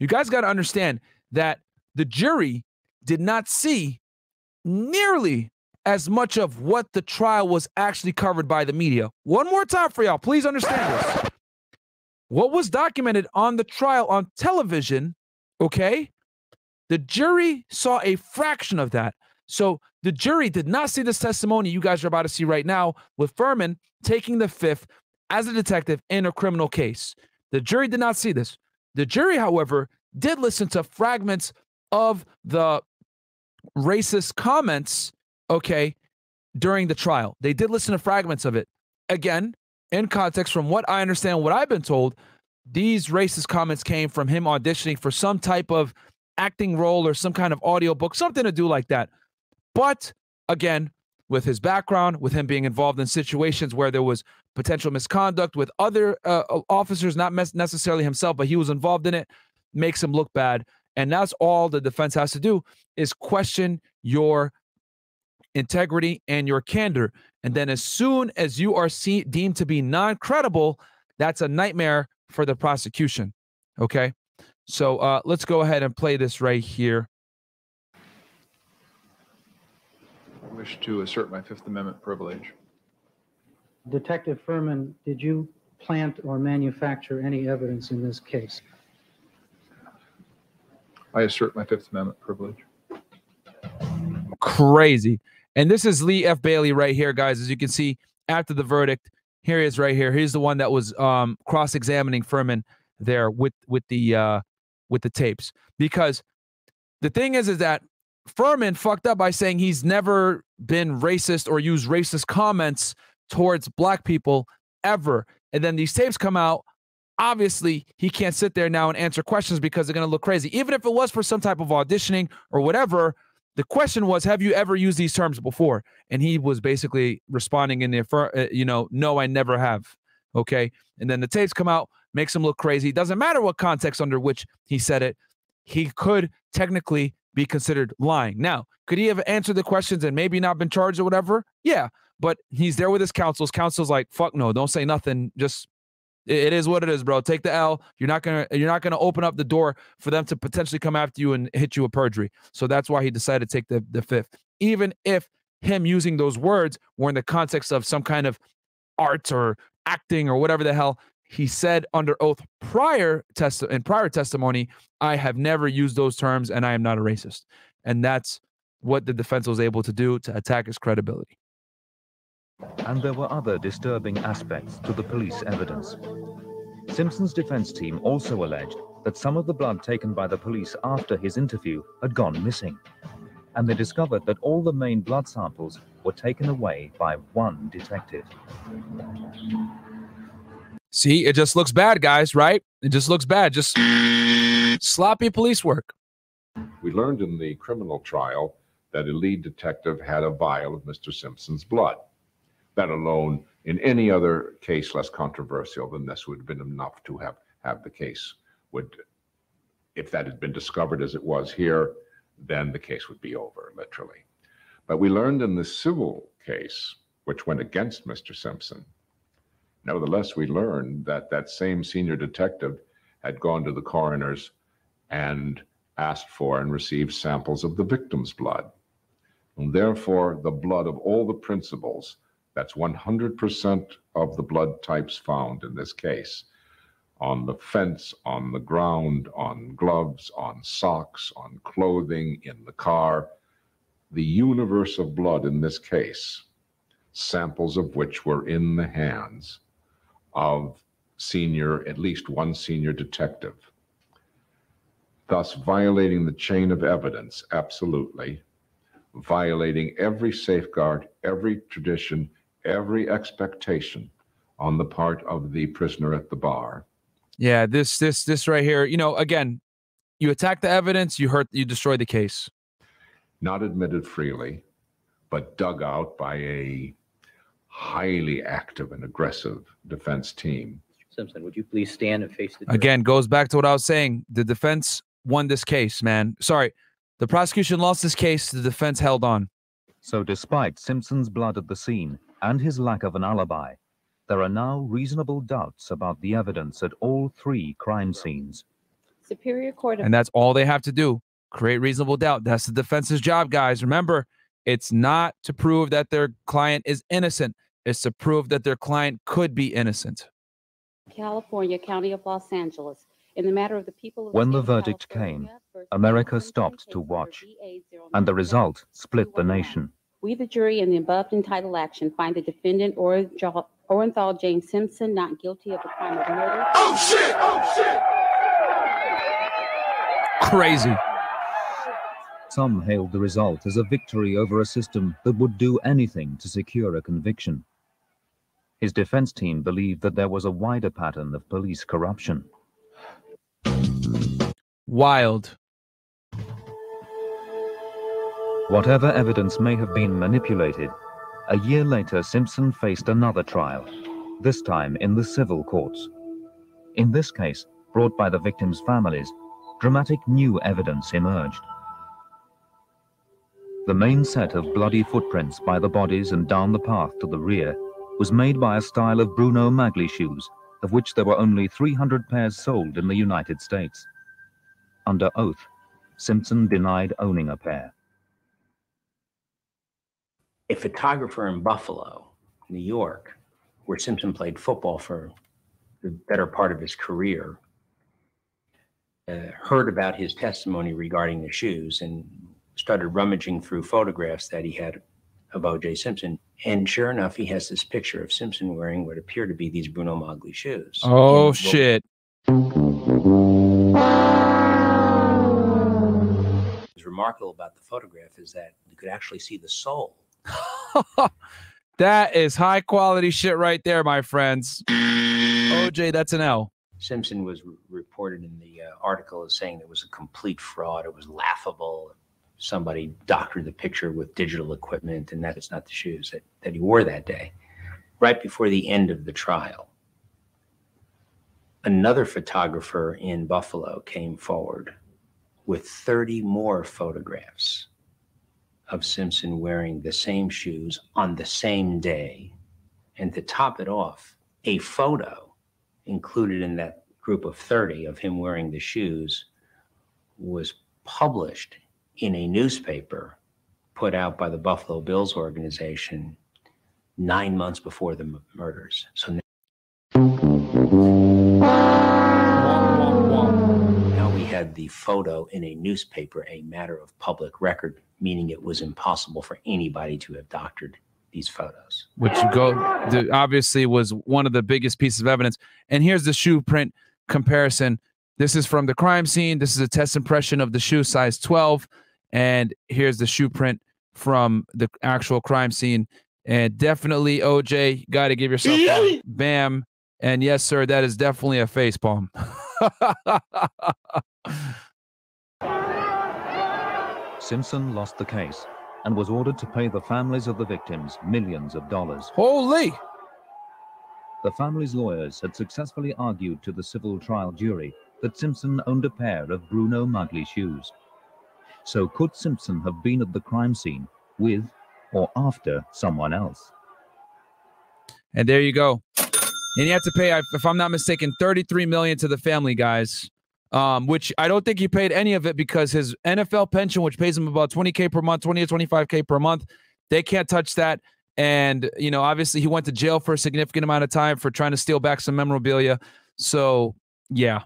You guys got to understand that the jury did not see nearly as much of what the trial was actually covered by the media. One more time for y'all, please understand this. What was documented on the trial on television, okay, The jury saw a fraction of that. So the jury did not see this testimony you guys are about to see right now with Fuhrman taking the fifth as a detective in a criminal case. The jury did not see this. The jury, however, did listen to fragments of the racist comments, okay, during the trial. They did listen to fragments of it. Again, in context, from what I understand, what I've been told, these racist comments came from him auditioning for some type of acting role or some kind of audio book, something to do like that. But again, with his background, with him being involved in situations where there was potential misconduct with other uh, officers, not necessarily himself, but he was involved in it, makes him look bad. And that's all the defense has to do is question your integrity and your candor. And then as soon as you are see- deemed to be non-credible, that's a nightmare for the prosecution. Okay. So uh, let's go ahead and play this right here. I wish to assert my Fifth Amendment privilege. Detective Fuhrman, did you plant or manufacture any evidence in this case? I assert my Fifth Amendment privilege. Crazy. And this is Lee F. Bailey right here, guys. As you can see, after the verdict, here he is right here. He's the one that was um, cross-examining Fuhrman there with with the uh, with the tapes. Because the thing is, is that Fuhrman fucked up by saying he's never been racist or used racist comments towards black people ever. And then these tapes come out. Obviously, he can't sit there now and answer questions because they're going to look crazy. Even if it was for some type of auditioning or whatever, the question was, have you ever used these terms before? And he was basically responding in the, uh, you know, no, I never have. Okay. And then the tapes come out, makes him look crazy. Doesn't matter what context under which he said it. He could technically be considered lying. Now, could he have answered the questions and maybe not been charged or whatever? Yeah, but he's there with his counsel. His counsel's like, "Fuck no, don't say nothing. Just it is what it is, bro. Take the L. You're not gonna you're not gonna open up the door for them to potentially come after you and hit you with perjury. So that's why he decided to take the the fifth, even if him using those words were in the context of some kind of art or acting or whatever the hell he said under oath prior test in prior testimony, I have never used those terms and I am not a racist. And that's what the defense was able to do to attack his credibility. And there were other disturbing aspects to the police evidence. Simpson's defense team also alleged that some of the blood taken by the police after his interview had gone missing. And they discovered that all the main blood samples were taken away by one detective. See, it just looks bad, guys, right? It just looks bad. Just sloppy police work. We learned in the criminal trial that a lead detective had a vial of Mr. Simpson's blood. That alone, in any other case less controversial than this, would have been enough to have, have the case would, if that had been discovered as it was here, then the case would be over, literally. But we learned in the civil case, which went against Mr. Simpson, Nevertheless, we learned that that same senior detective had gone to the coroners and asked for and received samples of the victim's blood. And therefore, the blood of all the principals, that's 100% of the blood types found in this case, on the fence, on the ground, on gloves, on socks, on clothing, in the car, the universe of blood in this case, samples of which were in the hands of senior, at least one senior detective, thus violating the chain of evidence, absolutely, violating every safeguard, every tradition, every expectation on the part of the prisoner at the bar. Yeah, this this this right here, you know, again, you attack the evidence, you hurt you destroy the case. Not admitted freely, but dug out by a highly active and aggressive defense team. Simpson, would you please stand and face the jury? Again, goes back to what I was saying. The defense won this case, man. Sorry, the prosecution lost this case. The defense held on. So, despite Simpson's blood at the scene and his lack of an alibi, there are now reasonable doubts about the evidence at all three crime scenes. Superior Court of And that's all they have to do. Create reasonable doubt. That's the defense's job, guys. Remember, it's not to prove that their client is innocent is to prove that their client could be innocent. California, County of Los Angeles, in the matter of the people of When the the state of verdict came, America stopped to watch, and the result split the nation. We, the jury, in the above entitled action, find the defendant Orenthal Orenthal James Simpson not guilty of the crime of murder. Oh shit! Oh shit! Crazy. Some hailed the result as a victory over a system that would do anything to secure a conviction. His defense team believed that there was a wider pattern of police corruption. Wild. Whatever evidence may have been manipulated, a year later Simpson faced another trial, this time in the civil courts. In this case, brought by the victims' families, dramatic new evidence emerged. The main set of bloody footprints by the bodies and down the path to the rear was made by a style of Bruno Magli shoes, of which there were only 300 pairs sold in the United States. Under oath, Simpson denied owning a pair. a photographer in Buffalo, New York, where Simpson played football for the better part of his career, uh, heard about his testimony regarding the shoes and started rummaging through photographs that he had of O.J. Simpson. And sure enough, he has this picture of Simpson wearing what appear to be these Bruno Magli shoes. Oh And shit. What's remarkable about the photograph is that you could actually see the sole. That is high quality shit right there, my friends. OJ, that's an L. Simpson was re- reported in the uh, article as saying it was a complete fraud. It was laughable. Somebody doctored the picture with digital equipment, and that it's not the shoes that, that he wore that day. Right before the end of the trial, another photographer in Buffalo came forward with 30 more photographs of Simpson wearing the same shoes on the same day. And to top it off, a photo included in that group of 30 of him wearing the shoes was published in a newspaper put out by the Buffalo Bills organization nine months before the murders. So now we had the photo in a newspaper, a matter of public record, meaning it was impossible for anybody to have doctored these photos. which go obviously was one of the biggest pieces of evidence. And here's the shoe print comparison. This is from the crime scene. This is a test impression of the shoe size 12. And here's the shoe print from the actual crime scene. And definitely, OJ, got to give yourself a bam. And yes, sir, that is definitely a face palm. Simpson lost the case and was ordered to pay the families of the victims millions of dollars. Holy! The family's lawyers had successfully argued to the civil trial jury that Simpson owned a pair of Bruno Magli shoes. So could Simpson have been at the crime scene with or after someone else? And there you go. And you have to pay, if I'm not mistaken, 33 million to the family guys. Um, which I don't think he paid any of it because his NFL pension, which pays him about 20k per month, 20 to 25k per month, they can't touch that. And you know, obviously, he went to jail for a significant amount of time for trying to steal back some memorabilia. So yeah,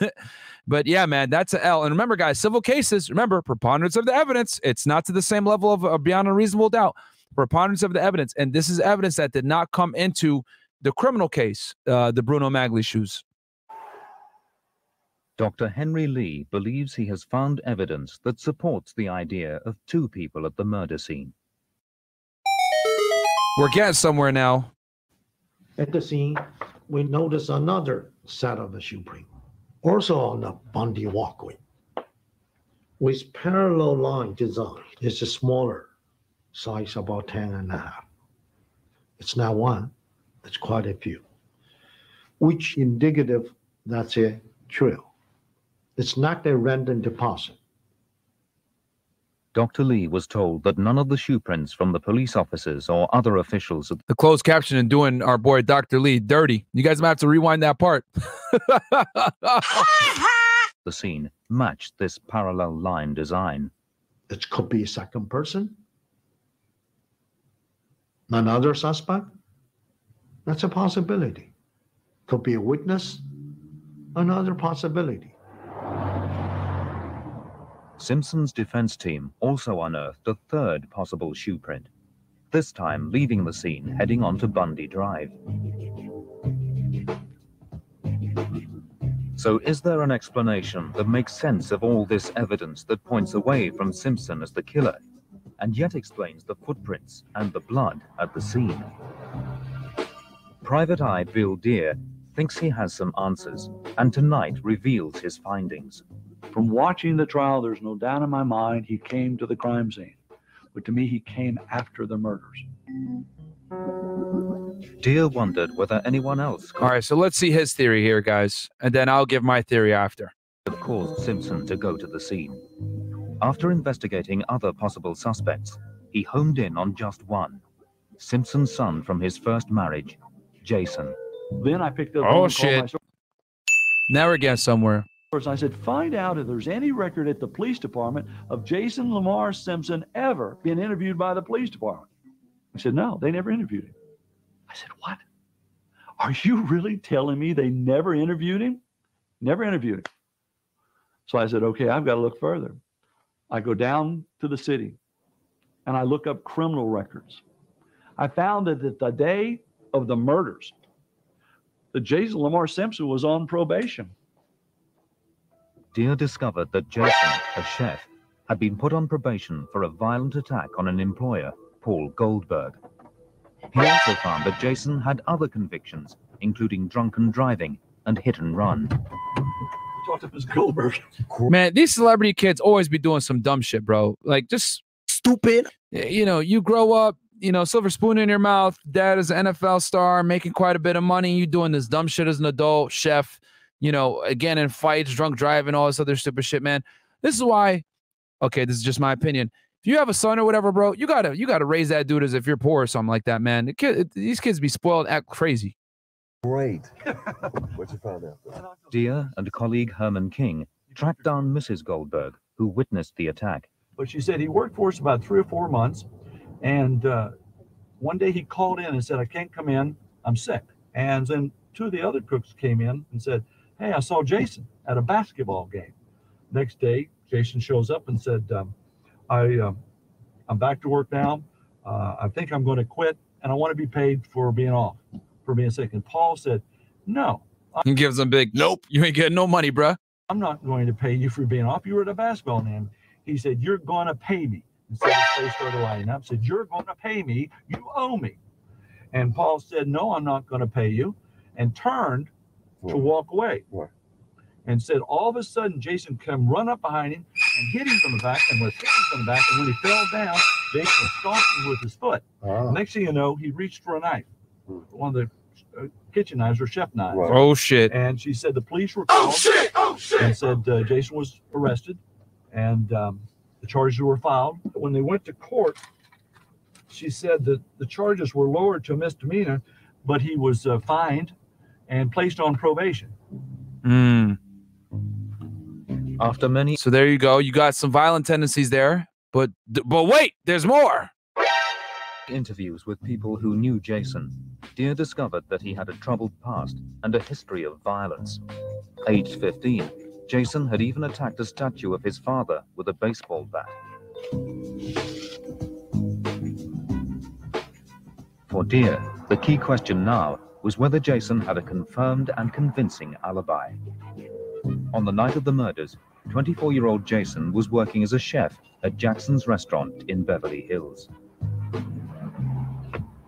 but yeah, man, that's a L. And remember, guys, civil cases. Remember, preponderance of the evidence. It's not to the same level of uh, beyond a reasonable doubt. Preponderance of the evidence, and this is evidence that did not come into the criminal case, uh, the Bruno Magli shoes. Dr. Henry Lee believes he has found evidence that supports the idea of two people at the murder scene. We're getting somewhere now. At the scene, we notice another set of the shoe print, also on the Bundy walkway, with parallel line design. It's a smaller size, about 10 and a half. It's not one, it's quite a few, which indicative that's a trail. It's not a random deposit. Dr. Lee was told that none of the shoe prints from the police officers or other officials The closed caption and doing our boy Dr. Lee dirty. You guys might have to rewind that part. the scene matched this parallel line design. It could be a second person, another suspect. That's a possibility. Could be a witness, another possibility. Simpson's defense team also unearthed a third possible shoe print, this time leaving the scene heading onto Bundy Drive. So, is there an explanation that makes sense of all this evidence that points away from Simpson as the killer, and yet explains the footprints and the blood at the scene? Private Eye Bill Dear thinks he has some answers, and tonight reveals his findings. From watching the trial, there's no doubt in my mind he came to the crime scene. But to me, he came after the murders. Dear wondered whether anyone else All right, so let's see his theory here, guys, and then I'll give my theory after. could have caused Simpson to go to the scene. After investigating other possible suspects, he homed in on just one Simpson's son from his first marriage, Jason. Then I picked up. Oh and called shit! Now we're getting somewhere. I said, find out if there's any record at the police department of Jason Lamar Simpson ever being interviewed by the police department. I said, no, they never interviewed him. I said, what? Are you really telling me they never interviewed him? Never interviewed him. So I said, okay, I've got to look further. I go down to the city and I look up criminal records. I found that at the day of the murders, that Jason Lamar Simpson was on probation. Dear discovered that Jason, a chef, had been put on probation for a violent attack on an employer, Paul Goldberg. He also found that Jason had other convictions, including drunken driving and hit and run. Talked to Ms. Goldberg. Man, these celebrity kids always be doing some dumb shit, bro. Like just stupid. You know, you grow up, you know, silver spoon in your mouth. Dad is an NFL star, making quite a bit of money. You doing this dumb shit as an adult, chef. You know, again in fights, drunk driving, all this other stupid shit, man. This is why. Okay, this is just my opinion. If you have a son or whatever, bro, you gotta you gotta raise that dude as if you're poor or something like that, man. The kid, these kids be spoiled, act crazy. Great. what you found out? Dear and colleague Herman King tracked down Mrs. Goldberg, who witnessed the attack. But she said he worked for us about three or four months. And uh, one day he called in and said, I can't come in. I'm sick. And then two of the other cooks came in and said, Hey, I saw Jason at a basketball game. Next day, Jason shows up and said, um, I, um, I'm back to work now. Uh, I think I'm going to quit and I want to be paid for being off, for being sick. And Paul said, No, i He gives them big. Nope, you ain't getting no money, bruh. I'm not going to pay you for being off. You were at a basketball game. He said, You're going to pay me. And so his face started lighting up. Said, You're going to pay me. You owe me. And Paul said, No, I'm not going to pay you. And turned to walk away. And said, All of a sudden, Jason come run up behind him and hit him from the back and was hitting from the back. And when he fell down, Jason was stomping with his foot. Next thing you know, he reached for a knife, one of the uh, kitchen knives or chef knives. Oh shit! And she said the police were called. Oh shit! Oh shit! And said uh, Jason was arrested, and um, the charges were filed. When they went to court, she said that the charges were lowered to a misdemeanor, but he was uh, fined and placed on probation. Mm. After many, so there you go. You got some violent tendencies there, but but wait, there's more. interviews with people who knew Jason, Dear discovered that he had a troubled past and a history of violence. Aged 15, Jason had even attacked a statue of his father with a baseball bat. For Dear, the key question now was whether Jason had a confirmed and convincing alibi. On the night of the murders, 24 year old Jason was working as a chef at Jackson's restaurant in Beverly Hills.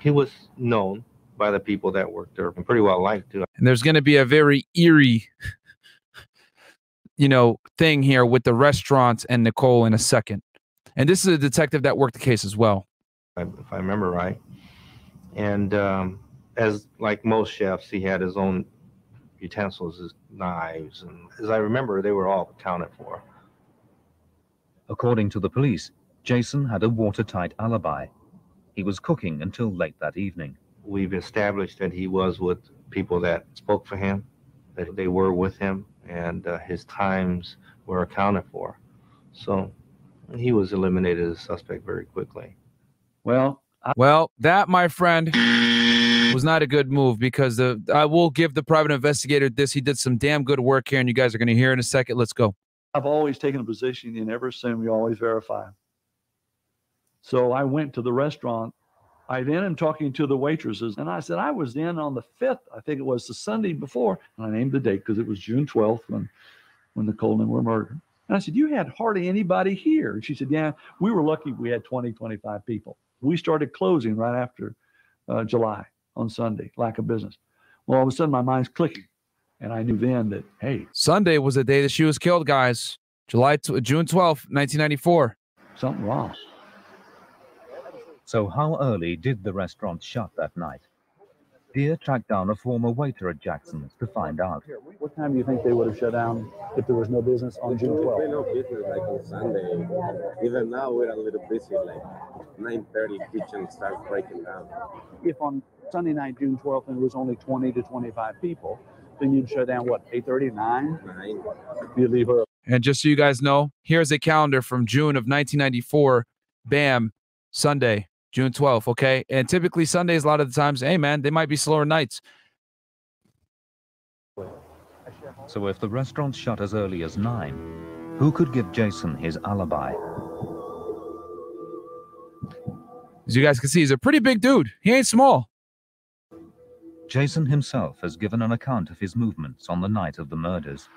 He was known by the people that worked there and pretty well liked too. And there's going to be a very eerie, you know, thing here with the restaurant and Nicole in a second. And this is a detective that worked the case as well. if I remember right. And um, as like most chefs, he had his own utensils, his knives, and as I remember, they were all accounted for. According to the police, Jason had a watertight alibi. He was cooking until late that evening. We've established that he was with people that spoke for him, that they were with him, and uh, his times were accounted for. So he was eliminated as a suspect very quickly. Well, well, that, my friend, was not a good move because the I will give the private investigator this. He did some damn good work here, and you guys are going to hear in a second. Let's go. I've always taken a position you never assume, you always verify. So I went to the restaurant. I then am talking to the waitresses, and I said, I was in on the 5th, I think it was the Sunday before. And I named the date because it was June 12th when, when the them were murdered. And I said, You had hardly anybody here. And she said, Yeah, we were lucky we had 20, 25 people. We started closing right after uh, July on Sunday, lack of business. Well, all of a sudden, my mind's clicking. And I knew then that, hey, Sunday was the day that she was killed, guys. July, tw- June 12th, 1994. something wrong. So how early did the restaurant shut that night? Dear tracked down a former waiter at Jackson's to find out. What time do you think they would have shut down if there was no business on June We 12th? no business like on Sunday. Even now we're a little busy. Like 9:30, kitchen starts breaking down. If on Sunday night, June 12th, and it was only 20 to 25 people, then you'd shut down what, 8:30, 9? Nine. You leave her And just so you guys know, here's a calendar from June of 1994. Bam, Sunday, June 12th. Okay. And typically Sundays, a lot of the times, hey, man, they might be slower nights. So if the restaurant shut as early as 9, who could give Jason his alibi? As you guys can see, he's a pretty big dude. He ain't small. Jason himself has given an account of his movements on the night of the murders.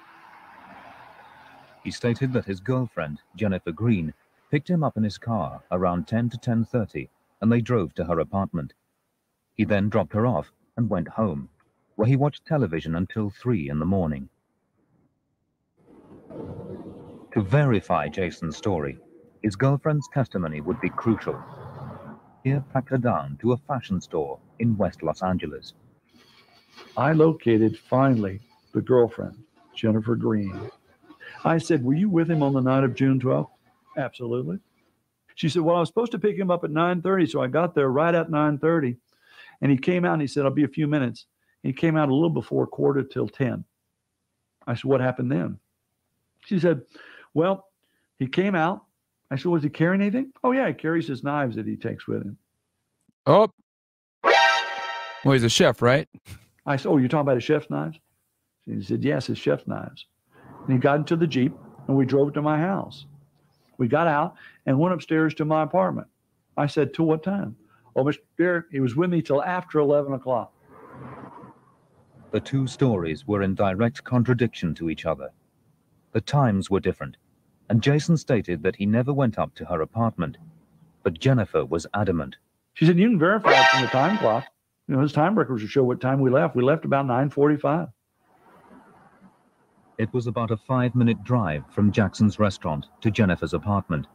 He stated that his girlfriend, Jennifer Green, picked him up in his car around 10 to 10:30 and they drove to her apartment. He then dropped her off and went home, where he watched television until 3 in the morning. To verify Jason's story, his girlfriend's testimony would be crucial. Dear tracked her down to a fashion store in West Los Angeles. I located finally the girlfriend, Jennifer Green. I said, Were you with him on the night of June 12th? Absolutely. She said, Well, I was supposed to pick him up at 9:30, so I got there right at 9:30. And he came out and he said, I'll be a few minutes. He came out a little before quarter till 10. I said, What happened then? She said, Well, he came out. I said, Was he carrying anything? Oh, yeah, he carries his knives that he takes with him. Oh. Well, he's a chef, right? I said, Oh, you're talking about his chef's knives? He said, Yes, his chef's knives. And he got into the Jeep and we drove to my house. We got out and went upstairs to my apartment. I said, To what time? Oh, Mr. Dear, he was with me till after 11 o'clock. The two stories were in direct contradiction to each other. The times were different, and Jason stated that he never went up to her apartment, but Jennifer was adamant. She said, You can verify it from the time clock. You know, his time records will show what time we left. We left about 945. It was about a five minute drive from Jackson's restaurant to Jennifer's apartment,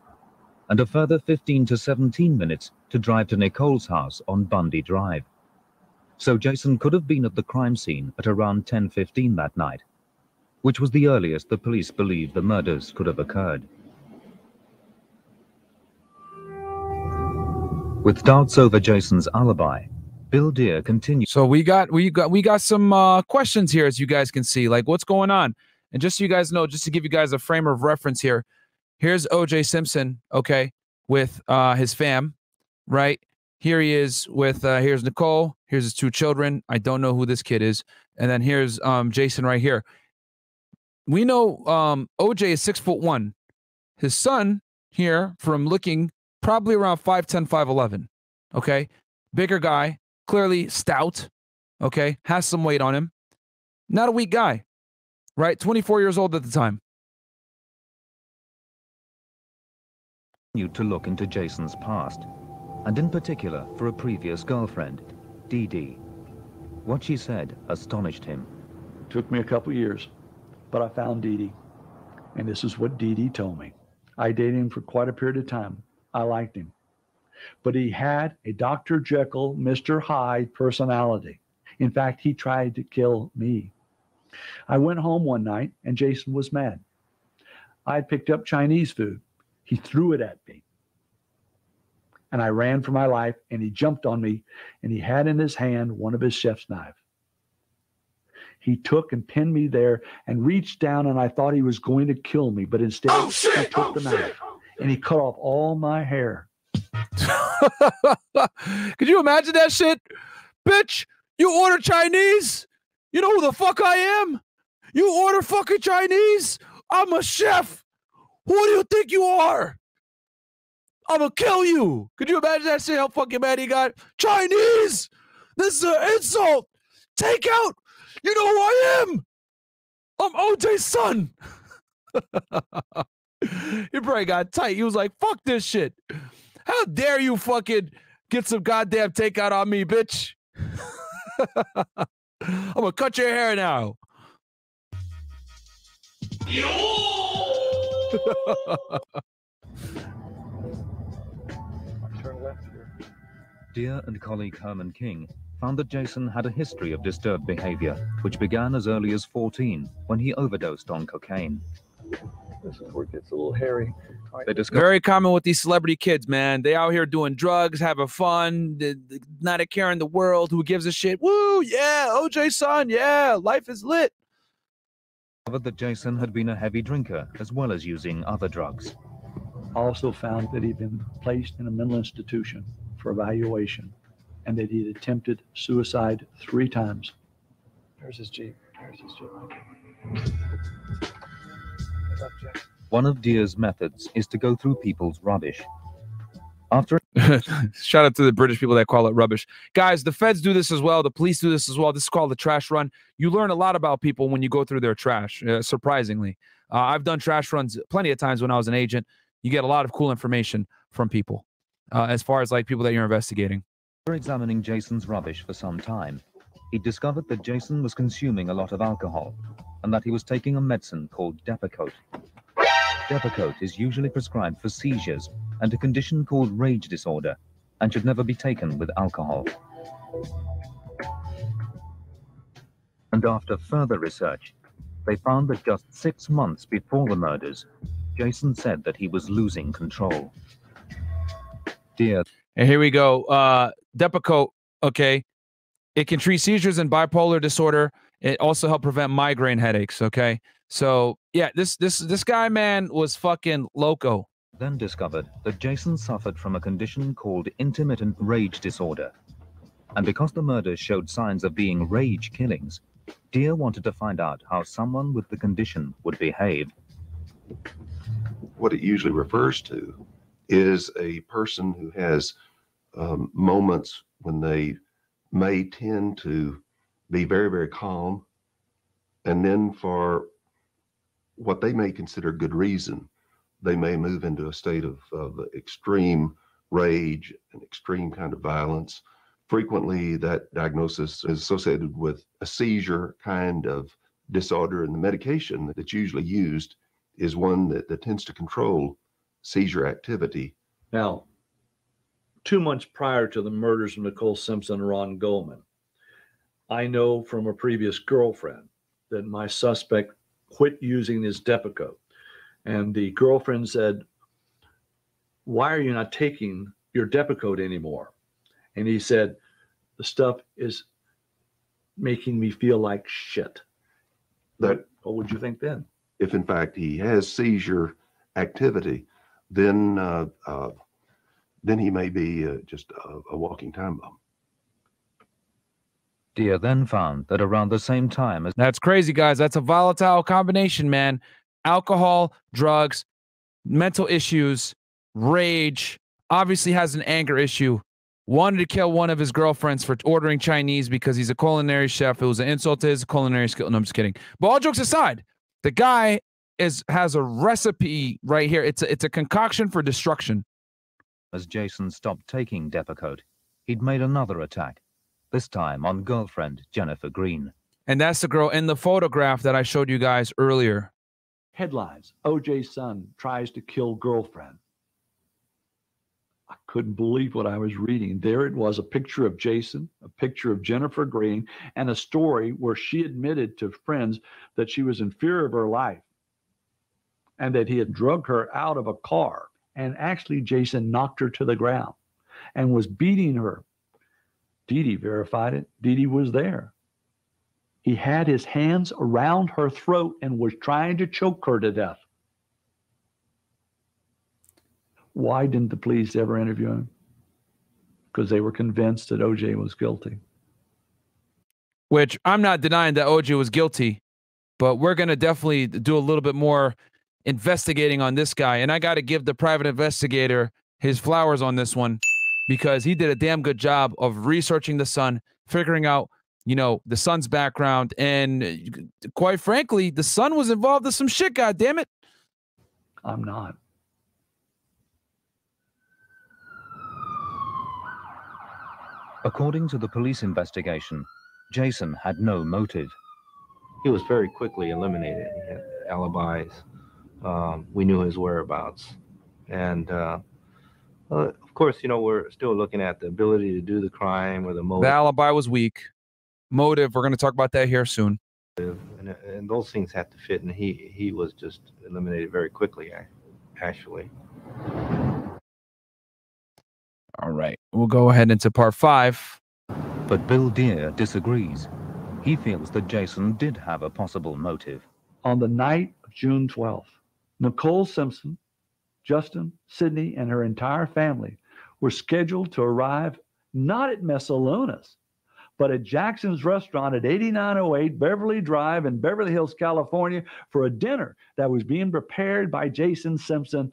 and a further 15 to 17 minutes to drive to Nicole's house on Bundy Drive. So Jason could have been at the crime scene at around 10:15 that night, which was the earliest the police believed the murders could have occurred. With doubts over Jason's alibi, Bill Dear continued. So we got we got we got some uh, questions here, as you guys can see. Like, what's going on? And just so you guys know, just to give you guys a frame of reference here, here's O.J. Simpson, okay, with uh, his fam, right? Here he is with uh, here's Nicole. Here's his two children. I don't know who this kid is, and then here's um, Jason right here. We know um, O.J. is six foot one. His son here, from looking, probably around 5'10", 5'11", Okay, bigger guy, clearly stout. Okay, has some weight on him. Not a weak guy, right? 24 years old at the time. continued to look into Jason's past, and in particular for a previous girlfriend, Dee Dee. What she said astonished him. Took me a couple years, but I found Dee Dee. And this is what Dee Dee told me. I dated him for quite a period of time. I liked him. But he had a Dr. Jekyll, Mr. Hyde personality. In fact, he tried to kill me. I went home one night and Jason was mad. I had picked up Chinese food. He threw it at me. And I ran for my life and he jumped on me and he had in his hand one of his chef's knives. He took and pinned me there and reached down and I thought he was going to kill me, but instead oh, he took oh, the knife and he cut off all my hair. Could you imagine that shit? bitch. You order Chinese? You know who the fuck I am? You order fucking Chinese? I'm a chef. Who do you think you are? I'm gonna kill you. Could you imagine that shit? How fucking mad he got? Chinese! This is an insult. Take out. You know who I am? I'm OJ's son. he probably got tight. He was like, fuck this shit. How dare you fucking get some goddamn takeout on me, bitch? I'm gonna cut your hair now. Dear and colleague Herman King found that Jason had a history of disturbed behavior, which began as early as 14 when he overdosed on cocaine. This is where it gets a little hairy. They discovered Very common with these celebrity kids, man. They out here doing drugs, having fun, th- th- not a care in the world. Who gives a shit? Woo, yeah, OJ son, yeah, life is lit. that Jason had been a heavy drinker as well as using other drugs. Also found that he'd been placed in a mental institution for evaluation and that he'd attempted suicide three times. There's his Jeep. There's his Jeep. One of Dear's methods is to go through people's rubbish. After Shout out to the British people that call it rubbish. Guys, the feds do this as well. The police do this as well. This is called the trash run. You learn a lot about people when you go through their trash, uh, surprisingly. Uh, I've done trash runs plenty of times when I was an agent. You get a lot of cool information from people uh, as far as like people that you're investigating. We're examining Jason's rubbish for some time, he discovered that Jason was consuming a lot of alcohol and that he was taking a medicine called Depakote. Depakote is usually prescribed for seizures and a condition called rage disorder and should never be taken with alcohol. And after further research, they found that just six months before the murders, Jason said that he was losing control. Dear And here we go. Uh, Depakote, okay. It can treat seizures and bipolar disorder. It also help prevent migraine headaches. Okay. So yeah, this this this guy man was fucking loco. then discovered that Jason suffered from a condition called intermittent rage disorder. And because the murders showed signs of being rage killings, Dear wanted to find out how someone with the condition would behave. What it usually refers to is a person who has um, moments when they may tend to be very, very calm. And then for what they may consider good reason, they may move into a state of, of extreme rage and extreme kind of violence. Frequently, that diagnosis is associated with a seizure kind of disorder, and the medication that's usually used is one that, that tends to control seizure activity. Now, two months prior to the murders of Nicole Simpson and Ron Goldman, I know from a previous girlfriend that my suspect quit using his Depakote. And the girlfriend said, Why are you not taking your Depakote anymore? And he said, The stuff is making me feel like shit. That What would you think then? if in fact he has seizure activity, then uh, uh, then he may be uh, just a, a walking time bomb. Dear then found that around the same time as That's crazy, guys. That's a volatile combination, man. Alcohol, drugs, mental issues, rage. Obviously has an anger issue. Wanted to kill one of his girlfriends for ordering Chinese because he's a culinary chef. It was an insult to his culinary skill. No, I'm just kidding. But all jokes aside, the guy is has a recipe right here. It's a, it's a concoction for destruction. As Jason stopped taking Depakote, he'd made another attack, this time on girlfriend Jennifer Green. And that's the girl in the photograph that I showed you guys earlier. Headlines OJ's son tries to kill girlfriend. I couldn't believe what I was reading. There it was a picture of Jason, a picture of Jennifer Green, and a story where she admitted to friends that she was in fear of her life and that he had drugged her out of a car. And actually, Jason knocked her to the ground and was beating her. Dee Dee verified it. Dee Dee was there. He had his hands around her throat and was trying to choke her to death. Why didn't the police ever interview him? Because they were convinced that OJ was guilty. which I'm not denying that OJ was guilty, but we're going to definitely do a little bit more investigating on this guy. And I got to give the private investigator his flowers on this one because he did a damn good job of researching the son, figuring out, you know, the son's background. And quite frankly, the son was involved in some shit, God damn it. I'm not. According to the police investigation, Jason had no motive. He was very quickly eliminated. He had alibis. Um, we knew his whereabouts. And uh, uh, of course, you know, we're still looking at the ability to do the crime or the motive. The alibi was weak. Motive, we're going to talk about that here soon. And, and those things have to fit. And he, he was just eliminated very quickly, actually. All right. We'll go ahead into part five. But Bill Dear disagrees. He feels that Jason did have a possible motive. On the night of June 12th, Nicole Simpson, Justin, Sydney, and her entire family were scheduled to arrive not at Mezzalunas, but at Jackson's restaurant at 8908 Beverly Drive in Beverly Hills, California, for a dinner that was being prepared by Jason Simpson,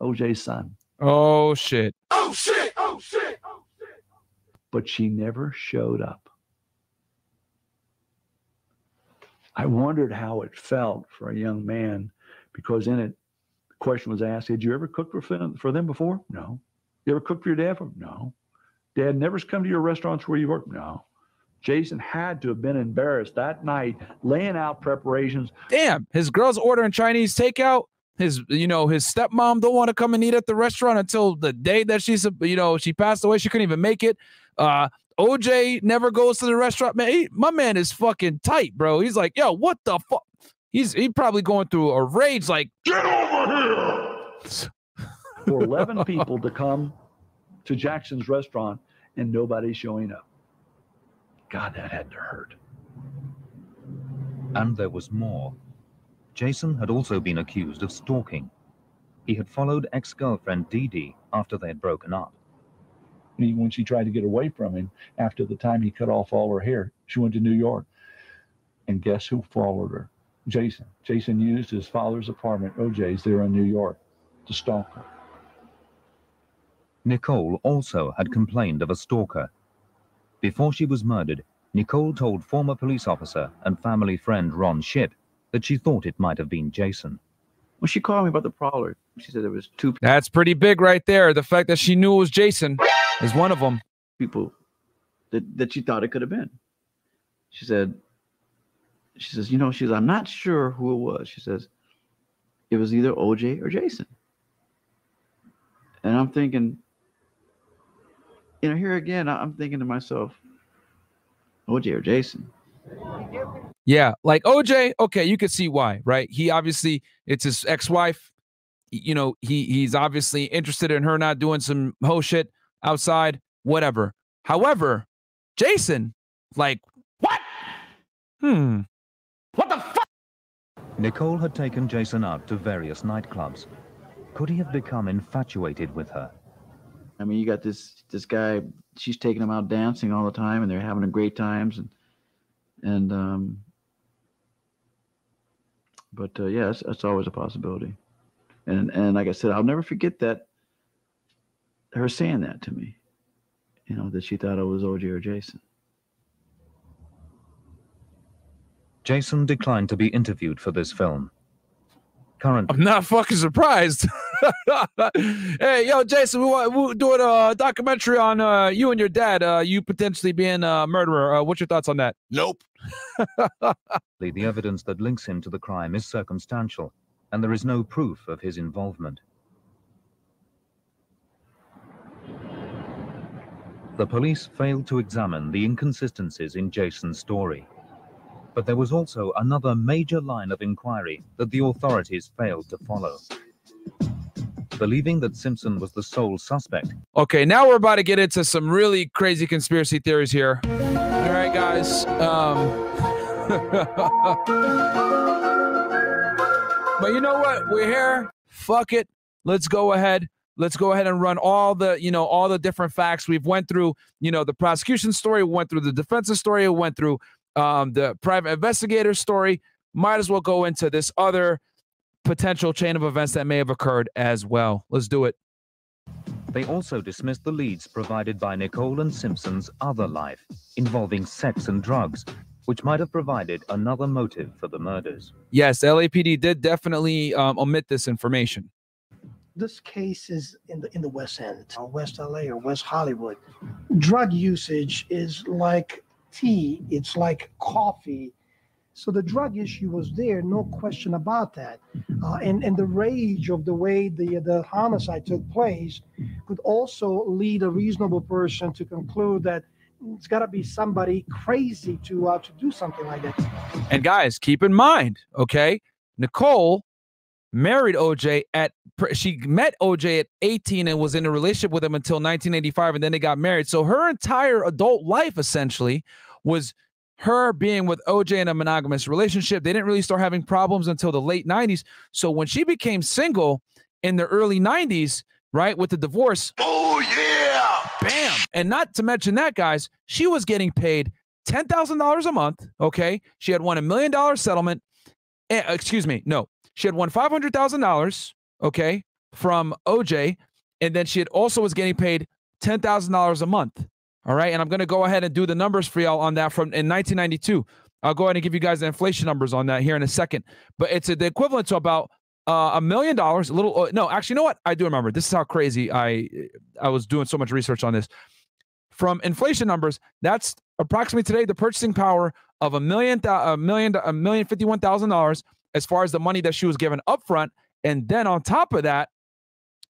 OJ's son. Oh shit. Oh, shit. Oh shit! Oh shit! But she never showed up. I wondered how it felt for a young man because in it, the question was asked, Did you ever cook for them, for them before? No. You ever cooked for your dad? For? No. Dad never's come to your restaurants where you work? No. Jason had to have been embarrassed that night, laying out preparations. Damn, his girl's ordering Chinese takeout. His, you know, his stepmom don't want to come and eat at the restaurant until the day that she's, you know, she passed away. She couldn't even make it. Uh, OJ never goes to the restaurant. Man, he, my man is fucking tight, bro. He's like, yo, what the fuck? He's he probably going through a rage. Like, get over here. for 11 people to come to Jackson's restaurant and nobody showing up. God, that had to hurt. And there was more. Jason had also been accused of stalking. He had followed ex girlfriend Dee Dee after they had broken up. When she tried to get away from him after the time he cut off all her hair, she went to New York. And guess who followed her? Jason. Jason used his father's apartment, OJ's, there in New York, to stalk her. Nicole also had complained of a stalker. Before she was murdered, Nicole told former police officer and family friend Ron Shipp that she thought it might have been Jason. When she called me about the prowler, she said there was two That's pretty big right there. The fact that she knew it was Jason is one of them. people that, that she thought it could have been. She said, she says, you know, she says, I'm not sure who it was. She says, it was either OJ or Jason. And I'm thinking, you know, here again, I'm thinking to myself, OJ or Jason. Yeah, like OJ. Okay, you could see why, right? He obviously it's his ex-wife. You know, he he's obviously interested in her not doing some hoe shit outside, whatever. However, Jason, like, what? Hmm. Nicole had taken Jason out to various nightclubs. Could he have become infatuated with her? I mean, you got this this guy. She's taking him out dancing all the time, and they're having a great times. And and um, but uh, yeah, that's, that's always a possibility. And and like I said, I'll never forget that her saying that to me. You know that she thought it was OJ or Jason. Jason declined to be interviewed for this film. Current I'm not fucking surprised. hey, yo, Jason, we want we're doing a documentary on uh, you and your dad. Uh, you potentially being a murderer. Uh, what's your thoughts on that? Nope. the evidence that links him to the crime is circumstantial, and there is no proof of his involvement. The police failed to examine the inconsistencies in Jason's story. But there was also another major line of inquiry that the authorities failed to follow. Believing that Simpson was the sole suspect, Okay, now we're about to get into some really crazy conspiracy theories here. All right, guys. Um, but you know what? We're here. Fuck it. Let's go ahead. let's go ahead and run all the you know all the different facts we've went through you know the prosecution story went through the defense's story went through um, the private investigator story might as well go into this other potential chain of events that may have occurred as well let's do it They also dismissed the leads provided by Nicole and Simpson's other life, involving sex and drugs, which might have provided another motive for the murders. yes lapd did definitely um, omit this information this case is in the in the West End, or West LA, or West Hollywood. Drug usage is like tea. It's like coffee. So the drug issue was there, no question about that. Uh, and and the rage of the way the the homicide took place could also lead a reasonable person to conclude that it's got to be somebody crazy to uh, to do something like that. And guys, keep in mind, okay, Nicole married OJ at she met OJ at 18 and was in a relationship with him until 1985 and then they got married. So her entire adult life essentially was her being with OJ in a monogamous relationship. They didn't really start having problems until the late 90s. So when she became single in the early 90s, right, with the divorce, oh yeah, bam. And not to mention that, guys, she was getting paid $10,000 a month, okay? She had won a million dollar settlement. Eh, excuse me, no. She had won $500,000, okay, from OJ, and then she had also was getting paid $10,000 a month. All right, and I'm going to go ahead and do the numbers for y'all on that from in 1992. I'll go ahead and give you guys the inflation numbers on that here in a second. But it's the equivalent to about uh, a million dollars. A little uh, no, actually, you know what? I do remember. This is how crazy I I was doing so much research on this. From inflation numbers, that's approximately today the purchasing power of a million, a million, a million fifty-one thousand dollars as far as the money that she was given upfront, and then on top of that,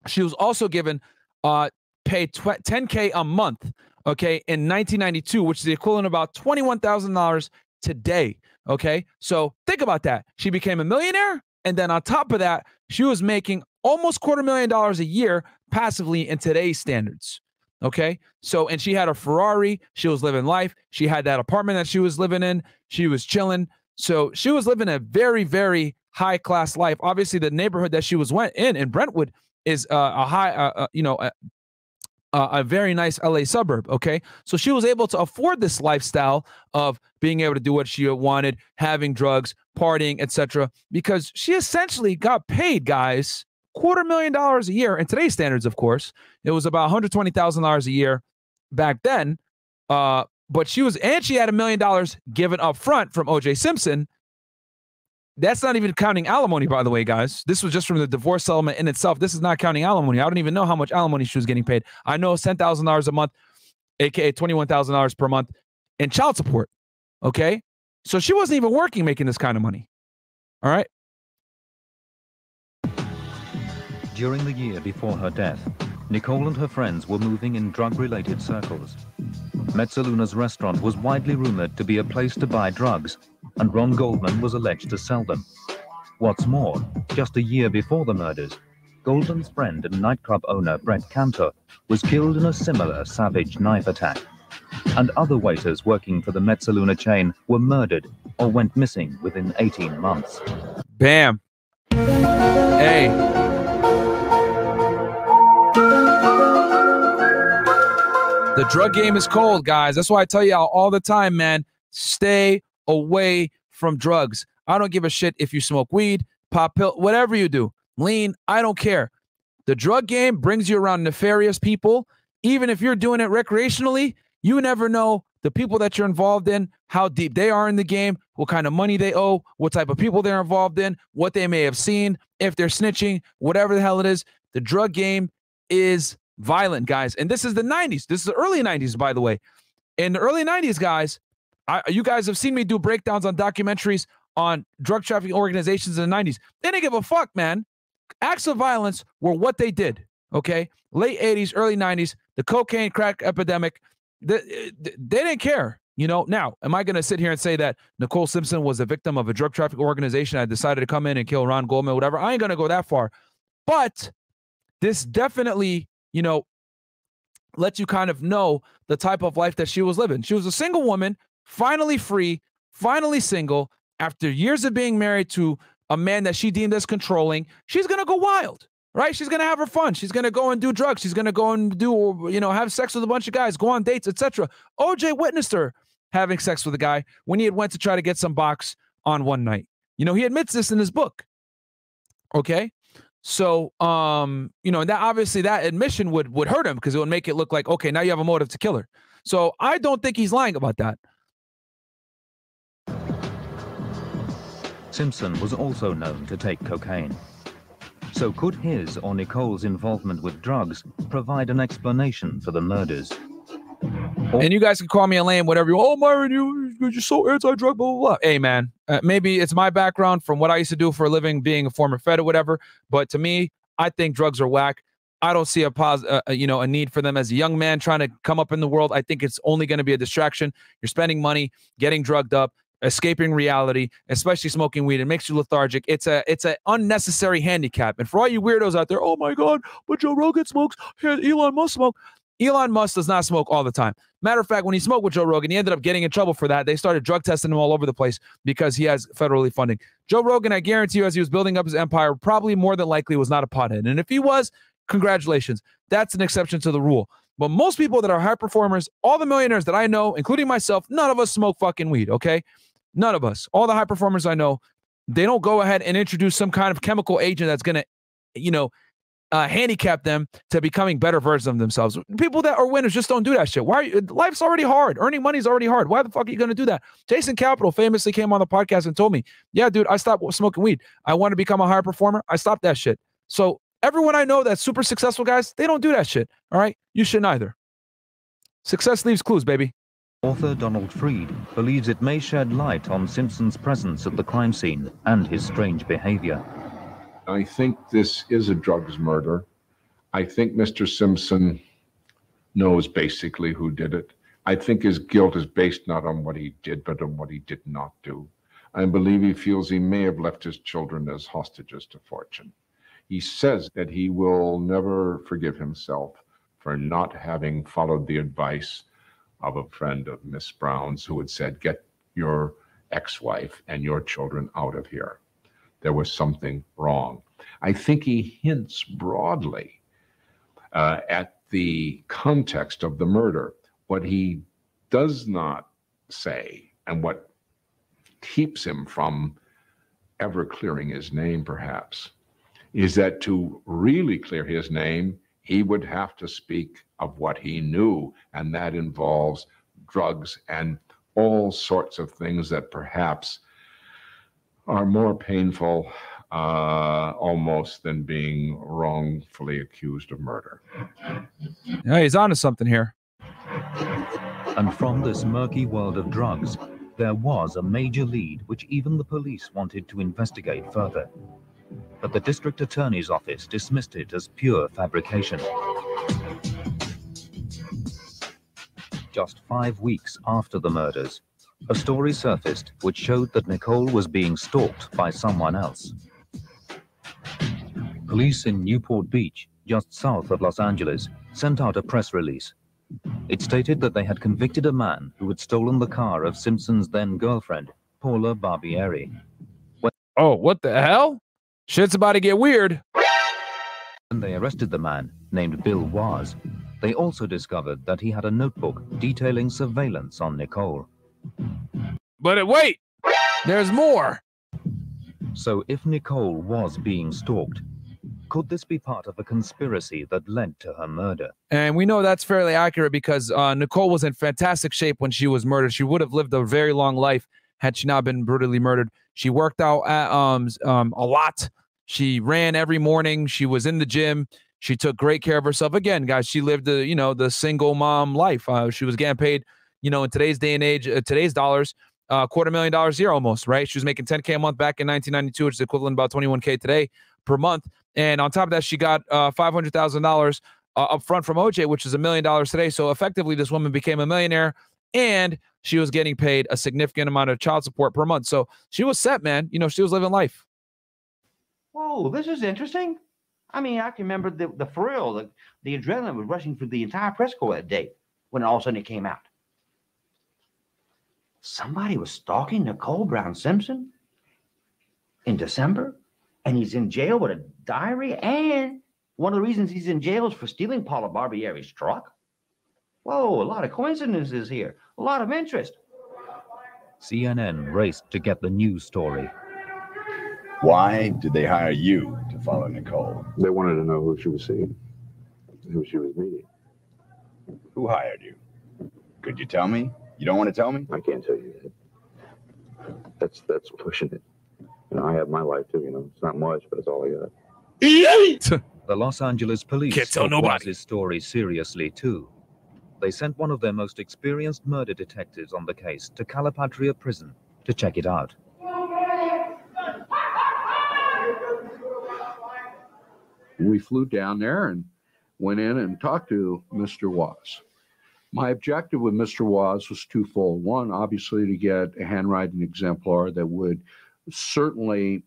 she was also given uh tw- 10k a month okay in 1992 which is the equivalent of about $21000 today okay? So think about that. She became a millionaire and then on top of that she was making almost quarter million dollars a year passively in today's standards okay? So and she had a ferrari she was living life she had that apartment that she was living in she was chilling so she was living a very very high class life obviously the neighborhood that she was went in in brentwood is uh, a high uh, uh, you know a, a very nice LA suburb. Okay. So she was able to afford this lifestyle of being able to do what she wanted, having drugs, partying, etc. Because she essentially got paid, guys, quarter million dollars a year in today's standards, of course. It was about $120,000 a year back then. Uh, but she was, and she had a million dollars given up front from OJ Simpson. That's not even counting alimony, by the way, guys. This was just from the divorce settlement in itself. This is not counting alimony. I don't even know how much alimony she was getting paid. I know ten thousand dollars a month, aka twenty one thousand dollars per month, in child support. Okay, so she wasn't even working making this kind of money. All right. During the year before her death, Nicole and her friends were moving in drug-related circles. Mezzaluna's restaurant was widely rumored to be a place to buy drugs, and Ron Goldman was alleged to sell them. What's more, just a year before the murders, Goldman's friend and nightclub owner Brett Cantor was killed in a similar savage knife attack. And other waiters working for the Metzaluna chain were murdered or went missing within 18 months. Bam. Hey. The drug game is cold, guys. That's why I tell y'all all the time, man. Stay away from drugs. I don't give a shit if you smoke weed, pop pill, whatever you do. Lean, I don't care. The drug game brings you around nefarious people. Even if you're doing it recreationally, you never know the people that you're involved in, how deep they are in the game, what kind of money they owe, what type of people they're involved in, what they may have seen, if they're snitching, whatever the hell it is. The drug game is violent, guys. And this is the 90s. This is the early 90s, by the way. In the early 90s, guys, I, you guys have seen me do breakdowns on documentaries on drug trafficking organizations in the 90s. They didn't give a fuck, man. Acts of violence were what they did. Okay. Late 80s, early 90s, the cocaine crack epidemic, the, eh, they didn't care. You know, now, am I going to sit here and say that Nicole Simpson was a victim of a drug trafficking organization that decided to come in and kill Ron Goldman, whatever? I ain't going to go that far. But this definitely, you know, let you kind of know the type of life that she was living. She was a single woman, finally free, finally single, after years of being married to a man that she deemed as controlling. She's going to go wild. right? She's gonna have her fun. She's gonna go and do drugs. She's gonna go and do, you know, have sex with a bunch of guys, go on dates, etc. OJ witnessed her having sex with a guy when he had went to try to get some box on one night. You know, he admits this in his book. Okay. So, um, you know, that obviously that admission would would hurt him because it would make it look like okay, now you have a motive to kill her. So I don't think he's lying about that. Simpson was also known to take cocaine. So could his or Nicole's involvement with drugs provide an explanation for the murders? And you guys can call me a lame, whatever you. Oh, Myron, you you're so anti-drug, blah blah blah. Hey, man, uh, maybe it's my background from what I used to do for a living, being a former Fed or whatever. But to me, I think drugs are whack. I don't see a pos, uh, you know, a need for them as a young man trying to come up in the world. I think it's only going to be a distraction. You're spending money, getting drugged up, escaping reality, especially smoking weed. It makes you lethargic. It's a it's an unnecessary handicap. And for all you weirdos out there, oh my God, but Joe Rogan smokes, Elon Musk smoke. Elon Musk does not smoke all the time. Matter of fact, when he smoked with Joe Rogan, he ended up getting in trouble for that. They started drug testing him all over the place because he has federally funding. Joe Rogan, I guarantee you, as he was building up his empire, probably more than likely was not a pothead. And if he was, congratulations. That's an exception to the rule. But most people that are high performers, all the millionaires that I know, including myself, none of us smoke fucking weed, okay? None of us. All the high performers I know, they don't go ahead and introduce some kind of chemical agent that's going to, you know, uh, handicap them to becoming better versions of themselves. People that are winners just don't do that shit. Why? Are you, life's already hard. Earning money's already hard. Why the fuck are you going to do that? Jason Capital famously came on the podcast and told me, "Yeah, dude, I stopped smoking weed. I want to become a higher performer. I stopped that shit." So everyone I know that's super successful guys, they don't do that shit. All right, you shouldn't either. Success leaves clues, baby. Author Donald Freed believes it may shed light on Simpson's presence at the crime scene and his strange behavior. I think this is a drugs murder. I think Mr. Simpson knows basically who did it. I think his guilt is based not on what he did, but on what he did not do. I believe he feels he may have left his children as hostages to fortune. He says that he will never forgive himself for not having followed the advice of a friend of Miss Brown's who had said, Get your ex wife and your children out of here. There was something wrong. I think he hints broadly uh, at the context of the murder. What he does not say, and what keeps him from ever clearing his name, perhaps, is that to really clear his name, he would have to speak of what he knew, and that involves drugs and all sorts of things that perhaps are more painful uh, almost than being wrongfully accused of murder. Yeah, he's onto something here. And from this murky world of drugs, there was a major lead which even the police wanted to investigate further. But the district attorney's office dismissed it as pure fabrication. Just five weeks after the murders, a story surfaced which showed that Nicole was being stalked by someone else. Police in Newport Beach, just south of Los Angeles, sent out a press release. It stated that they had convicted a man who had stolen the car of Simpson's then girlfriend, Paula Barbieri. When oh, what the hell? Shit's about to get weird. When they arrested the man, named Bill Waz, they also discovered that he had a notebook detailing surveillance on Nicole. But uh, wait, there's more. So if Nicole was being stalked, could this be part of a conspiracy that led to her murder? And we know that's fairly accurate because uh, Nicole was in fantastic shape when she was murdered. She would have lived a very long life had she not been brutally murdered. She worked out at, um, um, a lot. She ran every morning. She was in the gym. She took great care of herself. Again, guys, she lived the you know the single mom life. Uh, she was getting paid, you know, in today's day and age, uh, today's dollars, a uh, quarter million dollars a year almost, right? She was making 10k a month back in 1992, which is equivalent about 21k today per month. And on top of that, she got uh, $500,000 uh, up front from OJ, which is a million dollars today. So effectively, this woman became a millionaire and she was getting paid a significant amount of child support per month. So she was set, man. You know, she was living life. Whoa, this is interesting. I mean, I can remember the, the thrill, the, the adrenaline was rushing through the entire press corps that day when all of a sudden it came out. Somebody was stalking Nicole Brown Simpson in December, and he's in jail with a diary, and One of the reasons he's in jail is for stealing Paula Barbieri's truck. Whoa, a lot of coincidences here, a lot of interest. CNN raced to get the news story. Why did they hire you to follow Nicole? They wanted to know who she was seeing, who she was meeting. Who hired you? Could you tell me? You don't want to tell me? I can't tell you yet. That's that's pushing it. You know, I have my life too. You know, it's not much, but it's all I got. The Los Angeles police Can't tell took nobody. Waz's story seriously too. They sent one of their most experienced murder detectives on the case to Calipatria prison to check it out. We flew down there and went in and talked to Mr. Waz. My objective with Mr. Waz was twofold. One, obviously, to get a handwriting exemplar that would certainly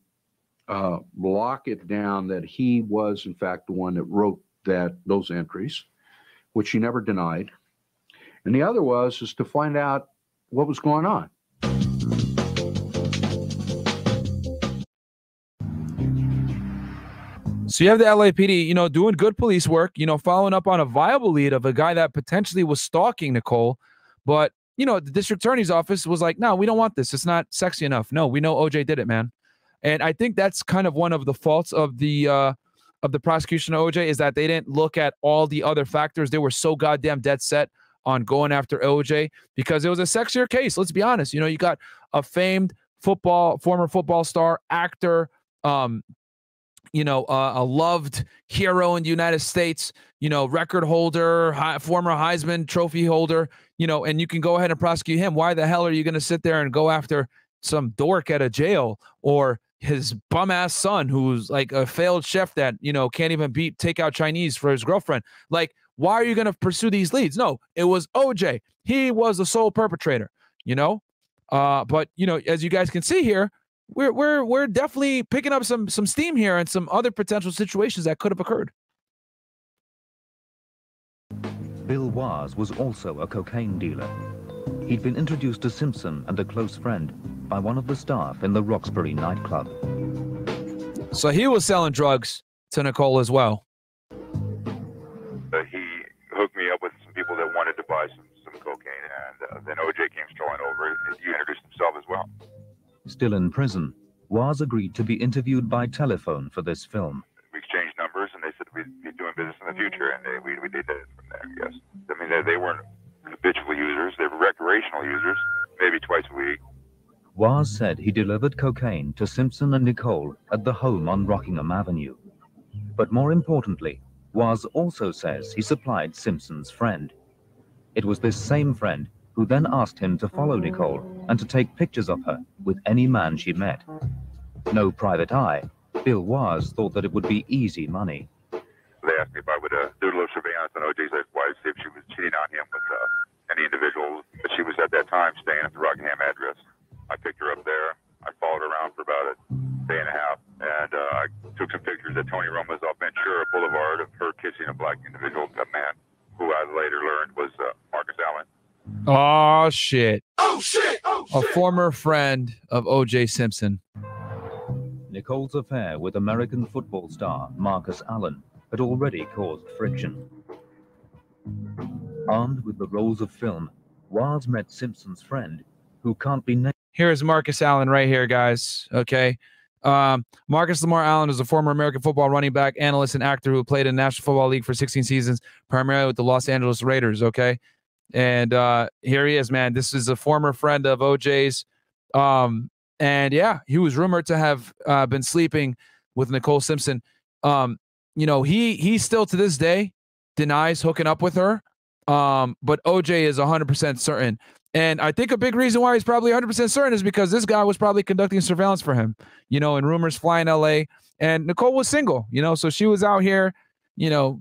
uh, lock it down that he was, in fact, the one that wrote that those entries, which he never denied. And the other was is to find out what was going on. So you have the LAPD, you know, doing good police work, you know, following up on a viable lead of a guy that potentially was stalking Nicole, but you know, the district attorney's office was like, "No, we don't want this. It's not sexy enough. No, we know OJ did it, man." And I think that's kind of one of the faults of the uh of the prosecution of OJ is that they didn't look at all the other factors. They were so goddamn dead set on going after OJ because it was a sexier case. Let's be honest. You know, you got a famed football, former football star, actor, um, you know, uh, a loved hero in the United States, you know, record holder, hi, former Heisman Trophy holder, you know, and you can go ahead and prosecute him. Why the hell are you going to sit there and go after some dork at a jail or his bum ass son who's like a failed chef that, you know, can't even beat takeout Chinese for his girlfriend? Like, why are you going to pursue these leads? No, it was OJ. He was the sole perpetrator, you know? Uh, but you know, as you guys can see here, we're we're we're definitely picking up some some steam here and some other potential situations that could have occurred. Bill Waz was also a cocaine dealer. He'd been introduced to Simpson and a close friend by one of the staff in the Roxbury nightclub. So he was selling drugs to Nicole as well. Uh, he hooked me up with some people that wanted to buy some, some cocaine, and uh, then OJ came strolling over. and You introduced himself as well. Still in prison, Waz agreed to be interviewed by telephone for this film. We exchanged numbers, and they said we'd be doing business in the future, and they, we, we did that from there, yes. I mean, they, they weren't habitual users. They were recreational users, maybe twice a week. Waz said he delivered cocaine to Simpson and Nicole at the home on Rockingham Avenue. But more importantly, Waz also says he supplied Simpson's friend. It was this same friend who then asked him to follow Nicole and to take pictures of her with any man she met. No private eye, Bill Waz thought that it would be easy money. They asked me if I would uh, do a little surveillance on OJ's ex-wife, see if she was cheating on him with uh, any individual. But she was at that time staying at the Rockingham address. I picked her up there. I followed her around for about a day and a half, and uh, I took some pictures at Tony Roma's off Ventura Boulevard of her kissing a black individual, a man who I later learned was uh, Marcus Allen. Oh shit. Oh shit. Oh shit. A former friend of OJ Simpson. Nicole's affair with American football star Marcus Allen had already caused friction. Armed with the rolls of film, Waz met Simpson's friend, who can't be named. Here's Marcus Allen right here, guys. Okay. Um, Marcus Lamar Allen is a former American football running back, analyst, and actor who played in the National Football League for 16 seasons, primarily with the Los Angeles Raiders. Okay. And uh, here he is, man. This is a former friend of OJ's. Um, and yeah, he was rumored to have uh, been sleeping with Nicole Simpson. Um, you know, he he still to this day denies hooking up with her. Um, but OJ is 100% certain. And I think a big reason why he's probably 100% certain is because this guy was probably conducting surveillance for him, you know, and rumors fly in LA. And Nicole was single, you know, so she was out here, you know,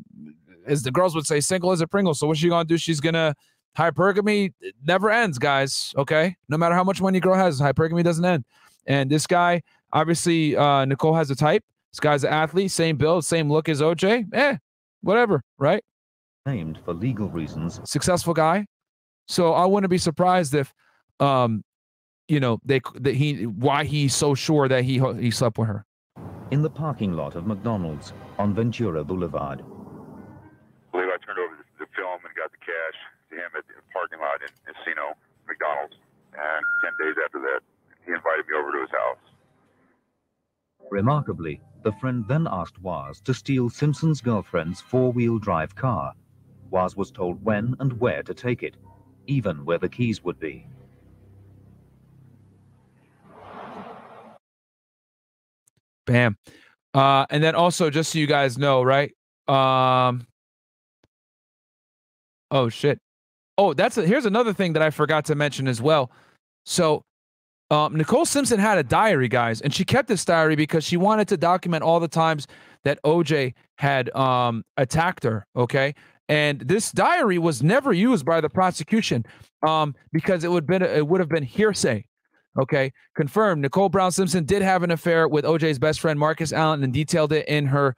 as the girls would say, single as a Pringle. So what's she gonna do? She's gonna hypergamy never ends, guys. Okay, no matter how much money a girl has, hypergamy doesn't end. And this guy, obviously, uh, Nicole has a type. This guy's an athlete, same build, same look as OJ. Eh, whatever, right? Named for legal reasons. Successful guy. So I wouldn't be surprised if, um, you know, they that he why he's so sure that he he slept with her. in the parking lot of McDonald's on Ventura Boulevard. I believe I turned over the, the film and got the cash to him at the parking lot in Encino, McDonald's. And 10 days after that, he invited me over to his house. Remarkably, the friend then asked Waz to steal Simpson's girlfriend's four-wheel drive car. Waz was told when and where to take it, even where the keys would be. Bam. Uh, and then also, just so you guys know, right? Um, oh shit. Oh, that's a, here's another thing that I forgot to mention as well. So, um, Nicole Simpson had a diary, guys, and she kept this diary because she wanted to document all the times that OJ had um, attacked her. Okay, and this diary was never used by the prosecution um, because it would been it would have been hearsay. Okay, confirmed. Nicole Brown Simpson did have an affair with OJ's best friend Marcus Allen and detailed it in her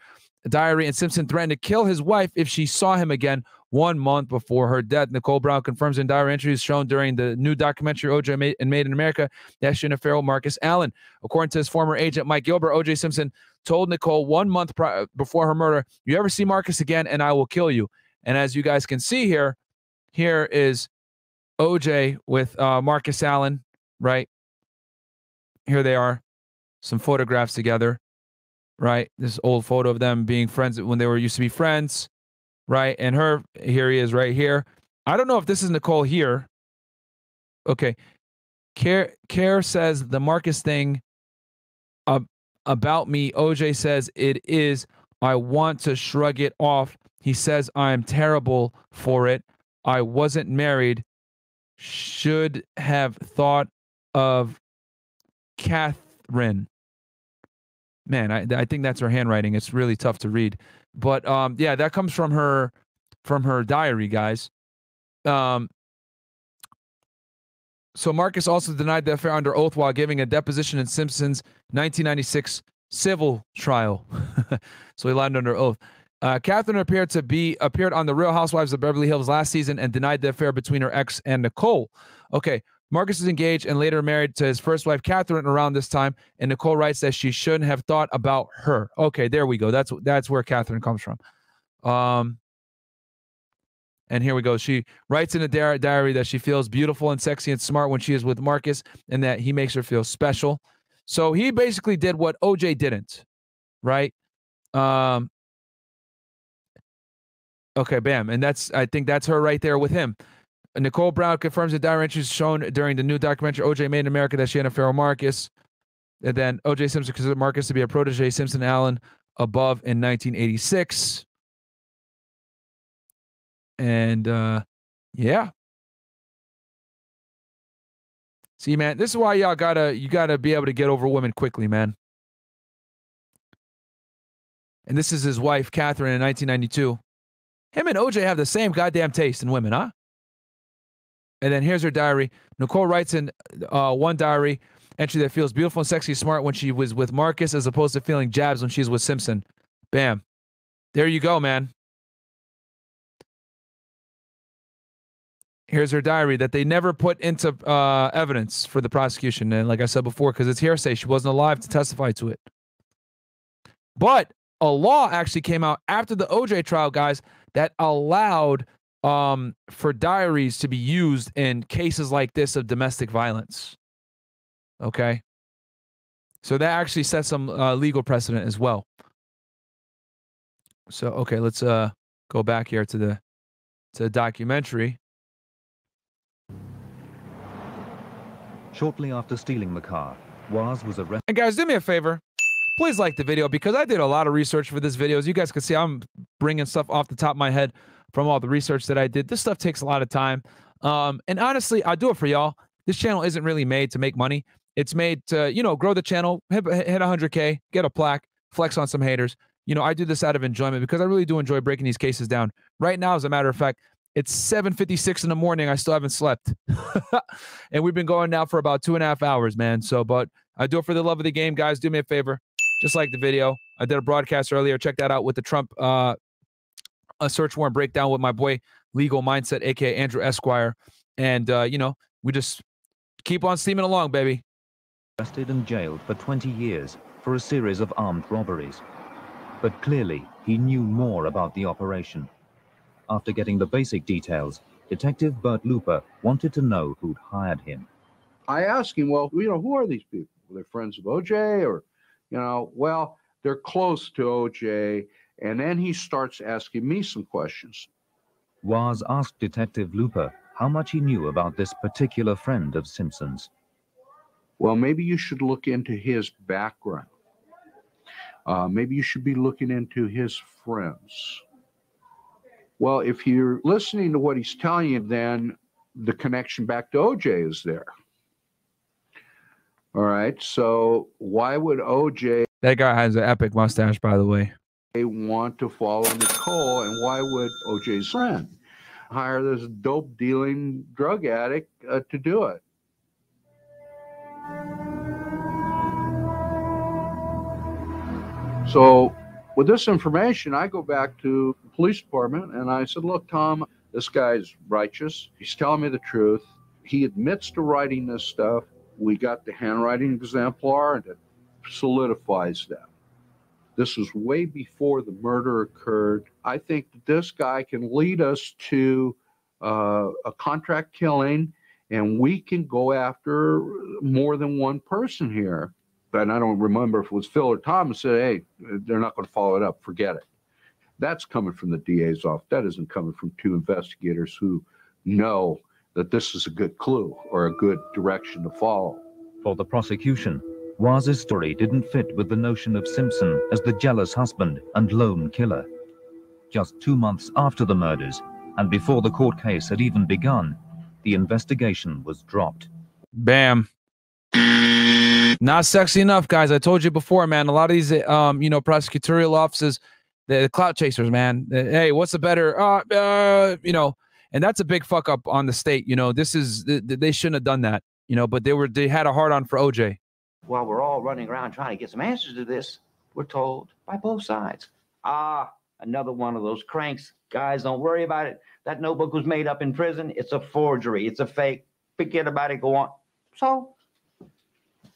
diary. And Simpson threatened to kill his wife if she saw him again one month before her death. Nicole Brown confirms in diary entries shown during the new documentary OJ made, and Made in America that she had an affair Marcus Allen. According to his former agent Mike Gilbert, OJ Simpson told Nicole one month before her murder, "You ever see Marcus again, and I will kill you." And as you guys can see here, here is OJ with uh, Marcus Allen, right? here they are, some photographs together, right? This old photo of them being friends when they were used to be friends, right? And her, here he is right here. I don't know if this is Nicole here. Okay. Care Care says the Marcus thing uh, about me. OJ says it is. I want to shrug it off. He says I'm terrible for it. I wasn't married. Should have thought of Catherine. Man, I, I think that's her handwriting. It's really tough to read. But um, yeah, that comes from her from her diary, guys. Um, so Marcus also denied the affair under oath while giving a deposition in Simpson's 1996 civil trial. so he lied under oath. Uh, Catherine appeared to be appeared on the Real Housewives of Beverly Hills last season and denied the affair between her ex and Nicole. Okay, Marcus is engaged and later married to his first wife, Catherine, around this time. And Nicole writes that she shouldn't have thought about her. Okay, there we go. That's that's where Catherine comes from. Um, and here we go. She writes in a diary that she feels beautiful and sexy and smart when she is with Marcus, and that he makes her feel special. So he basically did what OJ didn't, right? Um. Okay, bam, and that's I think that's her right there with him. Nicole Brown confirms the entries shown during the new documentary OJ Made in America that she had a Pharaoh Marcus. And then OJ Simpson considered Marcus to be a protege, Simpson Allen above in 1986. And uh yeah. See, man, this is why y'all gotta you gotta be able to get over women quickly, man. And this is his wife, Catherine, in 1992. Him and OJ have the same goddamn taste in women, huh? And then here's her diary. Nicole writes in uh, one diary entry that feels beautiful and sexy, smart when she was with Marcus, as opposed to feeling jabs when she's with Simpson. Bam. There you go, man. Here's her diary that they never put into uh, evidence for the prosecution. And like I said before, because it's hearsay, she wasn't alive to testify to it. But a law actually came out after the OJ trial, guys, that allowed um, for diaries to be used in cases like this of domestic violence. Okay. So that actually sets some uh, legal precedent as well. So okay, let's uh go back here to the to the documentary. Shortly after stealing the car, Waz was arrested. And guys, do me a favor. Please like the video because I did a lot of research for this video. As you guys can see, I'm bringing stuff off the top of my head from all the research that I did. This stuff takes a lot of time. Um, and honestly, I do it for y'all. This channel isn't really made to make money. It's made to, you know, grow the channel, hit, hit 100K, get a plaque, flex on some haters. You know, I do this out of enjoyment because I really do enjoy breaking these cases down. Right now, as a matter of fact, it's 7:56 in the morning. I still haven't slept, and we've been going now for about two and a half hours, man. So, but I do it for the love of the game, guys. Do me a favor, just like the video. I did a broadcast earlier. Check that out with the Trump uh, a search warrant breakdown with my boy Legal Mindset, aka Andrew Esquire, and uh, you know we just keep on steaming along, baby. Arrested and jailed for 20 years for a series of armed robberies. But clearly, he knew more about the operation. After getting the basic details, Detective Bert Luper wanted to know who'd hired him. I asked him, well, you know, who are these people? Were they friends of OJ or, you know, well, they're close to OJ. And then he starts asking me some questions. Waz asked Detective Luper how much he knew about this particular friend of Simpson's. Well, maybe you should look into his background. Uh, maybe you should be looking into his friends. Well, if you're listening to what he's telling you, then the connection back to OJ is there. All right. So why would OJ That guy has an epic mustache, by the way. Want to follow Nicole, and why would OJ's friend hire this dope dealing drug addict uh, to do it? So, with this information, I go back to the police department and I said, Look, Tom, this guy's righteous. He's telling me the truth. He admits to writing this stuff. We got the handwriting exemplar and it solidifies that. This was way before the murder occurred. I think this guy can lead us to uh, a contract killing and we can go after more than one person here. And I don't remember if it was Phil or Tom said, hey, they're not going to follow it up. Forget it. That's coming from the DA's office. That isn't coming from two investigators who know that this is a good clue or a good direction to follow. For the prosecution, Waz's story didn't fit with the notion of Simpson as the jealous husband and lone killer. Just two months after the murders, and before the court case had even begun, the investigation was dropped. Bam. Not sexy enough, guys. I told you before, man. A lot of these, um, you know, prosecutorial offices, the, the clout chasers, man. Hey, what's the better? Uh, uh, you know, and that's a big fuck up on the state. You know, this is th- th- they shouldn't have done that. You know, but they were they had a hard on for OJ. While we're all running around trying to get some answers to this, we're told by both sides. Ah, another one of those cranks. Guys, don't worry about it. That notebook was made up in prison. It's a forgery. It's a fake. Forget about it. Go on. So,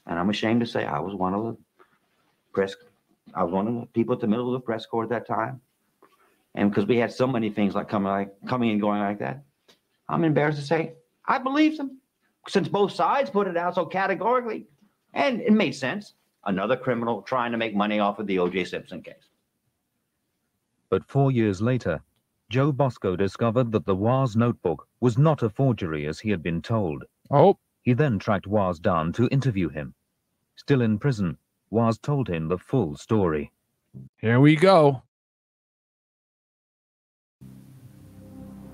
and I'm ashamed to say I was one of the press. I was one of the people at the middle of the press corps at that time. And because we had so many things like coming like coming and going like that, I'm embarrassed to say I believed them since both sides put it out so categorically. And it made sense. Another criminal trying to make money off of the O.J. Simpson case. But four years later, Joe Bosco discovered that the Waz notebook was not a forgery as he had been told. Oh. He then tracked Waz down to interview him. Still in prison, Waz told him the full story. Here we go.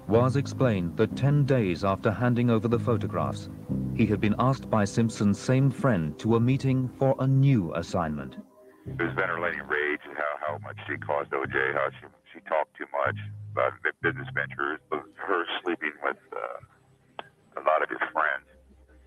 Waz explained that 10 days after handing over the photographs, he had been asked by Simpson's same friend to a meeting for a new assignment. It was ventilating rage and how, how much she caused OJ, how she, she talked too much about business ventures, her sleeping with uh, a lot of his friends.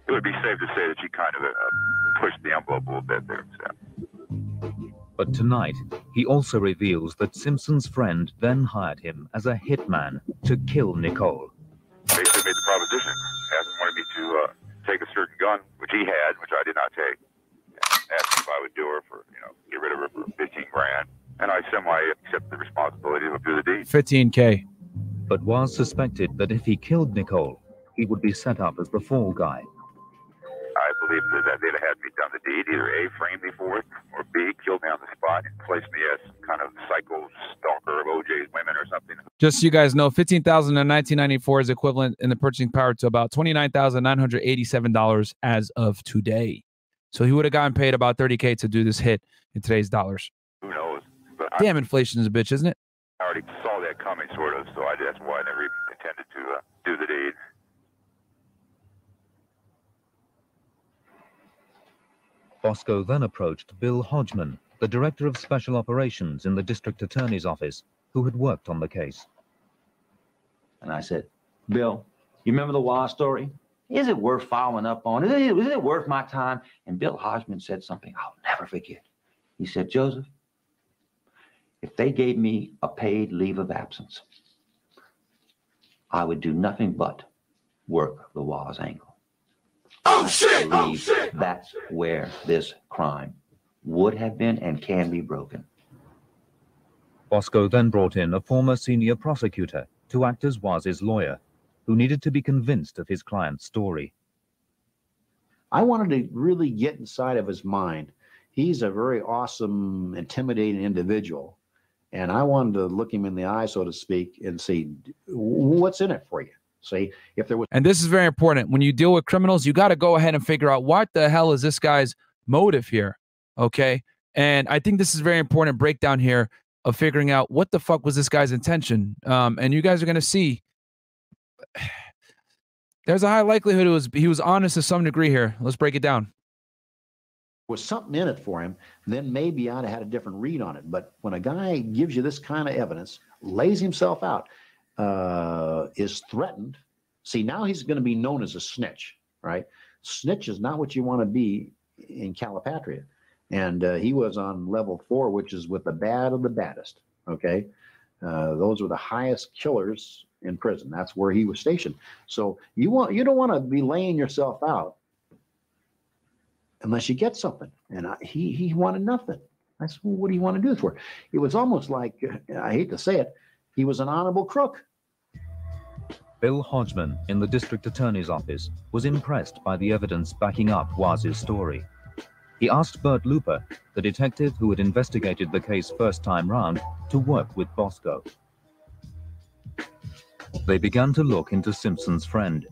It would be safe to say that she kind of uh, pushed the envelope a little bit there. So. But tonight, he also reveals that Simpson's friend then hired him as a hitman to kill Nicole. Basically made the proposition. Asked wanted me to uh, take a certain gun, which he had, which I did not take. And asked him if I would do her for, you know, get rid of her for 15 grand. And I semi accept the responsibility to do the deed. 15k. But was suspected that if he killed Nicole, he would be set up as the fall guy. I believe that that they'd have had me done the deed, either A, framed me for it, or B, killed me on the spot and placed me as kind of psycho stalker of OJ's women or something. Just so you guys know, 15,000 in 1994 is equivalent in the purchasing power to about $29,987 as of today. So he would have gotten paid about 30K to do this hit in today's dollars. Who knows? But Damn, inflation is a bitch, isn't it? I already saw that coming, sort of, so I, that's why I never even intended to uh, do the deed. Bosco then approached Bill Hodgman, the director of special operations in the district attorney's office, who had worked on the case. And I said, Bill, you remember the Waz story? Is it worth following up on? Is it, is it worth my time? And Bill Hodgman said something I'll never forget. He said, Joseph, if they gave me a paid leave of absence, I would do nothing but work the Waz angle. Oh shit! Oh shit! That's where this crime would have been and can be broken. Bosco then brought in a former senior prosecutor to act as Waz's lawyer, who needed to be convinced of his client's story. I wanted to really get inside of his mind. He's a very awesome, intimidating individual. And I wanted to look him in the eye, so to speak, and see what's in it for you. See, if there was. And this is very important. When you deal with criminals, you got to go ahead and figure out what the hell is this guy's motive here. Okay. And I think this is very important breakdown here of figuring out what the fuck was this guy's intention. Um, and you guys are going to see there's a high likelihood it was he was honest to some degree here. Let's break it down. Was something in it for him, then maybe I'd have had a different read on it. But when a guy gives you this kind of evidence, lays himself out, uh, is threatened, see, now he's going to be known as a snitch, right? Snitch is not what you want to be in Calipatria. And uh, he was on level four, which is with the bad of the baddest. Okay. Uh, those were the highest killers in prison. That's where he was stationed. So you want you don't want to be laying yourself out unless you get something. And I, he he wanted nothing. That's what do you want to do this for? It was almost like I hate to say it, he was an honorable crook. Bill Hodgman in the district attorney's office was impressed by the evidence backing up Waz's story. He asked Bert Luper, the detective who had investigated the case first time round, to work with Bosco. They began to look into Simpson's friend.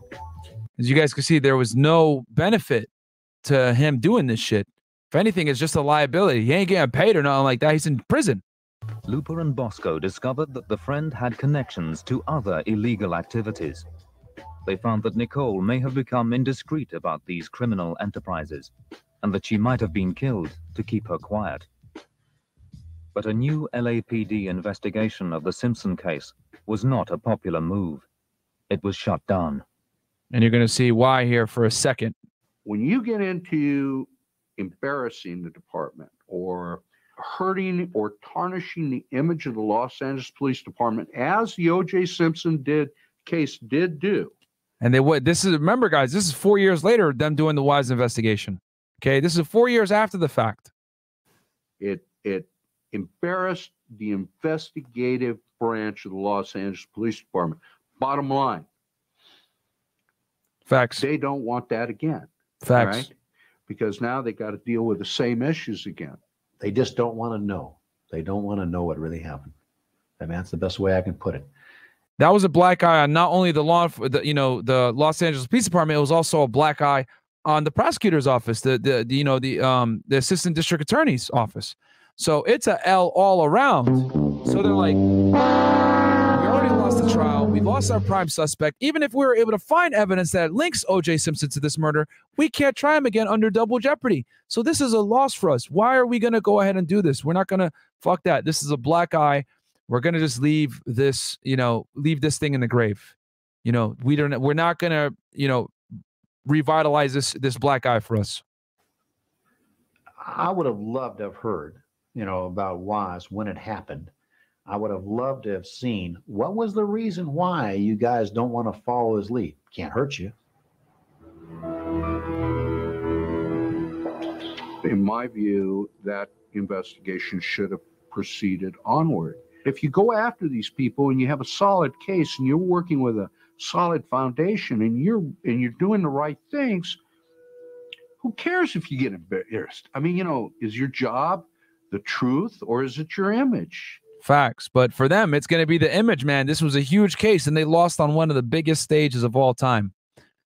As you guys can see, there was no benefit to him doing this shit. If anything, it's just a liability. He ain't getting paid or nothing like that. He's in prison. Luper and Bosco discovered that the friend had connections to other illegal activities. They found that Nicole may have become indiscreet about these criminal enterprises and that she might have been killed to keep her quiet. But a new LAPD investigation of the Simpson case was not a popular move. It was shut down. And you're going to see why here for a second. When you get into embarrassing the department or hurting or tarnishing the image of the Los Angeles Police Department, as the O.J. Simpson did case did do. And they would. This is remember, guys. This is four years later. Them doing the Wise investigation. Okay, this is four years after the fact. It it embarrassed the investigative branch of the Los Angeles Police Department. Bottom line. Facts. They don't want that again. Facts. Right? Because now they got to deal with the same issues again. They just don't want to know. They don't want to know what really happened. I mean, that's the best way I can put it. That was a black eye on not only the law, the, you know, the Los Angeles Police Department. It was also a black eye on the prosecutor's office, the, the, the you know the um the assistant district attorney's office. So it's a L all around. So they're like, the trial. We lost our prime suspect. Even if we were able to find evidence that links O.J. Simpson to this murder, we can't try him again under double jeopardy. So this is a loss for us. Why are we going to go ahead and do this? We're not going to fuck that. This is a black eye. We're going to just leave this, you know, leave this thing in the grave. You know, we don't. We're not going to, you know, revitalize this this black eye for us? I would have loved to have heard, you know, about Waz when it happened. I would have loved to have seen what was the reason why you guys don't want to follow his lead. Can't hurt you. In my view, that investigation should have proceeded onward. If you go after these people and you have a solid case and you're working with a solid foundation and you're and you're doing the right things, who cares if you get embarrassed? I mean, you know, is your job the truth or is it your image? Facts. But for them, it's going to be the image, man. This was a huge case and they lost on one of the biggest stages of all time.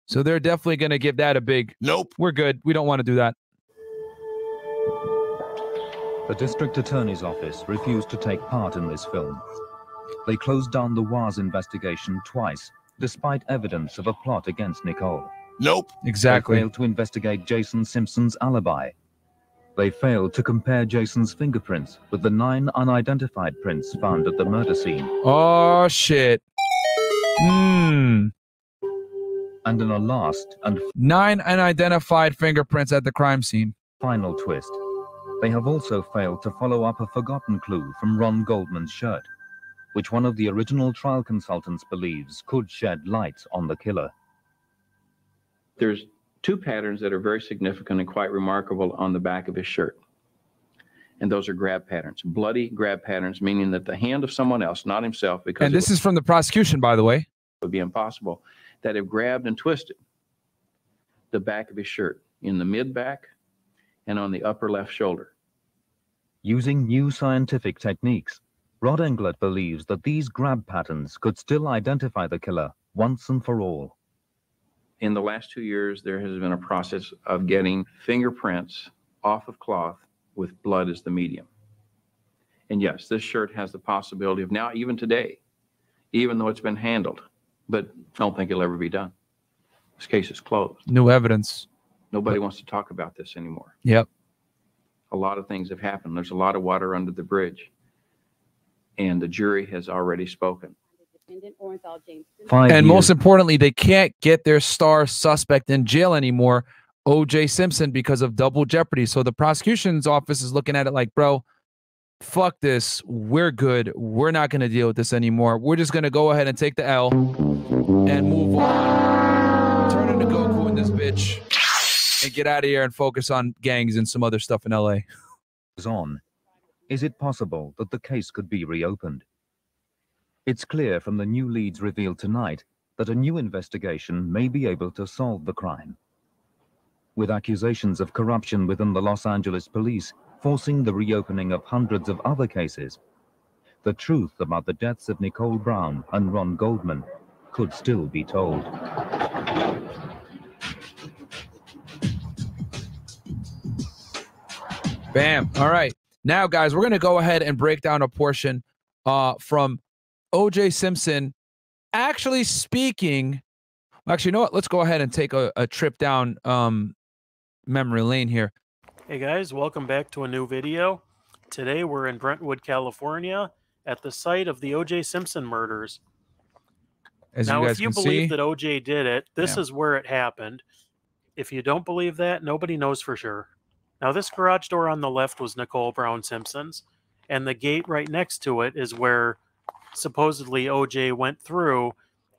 So they're definitely going to give that a big nope. We're good. We don't want to do that. The district attorney's office refused to take part in this film. They closed down the Waz investigation twice despite evidence of a plot against Nicole. Nope. Exactly. They failed to investigate Jason Simpson's alibi. They failed to compare Jason's fingerprints with the nine unidentified prints found at the murder scene. Oh, shit. Hmm. And in a last and nine unidentified fingerprints at the crime scene. Final twist. They have also failed to follow up a forgotten clue from Ron Goldman's shirt which one of the original trial consultants believes could shed light on the killer. There's two patterns that are very significant and quite remarkable on the back of his shirt. And those are grab patterns, bloody grab patterns, meaning that the hand of someone else, not himself, because And it this is from the prosecution, by the way. would be impossible, that have grabbed and twisted the back of his shirt in the mid back and on the upper left shoulder. Using new scientific techniques, Rod Englert believes that these grab patterns could still identify the killer once and for all. In the last two years, there has been a process of getting fingerprints off of cloth with blood as the medium. And yes, this shirt has the possibility of now, even today, even though it's been handled, but I don't think it'll ever be done. This case is closed. New evidence. Nobody wants to talk about this anymore. Yep. A lot of things have happened. There's a lot of water under the bridge. And the jury has already spoken. Defendant Orenthal James Five and most importantly, they can't get their star suspect in jail anymore, OJ Simpson, because of double jeopardy. So the prosecution's office is looking at it like, bro, fuck this. We're good. We're not going to deal with this anymore. We're just going to go ahead and take the L and move on. Turn into Goku in this bitch and get out of here and focus on gangs and some other stuff in LA. Is on. Is it possible that the case could be reopened? It's clear from the new leads revealed tonight that a new investigation may be able to solve the crime. With accusations of corruption within the Los Angeles police forcing the reopening of hundreds of other cases, the truth about the deaths of Nicole Brown and Ron Goldman could still be told. Bam. All right. Now, guys, we're going to go ahead and break down a portion uh, from OJ Simpson actually speaking. Actually, you know what? Let's go ahead and take a, a trip down um, memory lane here. Hey guys, welcome back to a new video. Today we're in Brentwood, California at the site of the OJ Simpson murders. As now, you guys if you believe see, that OJ did it, this Yeah. is where it happened. If you don't believe that, nobody knows for sure. Now, this garage door on the left was Nicole Brown Simpson's, and the gate right next to it is where supposedly OJ went through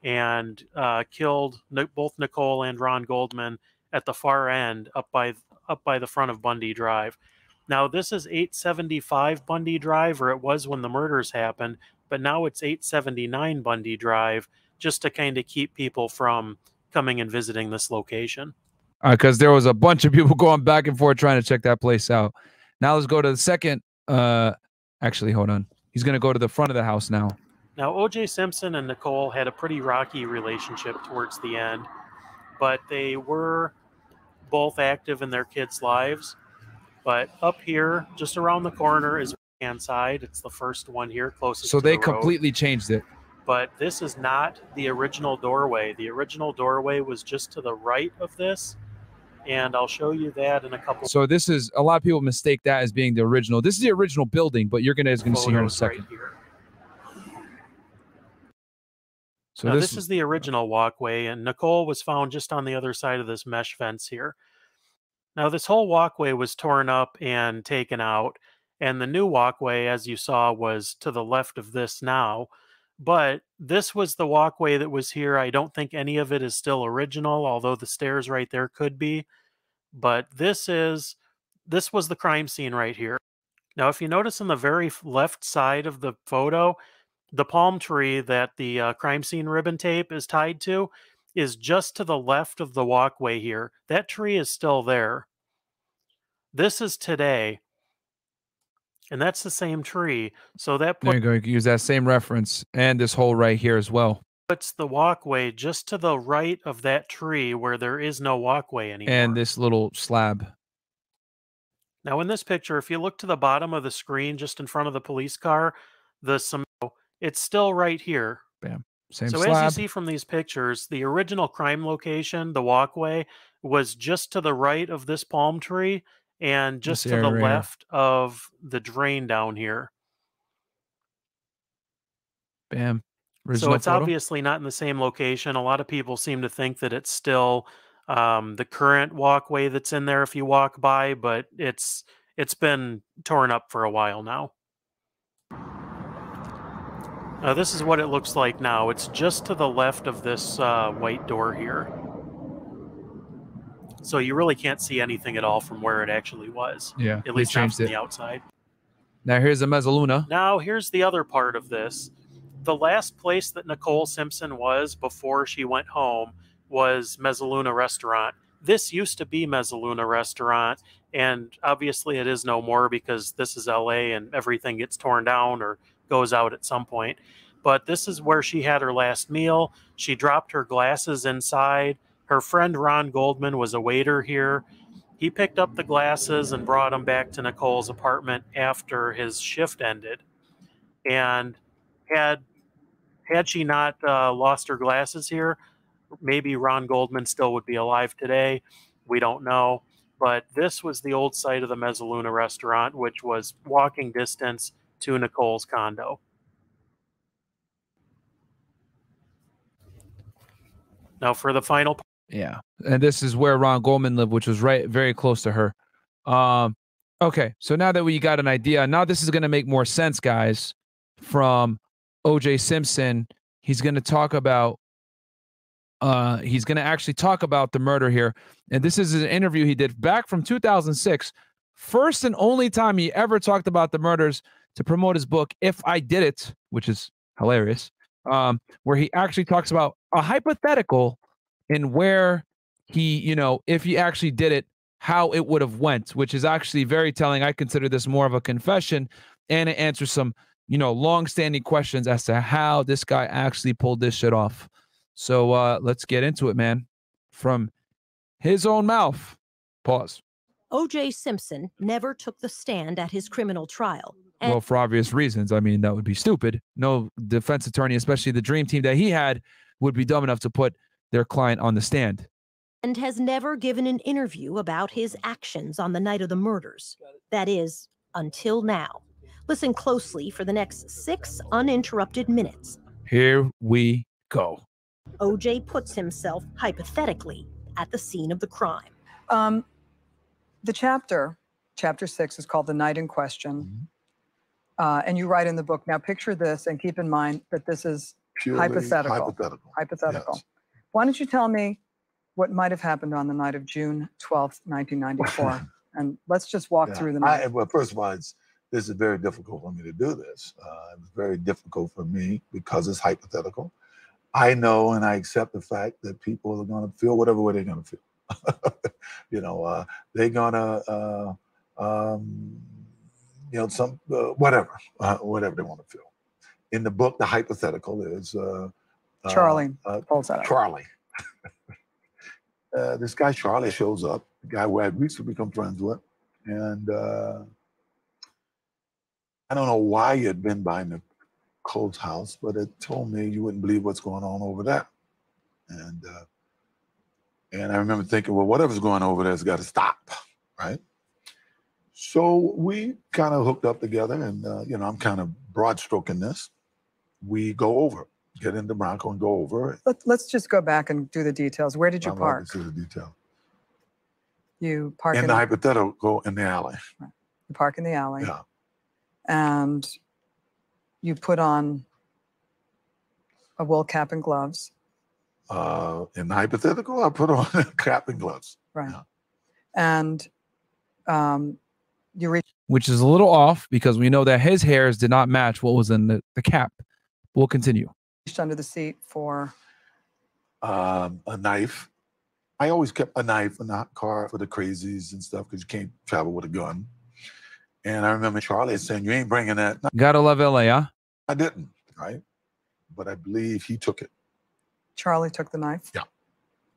and uh, killed both Nicole and Ron Goldman at the far end, up by up by the front of Bundy Drive. Now, this is 875 Bundy Drive, or it was when the murders happened, but now it's 879 Bundy Drive, just to kind of keep people from coming and visiting this location. because there was a bunch of people going back and forth trying to check that place out. Now let's go to the second. Uh, actually, hold on. He's going to go to the front of the house now. Now, OJ Simpson and Nicole had a pretty rocky relationship towards the end, but they were both active in their kids' lives. But up here, just around the corner, is hand side. It's the first one here, closest. So they the completely changed it. But this is not the original doorway. The original doorway was just to the right of this, and I'll show you that in a couple. So this is a lot of people mistake that as being the original. This is the original building, but you're gonna going to see here in a second. right second. here. So now, this, this, is the original walkway, and Nicole was found just on the other side of this mesh fence here. Now, this whole walkway was torn up and taken out, and the new walkway, as you saw, was to the left of this now. But this was the walkway that was here. I don't think any of it is still original, although the stairs right there could be. But this is this was the crime scene right here. Now, if you notice on the very left side of the photo, the palm tree that the uh, crime scene ribbon tape is tied to is just to the left of the walkway here. That tree is still there. This is today. And that's the same tree. So that there you go. You can use that same reference and this hole right here as well. puts the walkway just to the right of that tree where there is no walkway anymore. And this little slab. Now, in this picture, if you look to the bottom of the screen just in front of the police car, the some it's still right here. Bam. Same so as you see from these pictures, the original crime location, the walkway, was just to the right of this palm tree and just This to the area right here. left of the drain down here. Bam. so it's photo. obviously not in the same location. A lot of people seem to think that it's still um, the current walkway that's in there if you walk by, but it's it's been torn up for a while now. Now this is what it looks like now. It's just to the left of this uh, white door here. So you really can't see anything at all from where it actually was. Yeah, At least not from it. the outside. Now here's the mezzaluna. Now, here's the other part of this. The last place that Nicole Simpson was before she went home was Mezzaluna Restaurant. This used to be Mezzaluna Restaurant, and obviously it is no more because this is LA and everything gets torn down or goes out at some point. But this is where she had her last meal. She dropped her glasses inside. Her friend Ron Goldman was a waiter here. He picked up the glasses and brought them back to Nicole's apartment after his shift ended. And had had she not uh, lost her glasses here, maybe Ron Goldman still would be alive today. We don't know. But this was the old site of the Mezzaluna restaurant, which was walking distance to Nicole's condo. Now, for the final Yeah. And this is where Ron Goldman lived, which was right very close to her. Um, okay. So now that we got an idea, now this is gonna make more sense, guys, from OJ Simpson. He's gonna talk about uh he's gonna actually talk about the murder here. And this is an interview he did back from 2006. First and only time he ever talked about the murders to promote his book, If I Did It, which is hilarious. Um, where he actually talks about a hypothetical and where he, you know, if he actually did it, how it would have went, which is actually very telling. I consider this more of a confession, and it answers some, you know, long-standing questions as to how this guy actually pulled this shit off. So uh let's get into it, man. From his own mouth. Pause. O.J. Simpson never took the stand at his criminal trial. And Well, for obvious reasons. I mean, that would be stupid. No defense attorney, especially the dream team that he had, would be dumb enough to put their client on the stand. and has never given an interview about his actions on the night of the murders. That is, until now. Listen closely for the next six uninterrupted minutes. Here we go. OJ puts himself hypothetically at the scene of the crime. Um, the chapter, chapter six, is called "The Night in Question," Mm-hmm. uh, and you write in the book. Now, picture this, and keep in mind that this is Purely hypothetical. hypothetical, Hypothetical. yes. Why don't you tell me what might have happened on the night of June twelfth, nineteen ninety-four, and let's just walk Yeah. through the night. I, well, first of all, it's, this is very difficult for me to do this. Uh, it's very difficult for me because it's hypothetical. I know and I accept the fact that people are going to feel whatever way they're going to feel. you know, uh, they're to, uh, um, you know, some uh, whatever, uh, whatever they want to feel. In the book, the hypothetical is uh, uh, Charlie uh, pulls that up. Charlie. uh, this guy Charlie shows up, the guy who I recently become friends with, and uh, I don't know why he had been by Nicole's house, but it told me you wouldn't believe what's going on over there. And uh, and I remember thinking, well, whatever's going over there has got to stop, right? So we kind of hooked up together, and uh, you know, I'm kind of broad stroking this. We go over, get into Bronco and go over. Let, let's just go back and do the details. Where did you I'm park? to see the detail. You park in in, the hypothetical go in the alley. you park in the alley. Yeah. And you put on a wool cap and gloves. Uh, in the hypothetical, I put on a cap and gloves. Right. And um, you reach Which is a little off because we know that his hairs did not match what was in the, the cap. We'll continue. reached under the seat for um, a knife. I always kept a knife in the car for the crazies and stuff because you can't travel with a gun. And I remember Charlie saying, "You ain't bringing that." Gotta love LA, huh? I didn't, right? But I believe he took it Charlie took the knife. Yeah.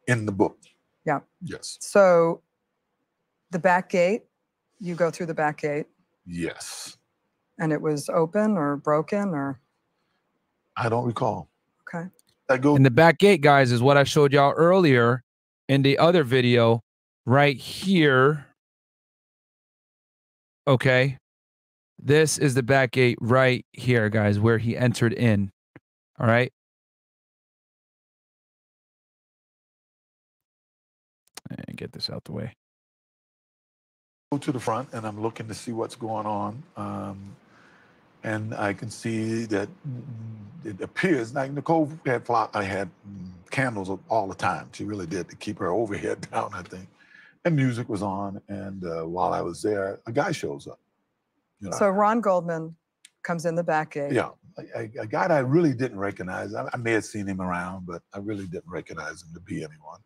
in the book. Yeah. Yes, So the back gate, you go through the back gate yes. and it was open or broken or I don't recall. okay. I go And the back gate, guys, is what I showed y'all earlier in the other video right here. Okay. This is the back gate right here, guys, where he entered in. All right. And get this out the way. go to the front and I'm looking to see what's going on. Um, and I can see that mm, it appears like Nicole had fly, I had mm, candles all the time. She really did to keep her overhead down, I think. And music was on. And uh, while I was there, a guy shows up. You know, So Ron Goldman comes in the back gate. yeah, a, a- a guy that I really didn't recognize. I, I may have seen him around, but I really didn't recognize him to be anyone.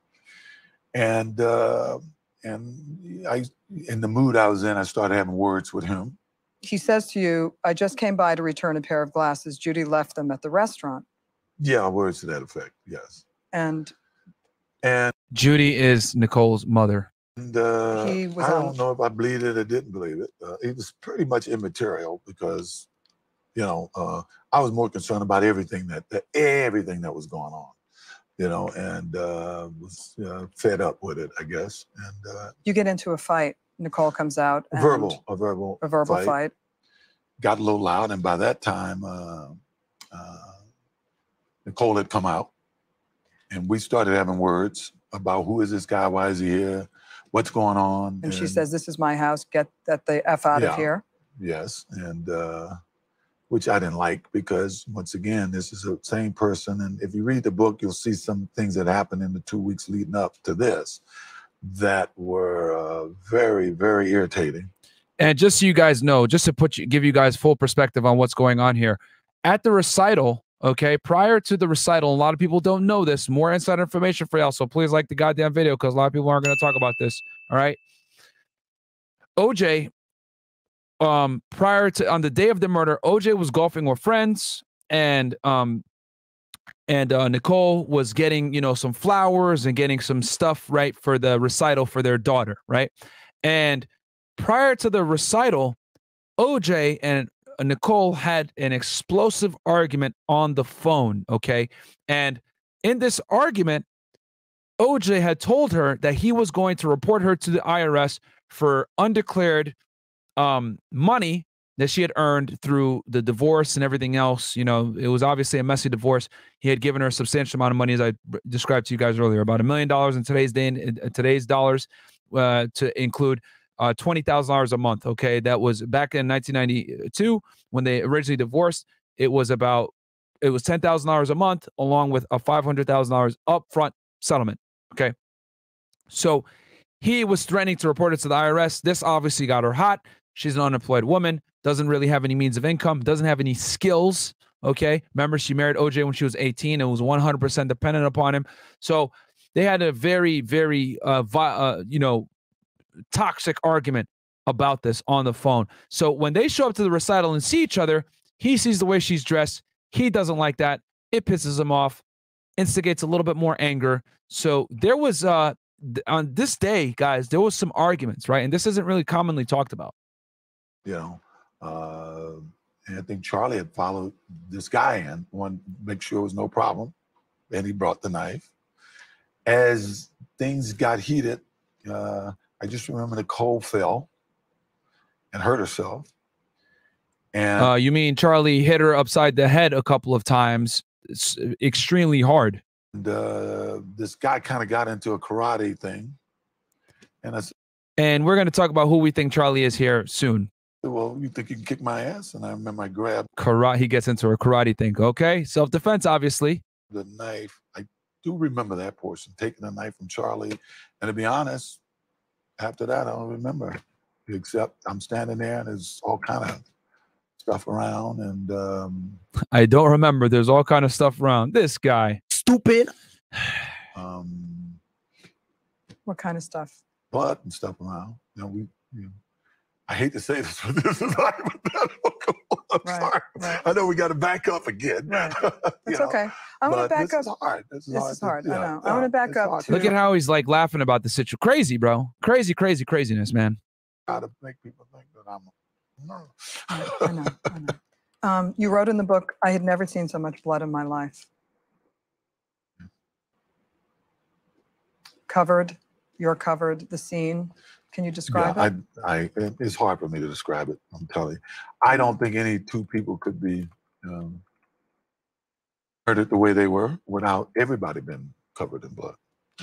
And uh, and I, in the mood I was in, I started having words with him. He says to you, I just came by to return a pair of glasses. Judy left them at the restaurant. Yeah, words to that effect. Yes. And And Judy is Nicole's mother. And uh, He was I don't on- know if I believed it or didn't believe it. Uh, it was pretty much immaterial because, you know, uh, I was more concerned about everything that, that everything that was going on, you know, and uh, was uh, fed up with it, I guess. And uh, you get into a fight. Nicole comes out. a and verbal, a verbal, A verbal fight. got a little loud, and by that time, uh, uh, Nicole had come out, and we started having words about who is this guy, why is he here, what's going on, And she says, This is my house. Get that the F out Yeah. of here. Yes, and uh, which I didn't like because once again, this is the same person, and if you read the book, you'll see some things that happened in the two weeks leading up to this that were uh, very, very irritating. And just so you guys know, just to put you, give you guys full perspective on what's going on here, at the recital, okay, prior to the recital, a lot of people don't know this. More inside information for y'all, so please like the goddamn video because a lot of people aren't going to talk about this. All right, OJ, um, prior to on the day of the murder, OJ was golfing with friends, and um, and uh, Nicole was getting you know some flowers and getting some stuff right for the recital for their daughter, right, and prior to the recital, OJ and uh, Nicole had an explosive argument on the phone. Okay. And in this argument, OJ had told her that he was going to report her to the IRS for undeclared um, money that she had earned through the divorce and everything else. You know, it was obviously a messy divorce. He had given her a substantial amount of money, as I described to you guys earlier, about a million dollars in today's day, in today's dollars, uh, to include uh, twenty thousand dollars a month. Okay, that was back in 1992 when they originally divorced. It was about it was ten thousand dollars a month, along with a five hundred thousand dollars upfront settlement. Okay, so he was threatening to report it to the IRS. This obviously got her hot. She's an unemployed woman, doesn't really have any means of income, doesn't have any skills. Okay, remember she married OJ when she was 18 and was 100% dependent upon him. So they had a very, very, uh, vi- uh you know, toxic argument about this on the phone. So when they show up to the recital and see each other, he sees the way she's dressed. He doesn't like that. It pisses him off, instigates a little bit more anger. So there was uh th- on this day, guys, there was some arguments, right? And this isn't really commonly talked about. You know. Uh, and I think Charlie had followed this guy in, one make sure it was no problem, and he brought the knife. As things got heated, uh, I just remember Nicole fell and hurt herself. And Uh, you mean Charlie hit her upside the head a couple of times, s- extremely hard. and, uh, this guy kind of got into a karate thing. And I And we're going to talk about who we think Charlie is here soon. Well, you think you can kick my ass? And I remember I grabbed Karate, he gets into a karate thing. Okay, self defense, obviously. the knife. I do remember that portion, taking the knife from Charlie. And to be honest, after that, I don't remember, except I'm standing there and there's all kind of stuff around. And um, I don't remember. There's all kind of stuff around. This guy, stupid. um, What kind of stuff? blood and stuff around. You know, we, you know, I hate to say this, but this is hypothetical. I'm sorry. I know we got to back up again. It's okay. I want to but back this up. is hard. This is This hard is to- hard. I yeah, know. I want to back up hard to. Look at how he's like laughing about the situation. Crazy, bro. Crazy, crazy, craziness, man. Try to make people think that I'm. No. I know. I know. Um, you wrote in the book, I had never seen so much blood in my life. Covered, you're covered, the scene. Can you describe yeah, it? I, I, it's hard for me to describe it. I'm telling you, I don't think any two people could be um, murdered the way they were without everybody being covered in blood.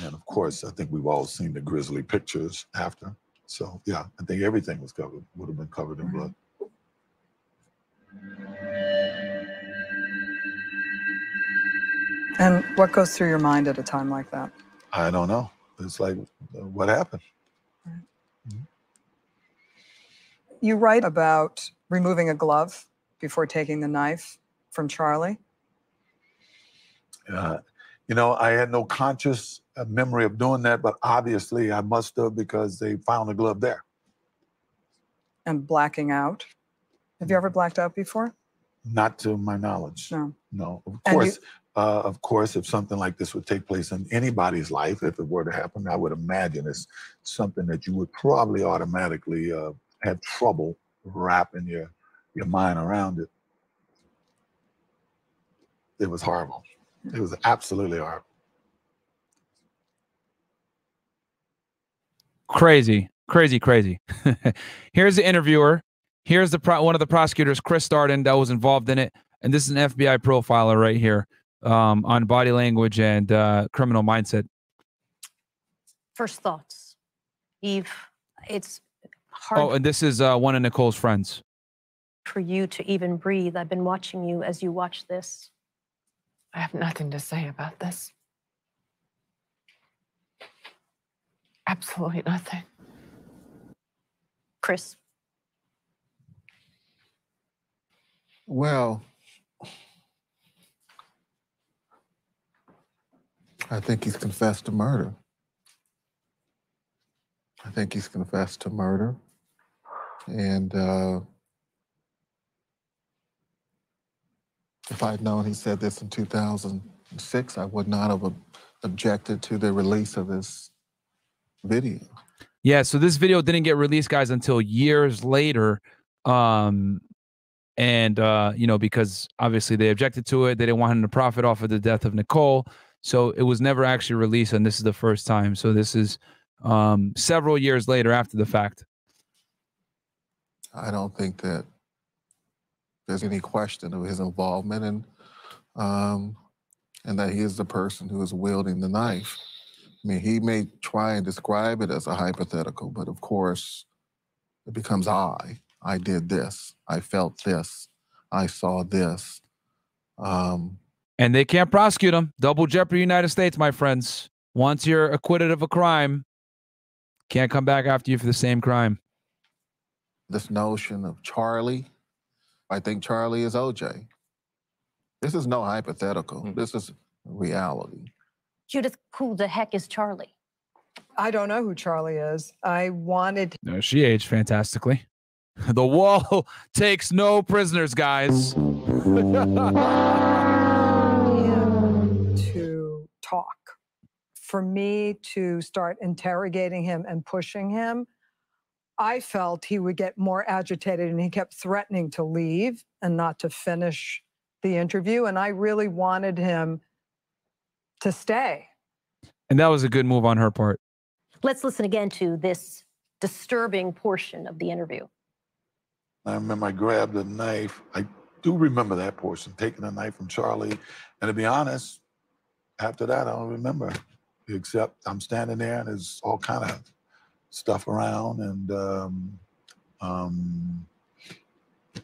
And of course, I think we've all seen the grisly pictures after. So yeah, I think everything was covered, would have been covered in blood. And what goes through your mind at a time like that? I don't know. It's like, uh, what happened? You write about removing a glove before taking the knife from Charlie? Uh, you know, I had no conscious uh, memory of doing that, but obviously I must have because they found the glove there. And blacking out. Have you ever blacked out before? Not to my knowledge. No. No. Of And you- course, uh, of course, if something like this would take place in anybody's life, if it were to happen, I would imagine it's something that you would probably automatically uh, have trouble wrapping your your mind around it. It was horrible. It was absolutely horrible. Crazy, crazy, crazy. Here's the interviewer. Here's the pro- one of the prosecutors, Chris Darden, that was involved in it, and this is an FBI profiler right here um, on body language and uh, criminal mindset. First thoughts. Eve, it's hard Oh, and this is uh, one of Nicole's friends. for you to even breathe. I've been watching you as you watch this. I have nothing to say about this. Absolutely nothing. Chris, Well, I think he's confessed to murder. I think he's confessed to murder. And uh, if I'd known he said this in 2006, I would not have ob- objected to the release of this video. Yeah, so this video didn't get released, guys, until years later. Um, and uh, you know, because obviously they objected to it, they didn't want him to profit off of the death of Nicole. So it was never actually released, and this is the first time. So this is um several years later after the fact. I don't think that there's any question of his involvement and um, and that he is the person who is wielding the knife. I mean, he may try and describe it as a hypothetical, but of course, it becomes I. I did this. I felt this. I saw this. Um, And they can't prosecute him. Double jeopardy, United States, my friends. Once you're acquitted of a crime, can't come back after you for the same crime. This notion of Charlie, I think Charlie is OJ. This is no hypothetical. Hmm. This is reality. Judith, who the heck is Charlie? I don't know who Charlie is. I wanted No, she aged fantastically. The wall takes no prisoners, guys. to talk. For me to start interrogating him and pushing him, I felt he would get more agitated and he kept threatening to leave and not to finish the interview. And I really wanted him to stay. And that was a good move on her part. Let's listen again to this disturbing portion of the interview. I remember I grabbed a knife. I do remember that portion, taking a knife from Charlie. And to be honest, after that, I don't remember, except I'm standing there and there's all kind of stuff around and um, um,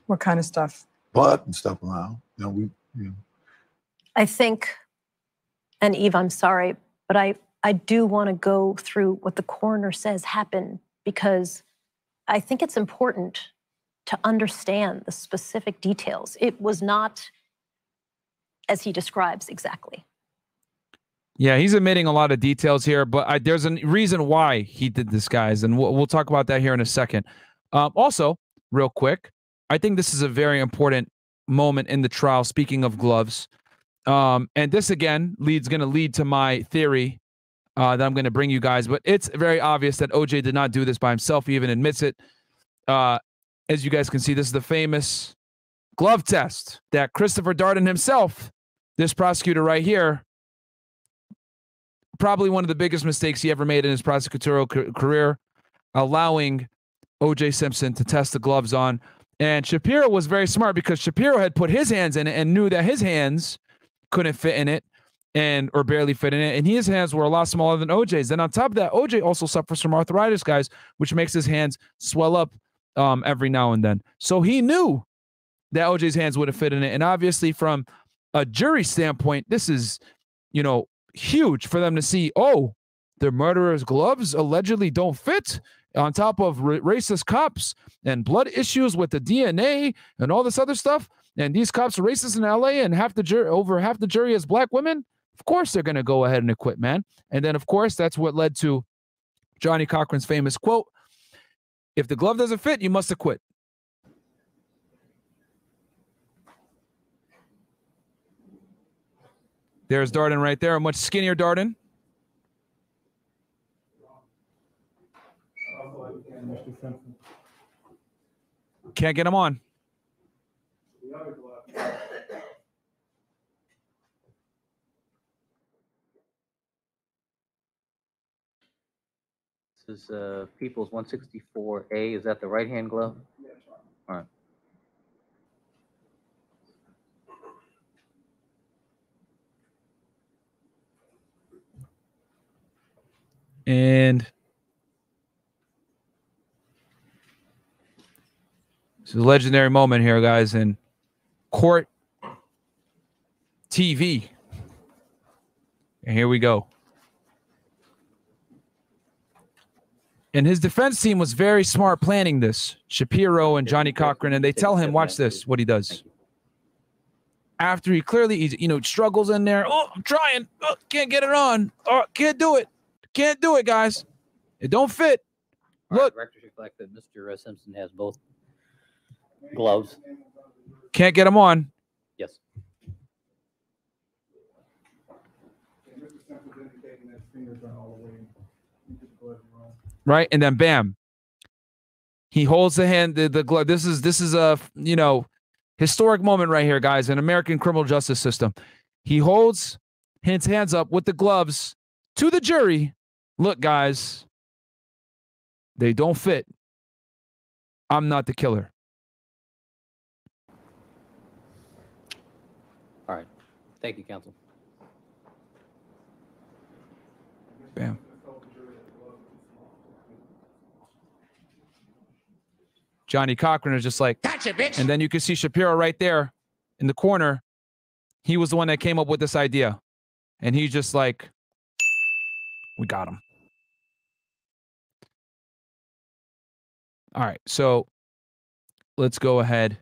What kind of stuff? blood and stuff around. You know, we, you know, I think, and Eve, I'm sorry, but I, I do want to go through what the coroner says happened because I think it's important to understand the specific details. It was not as he describes exactly. Yeah, he's omitting a lot of details here, but I, there's a reason why he did this, guys, and we'll, we'll talk about that here in a second. Um, also, real quick, I think this is a very important moment in the trial. Speaking of gloves, um, and this again leads going to lead to my theory uh, that I'm going to bring you guys, but it's very obvious that OJ did not do this by himself. He even admits it. Uh, as you guys can see, this is the famous glove test that Christopher Darden himself, this prosecutor right here, probably one of the biggest mistakes he ever made in his prosecutorial ca- career, allowing OJ Simpson to test the gloves on. And Shapiro was very smart because Shapiro had put his hands in it and knew that his hands couldn't fit in it and or barely fit in it. And his hands were a lot smaller than OJ's. And on top of that, OJ also suffers from arthritis, guys, which makes his hands swell up um, every now and then. So he knew that OJ's hands wouldn't fit in it. And obviously, from a jury standpoint, this is, you know, huge for them to see, oh, the murderer's gloves allegedly don't fit. on top of ra- racist cops and blood issues with the DNA and all this other stuff. And these cops are racist in LA and half the jury over half the jury is black women. Of course they're going to go ahead and acquit, man. And then of course that's what led to Johnnie Cochran's famous quote, if the glove doesn't fit, you must acquit. There's Darden right there, a much skinnier Darden. Can't get him on. This is uh, People's 164A. Is that the right-hand glove? Yeah, All right. And this is a legendary moment here, guys, in court TV. And here we go. And his defense team was very smart planning this. Shapiro and Johnnie Cochran, and they tell him, "Watch this. What he does." After he clearly, he's, you know, struggles in there. Oh, I'm trying. Oh, can't get it on. Oh, can't do it. Can't do it, guys. It don't fit. All right, Records reflect that Mr. Simpson has both gloves. Can't get them on. Yes. right? And then bam, he holds the hand, the, the glove. This is this is a you know historic moment right here, guys, in American criminal justice system. He holds his hands up with the gloves to the jury. Look, guys, they don't fit. I'm not the killer. All right. Thank you, counsel. Bam. Johnnie Cochran is just like, Gotcha, bitch. and then you can see Shapiro right there in the corner. He was the one that came up with this idea. And he's just like, we got him. All right. So let's go ahead.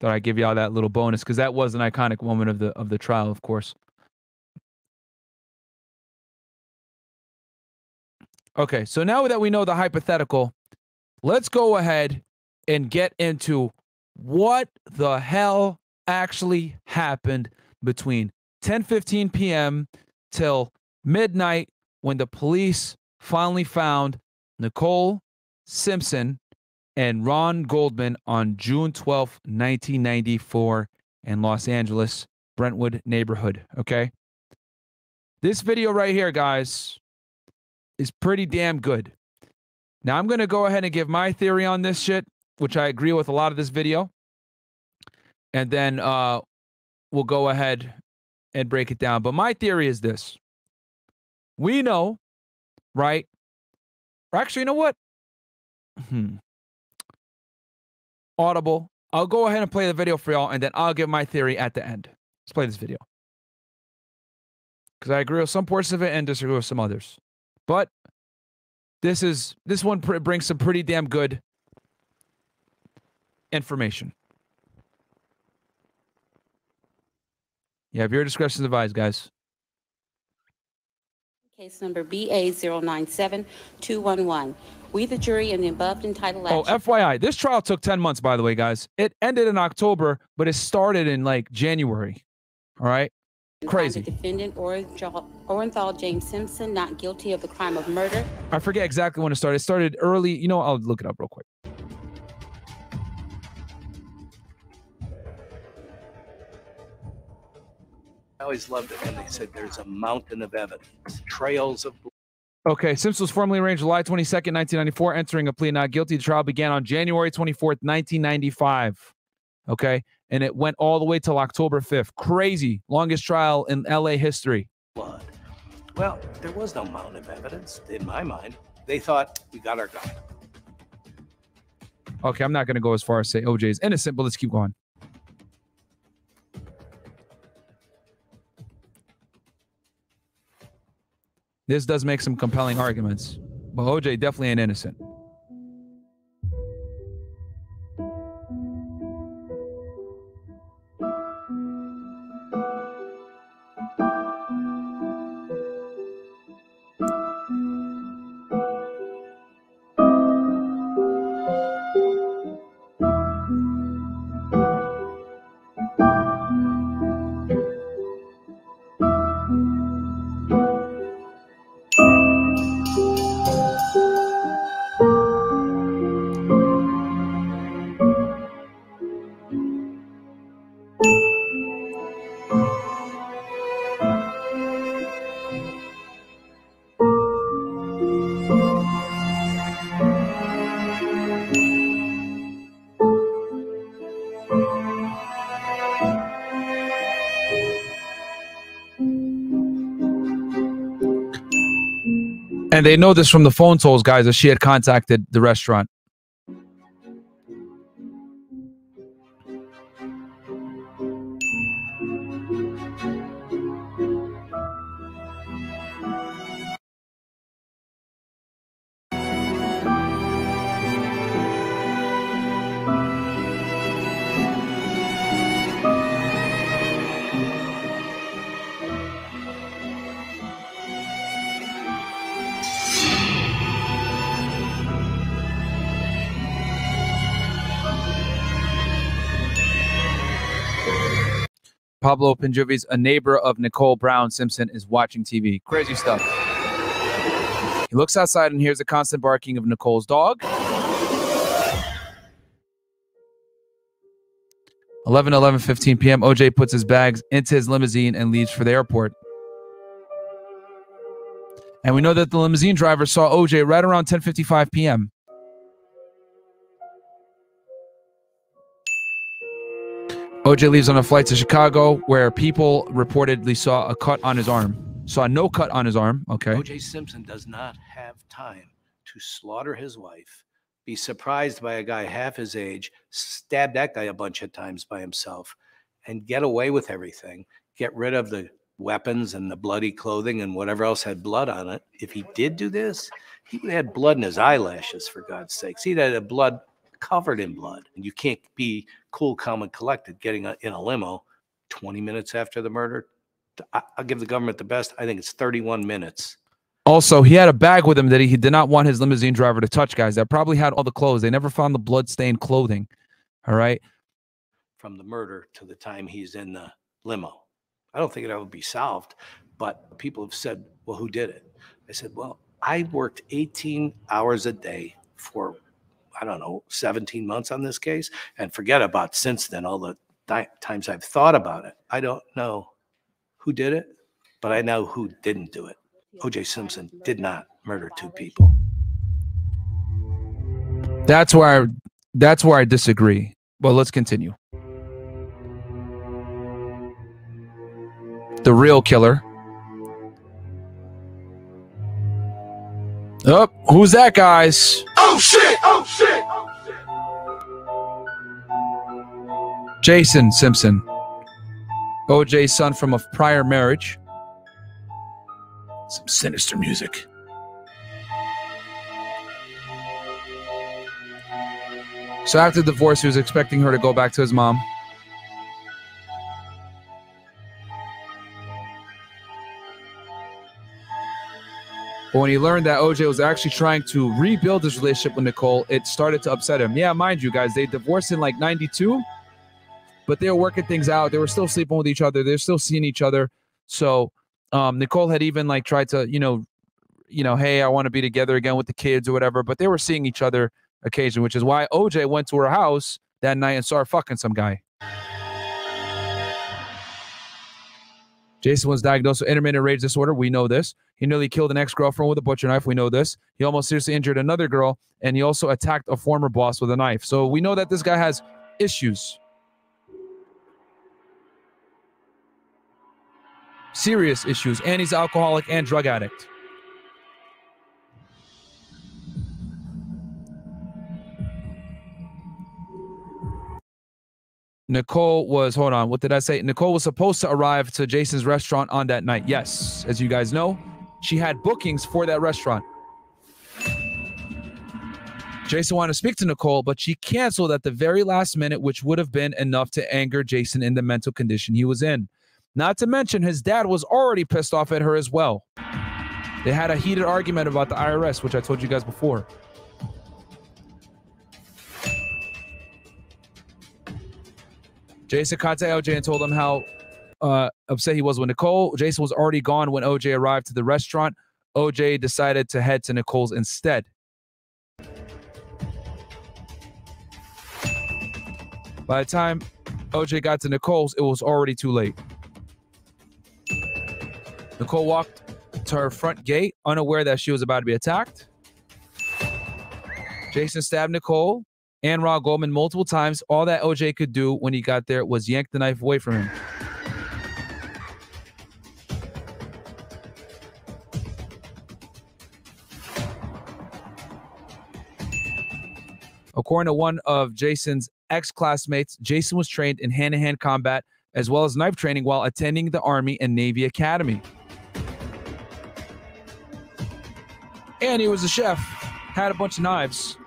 Thought I'd give y'all that little bonus because that was an iconic moment of the of the trial, of course. Okay, so now that we know the hypothetical, let's go ahead and get into what the hell actually happened between 10:15 p.m. till midnight when the police finally found Nicole Simpson and Ron Goldman on June 12, 1994 in Los Angeles, Brentwood neighborhood, okay? This video right here, guys, is pretty damn good. Now I'm going to go ahead and give my theory on this shit, which I agree with a lot of this video. And then uh we'll go ahead and break it down. But my theory is this. We know, right? Or actually, you know what? Hmm. Audible. I'll go ahead and play the video for y'all, and then I'll give my theory at the end. Let's play this video. Because I agree with some portions of it and disagree with some others. But this is this one pr- brings some pretty damn good information. You have your discretion advised, guys. Case number BA 097-211. We, the jury, in the above entitled Oh. FYI, this trial took 10 months, by the way, guys. It ended in October, but it started in like January. All right. Crazy. The defendant, Orenthal James Simpson, not guilty of the crime of murder. I forget exactly when it started. It started early. You know, I'll look it up real quick. I always loved it when they said there's a mountain of evidence, trails of blood. Okay, Simpson was formally arraigned July 22nd, 1994, entering a plea not guilty. The trial began on January 24th, 1995. Okay, and it went all the way till October 5th. Crazy. Longest trial in LA history. blood. Well, there was no mountain of evidence in my mind. They thought we got our guy. Okay, I'm not going to go as far as say OJ is innocent, but let's keep going. This does make some compelling arguments, but OJ definitely ain't innocent. And they know this from the phone tolls, guys, that she had contacted the restaurant. Pablo Fenjves, a neighbor of Nicole Brown Simpson, is watching TV. Crazy stuff. He looks outside and hears the constant barking of Nicole's dog. 11 11 15 p.m. OJ puts his bags into his limousine and leaves for the airport. And we know that the limousine driver saw OJ right around 10:55 p.m. OJ leaves on a flight to Chicago where people reportedly saw a cut on his arm. Saw no cut on his arm. Okay. O.J. Simpson does not have time to slaughter his wife, be surprised by a guy half his age, stab that guy a bunch of times by himself, and get away with everything. Get rid of the weapons and the bloody clothing and whatever else had blood on it. If he did do this, he would have had blood in his eyelashes, for God's sakes. He'd had blood covered in blood. And you can't be cool, calm, and collected getting a, in a limo 20 minutes after the murder. I, I'll give the government the best. I think it's 31 minutes. Also, he had a bag with him that he, he did not want his limousine driver to touch, guys. That probably had all the clothes. They never found the blood-stained clothing. All right. from the murder to the time he's in the limo. I don't think it ever be solved, but people have said, well, who did it? I said, well, I worked 18 hours a day for, I don't know, 17 months on this case. And forget about since then, all the times I've thought about it. I don't know who did it, but I know who didn't do it. OJ Simpson did not murder two people. That's where I, that's where I disagree. Well, let's continue. The real killer. Oh, who's that, guys? Oh shit! Oh shit! Oh, Jason Simpson. OJ's son from a prior marriage. Some sinister music. So after the divorce, he was expecting her to go back to his mom. But when he learned that OJ was actually trying to rebuild his relationship with Nicole, it started to upset him. Yeah, mind you, guys, they divorced in like 92, but they were working things out. They were still sleeping with each other. They're still seeing each other. So um, Nicole had even like tried to, you know, you know, hey, I want to be together again with the kids or whatever. But they were seeing each other occasionally, which is why OJ went to her house that night and her fucking some guy. Jason was diagnosed with intermittent rage disorder. We know this. He nearly killed an ex girlfriend with a butcher knife. We know this. He almost seriously injured another girl, and he also attacked a former boss with a knife. So we know that this guy has issues. Serious issues, and he's alcoholic and drug addict. Nicole was, hold on, what did I say? Nicole was supposed to arrive to Jason's restaurant on that night. Yes, as you guys know, she had bookings for that restaurant. Jason wanted to speak to Nicole, but she canceled at the very last minute, which would have been enough to anger Jason in the mental condition he was in. Not to mention, his dad was already pissed off at her as well. They had a heated argument about the IRS, which I told you guys before. Jason contacted OJ and told him how uh, upset he was with Nicole. Jason was already gone when OJ arrived to the restaurant. OJ decided to head to Nicole's instead. By the time OJ got to Nicole's, it was already too late. Nicole walked to her front gate, unaware that she was about to be attacked. Jason stabbed Nicole and Ron Goldman multiple times. All that OJ could do when he got there was yank the knife away from him. According to one of Jason's ex classmates, Jason was trained in hand to hand combat as well as knife training while attending the Army and Navy Academy. And he was a chef, had a bunch of knives.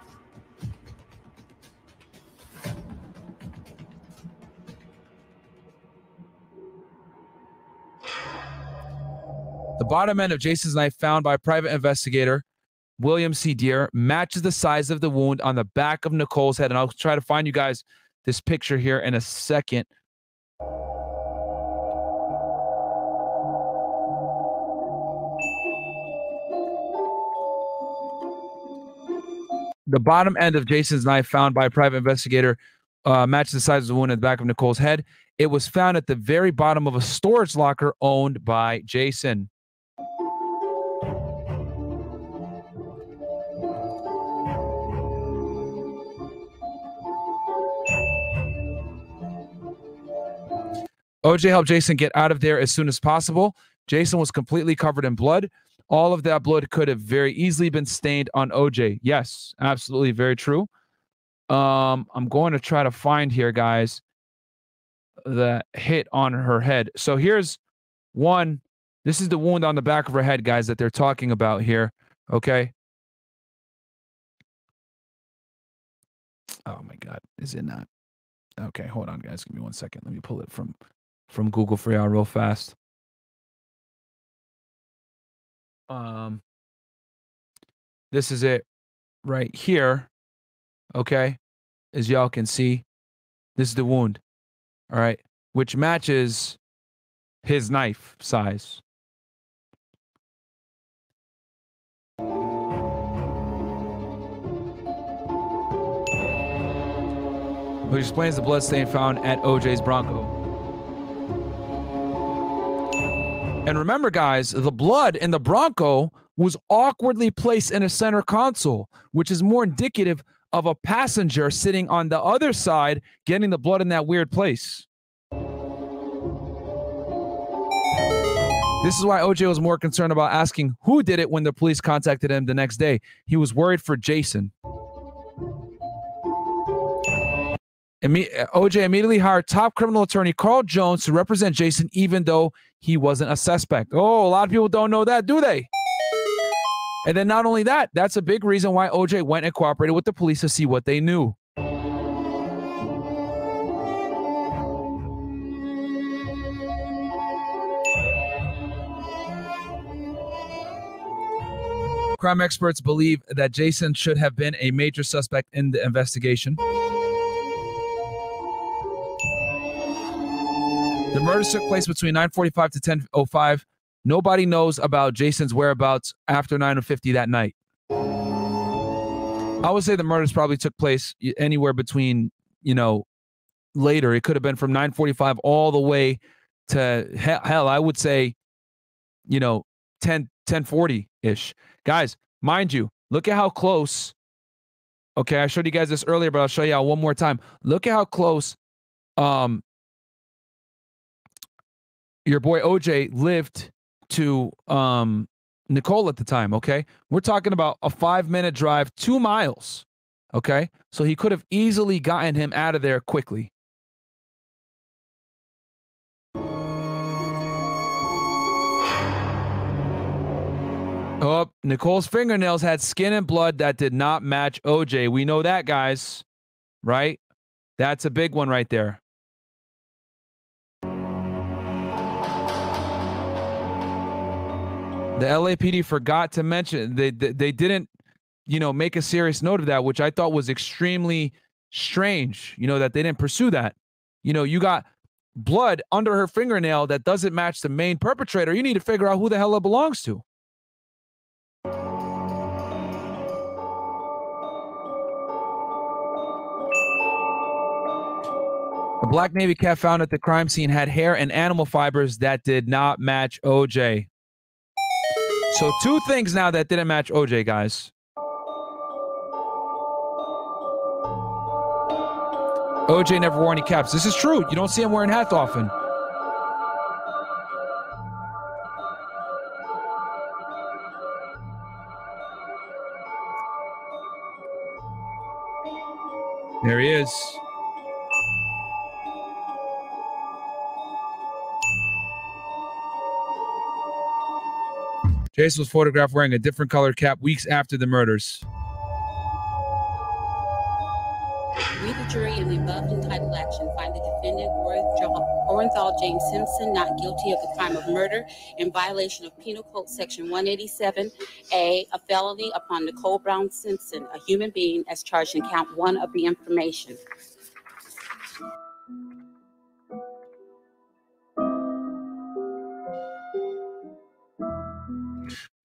Bottom end of Jason's knife found by private investigator William C. Dear matches the size of the wound on the back of Nicole's head. And I'll try to find you guys this picture here in a second. The bottom end of Jason's knife found by private investigator uh, matches the size of the wound in the back of Nicole's head. It was found at the very bottom of a storage locker owned by Jason. OJ helped Jason get out of there as soon as possible. Jason was completely covered in blood. All of that blood could have very easily been stained on OJ. Yes, absolutely, very true. Um, I'm going to try to find here, guys, the hit on her head. So here's one. This is the wound on the back of her head, guys, that they're talking about here. Okay. Oh my God, is it not? Okay, hold on, guys. Give me one second. Let me pull it from from Google for y'all real fast. Um, this is it right here. Okay, as y'all can see, this is the wound. All right, which matches his knife size. Which explains the bloodstain found at OJ's Bronco. And remember, guys, the blood in the Bronco was awkwardly placed in a center console, which is more indicative of a passenger sitting on the other side getting the blood in that weird place. This is why OJ was more concerned about asking who did it when the police contacted him the next day. He was worried for Jason. OJ immediately hired top criminal attorney Carl Jones to represent Jason, even though he wasn't a suspect. Oh, a lot of people don't know that, do they? And then not only that, that's a big reason why OJ went and cooperated with the police to see what they knew. Crime experts believe that Jason should have been a major suspect in the investigation. The murders took place between 9:45 to 10:05. Nobody knows about Jason's whereabouts after 9:50 that night. I would say the murders probably took place anywhere between, you know, later. It could have been from 9:45 all the way to hell. I would say, you know, 10 10:40 ish. Guys, mind you, look at how close. Okay, I showed you guys this earlier, but I'll show you one more time. Look at how close um your boy OJ lived to um, Nicole at the time. Okay. We're talking about a five minute drive, two miles. Okay. So he could have easily gotten him out of there quickly. Oh, Nicole's fingernails had skin and blood that did not match OJ. We know that, guys. Right? That's a big one right there. The LAPD forgot to mention they, they they didn't, you know, make a serious note of that, which I thought was extremely strange. You know that they didn't pursue that. You know, you got blood under her fingernail that doesn't match the main perpetrator. You need to figure out who the hell it belongs to. A black Navy cat found at the crime scene had hair and animal fibers that did not match OJ. So two things now that didn't match OJ, guys. OJ never wore any caps. This is true. You don't see him wearing hats often. There he is. Jason was photographed wearing a different colored cap weeks after the murders. We, the jury, in the above entitled action, find the defendant Orenthal James Simpson not guilty of the crime of murder in violation of Penal Code Section 187A, a felony upon Nicole Brown Simpson, a human being, as charged in count one of the information.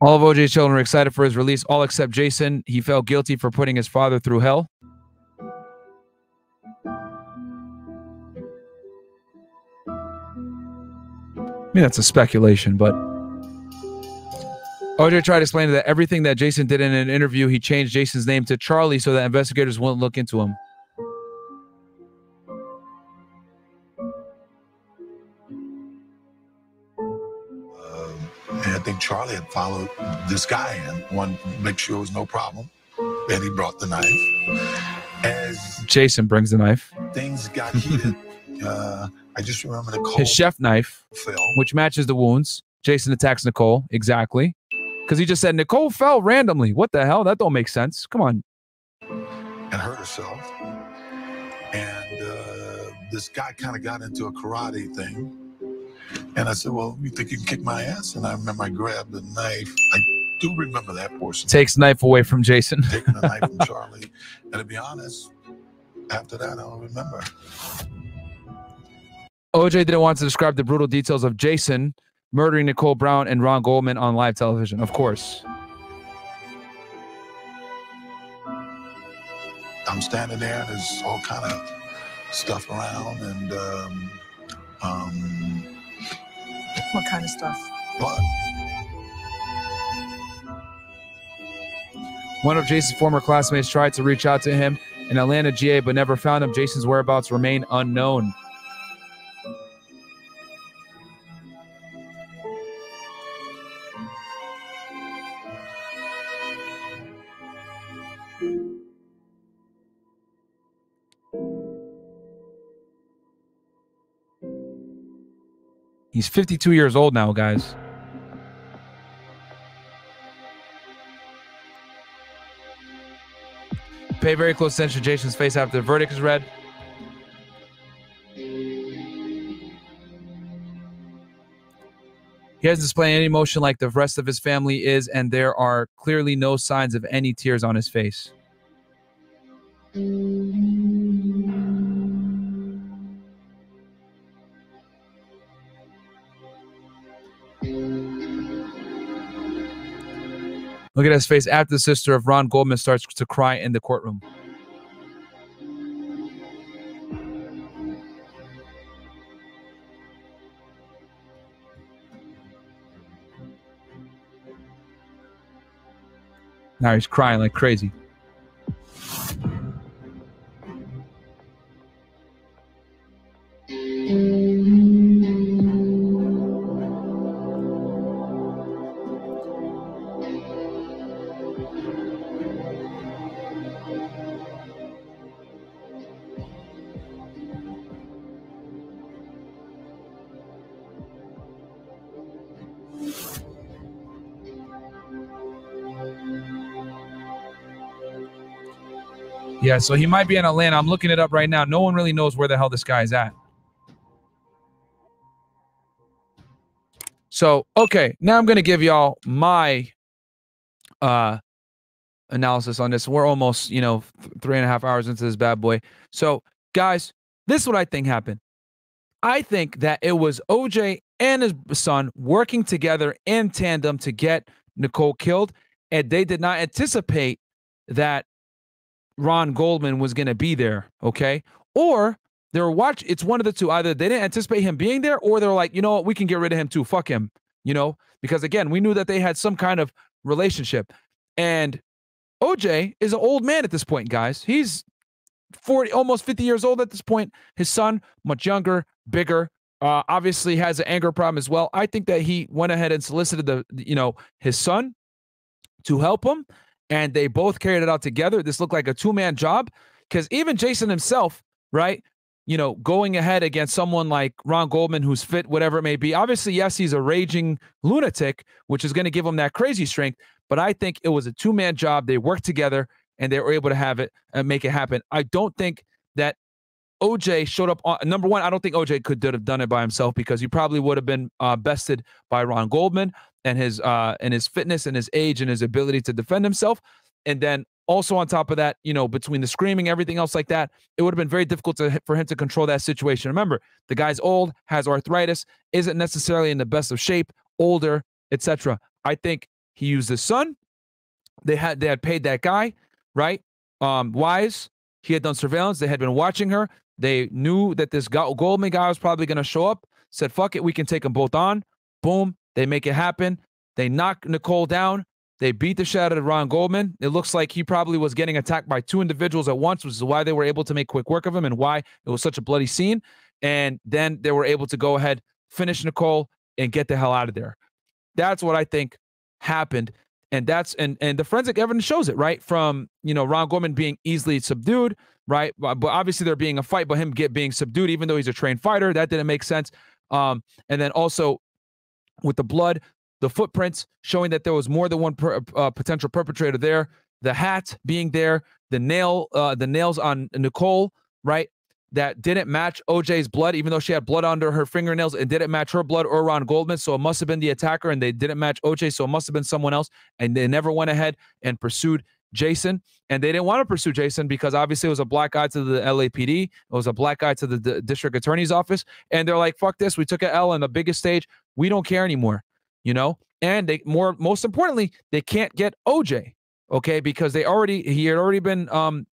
All of OJ's children are excited for his release, all except Jason. He felt guilty for putting his father through hell. I mean, that's a speculation, but OJ tried to explain that everything that Jason did in an interview, he changed Jason's name to Charlie so that investigators wouldn't look into him. And I think Charlie had followed this guy in, one make sure it was no problem. Then he brought the knife. As Jason brings the knife, things got heated, uh, I just remember Nicole his chef knife, fell. which matches the wounds. Jason attacks Nicole exactly because he just said Nicole fell randomly. What the hell? That don't make sense. Come on. and hurt herself. And uh, this guy kind of got into a karate thing. And I said, Well, you think you can kick my ass? And I remember I grabbed the knife. I do remember that portion. Takes knife away from Jason. Taking the knife from Charlie. And to be honest, after that, I don't remember. OJ didn't want to describe the brutal details of Jason murdering Nicole Brown and Ron Goldman on live television. Of course. I'm standing there, and there's all kind of stuff around, and um, um, What kind of stuff? blood. One of Jason's former classmates tried to reach out to him in Atlanta, GA, but never found him. Jason's whereabouts remain unknown. He's 52 years old now, guys. Pay very close attention to Jason's face after the verdict is read. He hasn't displayed any emotion like the rest of his family is, and there are clearly no signs of any tears on his face. Look at his face after the sister of Ron Goldman starts to cry in the courtroom. Now he's crying like crazy. So he might be in Atlanta. I'm looking it up right now. No one really knows where the hell this guy's at. So, okay, now I'm going to give y'all my uh analysis on this. We're almost, you know, th- three and a half hours into this bad boy. So, guys, this is what I think happened. I think that it was OJ and his son working together in tandem to get Nicole killed, and they did not anticipate that Ron Goldman was going to be there, okay? Or they were watch. It's one of the two. Either they didn't anticipate him being there, or they're like, you know what, we can get rid of him too. Fuck him, you know? Because again, we knew that they had some kind of relationship, and OJ is an old man at this point, guys. He's 40, almost 50 years old at this point. His son, much younger, bigger, uh, obviously has an anger problem as well. I think that he went ahead and solicited the, you know, his son to help him, and they both carried it out together. This looked like a two man job. because even Jason himself, right? You know, going ahead against someone like Ron Goldman, who's fit, whatever it may be. Obviously, yes, he's a raging lunatic, which is going to give him that crazy strength. But I think it was a two man job. They worked together and they were able to have it and make it happen. I don't think that OJ showed up on number one. I don't think OJ could have done it by himself because he probably would have been uh, bested by Ron Goldman and his uh, and his fitness and his age and his ability to defend himself. And then also on top of that, you know, between the screaming, everything else like that, it would have been very difficult to, for him to control that situation. Remember, the guy's old, has arthritis, isn't necessarily in the best of shape, older, etc. I think he used his son. They had they had paid that guy, right? Um, Wise. He had done surveillance. They had been watching her. They knew that this Goldman guy was probably going to show up. Said, "Fuck it, we can take them both on." Boom. They make it happen. They knock Nicole down. They beat the shit out of Ron Goldman. It looks like he probably was getting attacked by two individuals at once, which is why they were able to make quick work of him and why it was such a bloody scene. And then they were able to go ahead, finish Nicole, and get the hell out of there. That's what I think happened. And that's and and the forensic evidence shows it, right? From you know, Ron Goldman being easily subdued, right? But, but obviously there being a fight, but him get being subdued, even though he's a trained fighter, that didn't make sense. Um, and then also with the blood, the footprints showing that there was more than one per, uh, potential perpetrator there, the hat being there, the nail, uh, the nails on Nicole, right? That didn't match OJ's blood, even though she had blood under her fingernails. It didn't match her blood or Ron Goldman. So it must have been the attacker, and they didn't match OJ. So it must have been someone else. And they never went ahead and pursued Jason. And they didn't want to pursue Jason because obviously it was a black guy to the LAPD. It was a black guy to the, the district attorney's office. And they're like, fuck this. We took an L on the biggest stage. We don't care anymore you know? And they more most importantly they can't get oj okay? Because they already he had already been um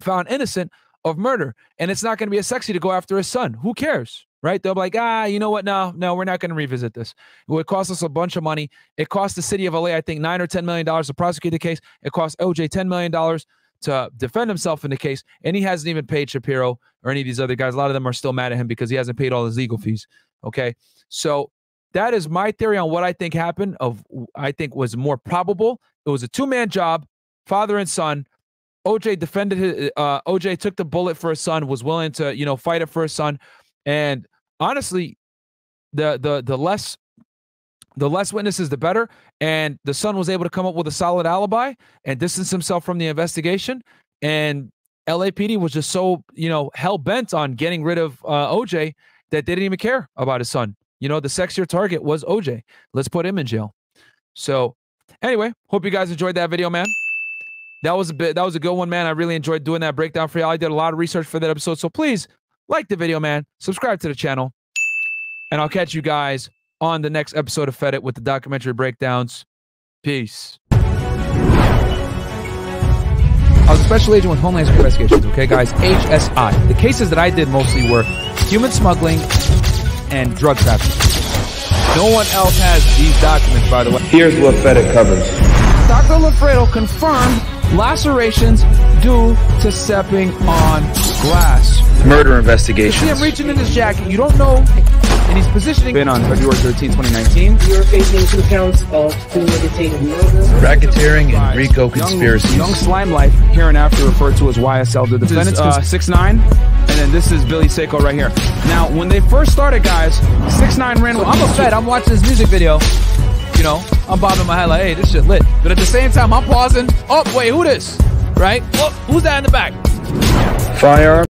found innocent of murder and it's not going to be as sexy to go after his son. Who cares right? They'll be like ah you know what? No no we're not going to revisit this. It would cost us a bunch of money. It cost the city of la i think nine or ten million dollars to prosecute the case. It cost oj 10 million dollars to defend himself in the case and he hasn't even paid shapiro or any of these other guys. A lot of them are still mad at him because he hasn't paid all his legal fees okay? So that is my theory on what I think happened. Of I think was more probable. It was a two man job, father and son. OJ defended his. Uh, OJ took the bullet for his son. Was willing to you know fight it for his son. And honestly, the the the less the less witnesses, the better. And the son was able to come up with a solid alibi and distance himself from the investigation. And LAPD was just so you know hell bent on getting rid of uh, OJ that they didn't even care about his son. You know, the sexier target was OJ. Let's put him in jail. So, anyway, hope you guys enjoyed that video, man. That was a bit. That was a good one, man. I really enjoyed doing that breakdown for y'all. I did a lot of research for that episode, so please like the video, man. Subscribe to the channel, and I'll catch you guys on the next episode of Fed It with the documentary breakdowns. Peace. I was a special agent with Homeland Security Investigations. Okay, guys, HSI. The cases that I did mostly were human smuggling, and drug trafficking. No one else has these documents, by the way. Here's what FedEx covers. Dr. Lafredo confirmed lacerations due to stepping on glass. Murder investigation. You see him reaching in his jacket. You don't know, and he's positioning. Been on February 13, 2019. You're facing two counts of premeditated murder, racketeering, and RICO conspiracy. Young, young Slime Life, here and after referred to as YSL. The defendants, uh, six nine, and then this is Billy Seiko right here. Now, when they first started, guys, six nine ran. I'm a fed. I'm watching this music video. You know, I'm bobbing my head like, hey, this shit lit. But at the same time, I'm pausing. Oh, wait, who this? Right? Oh, who's that in the back? Firearm.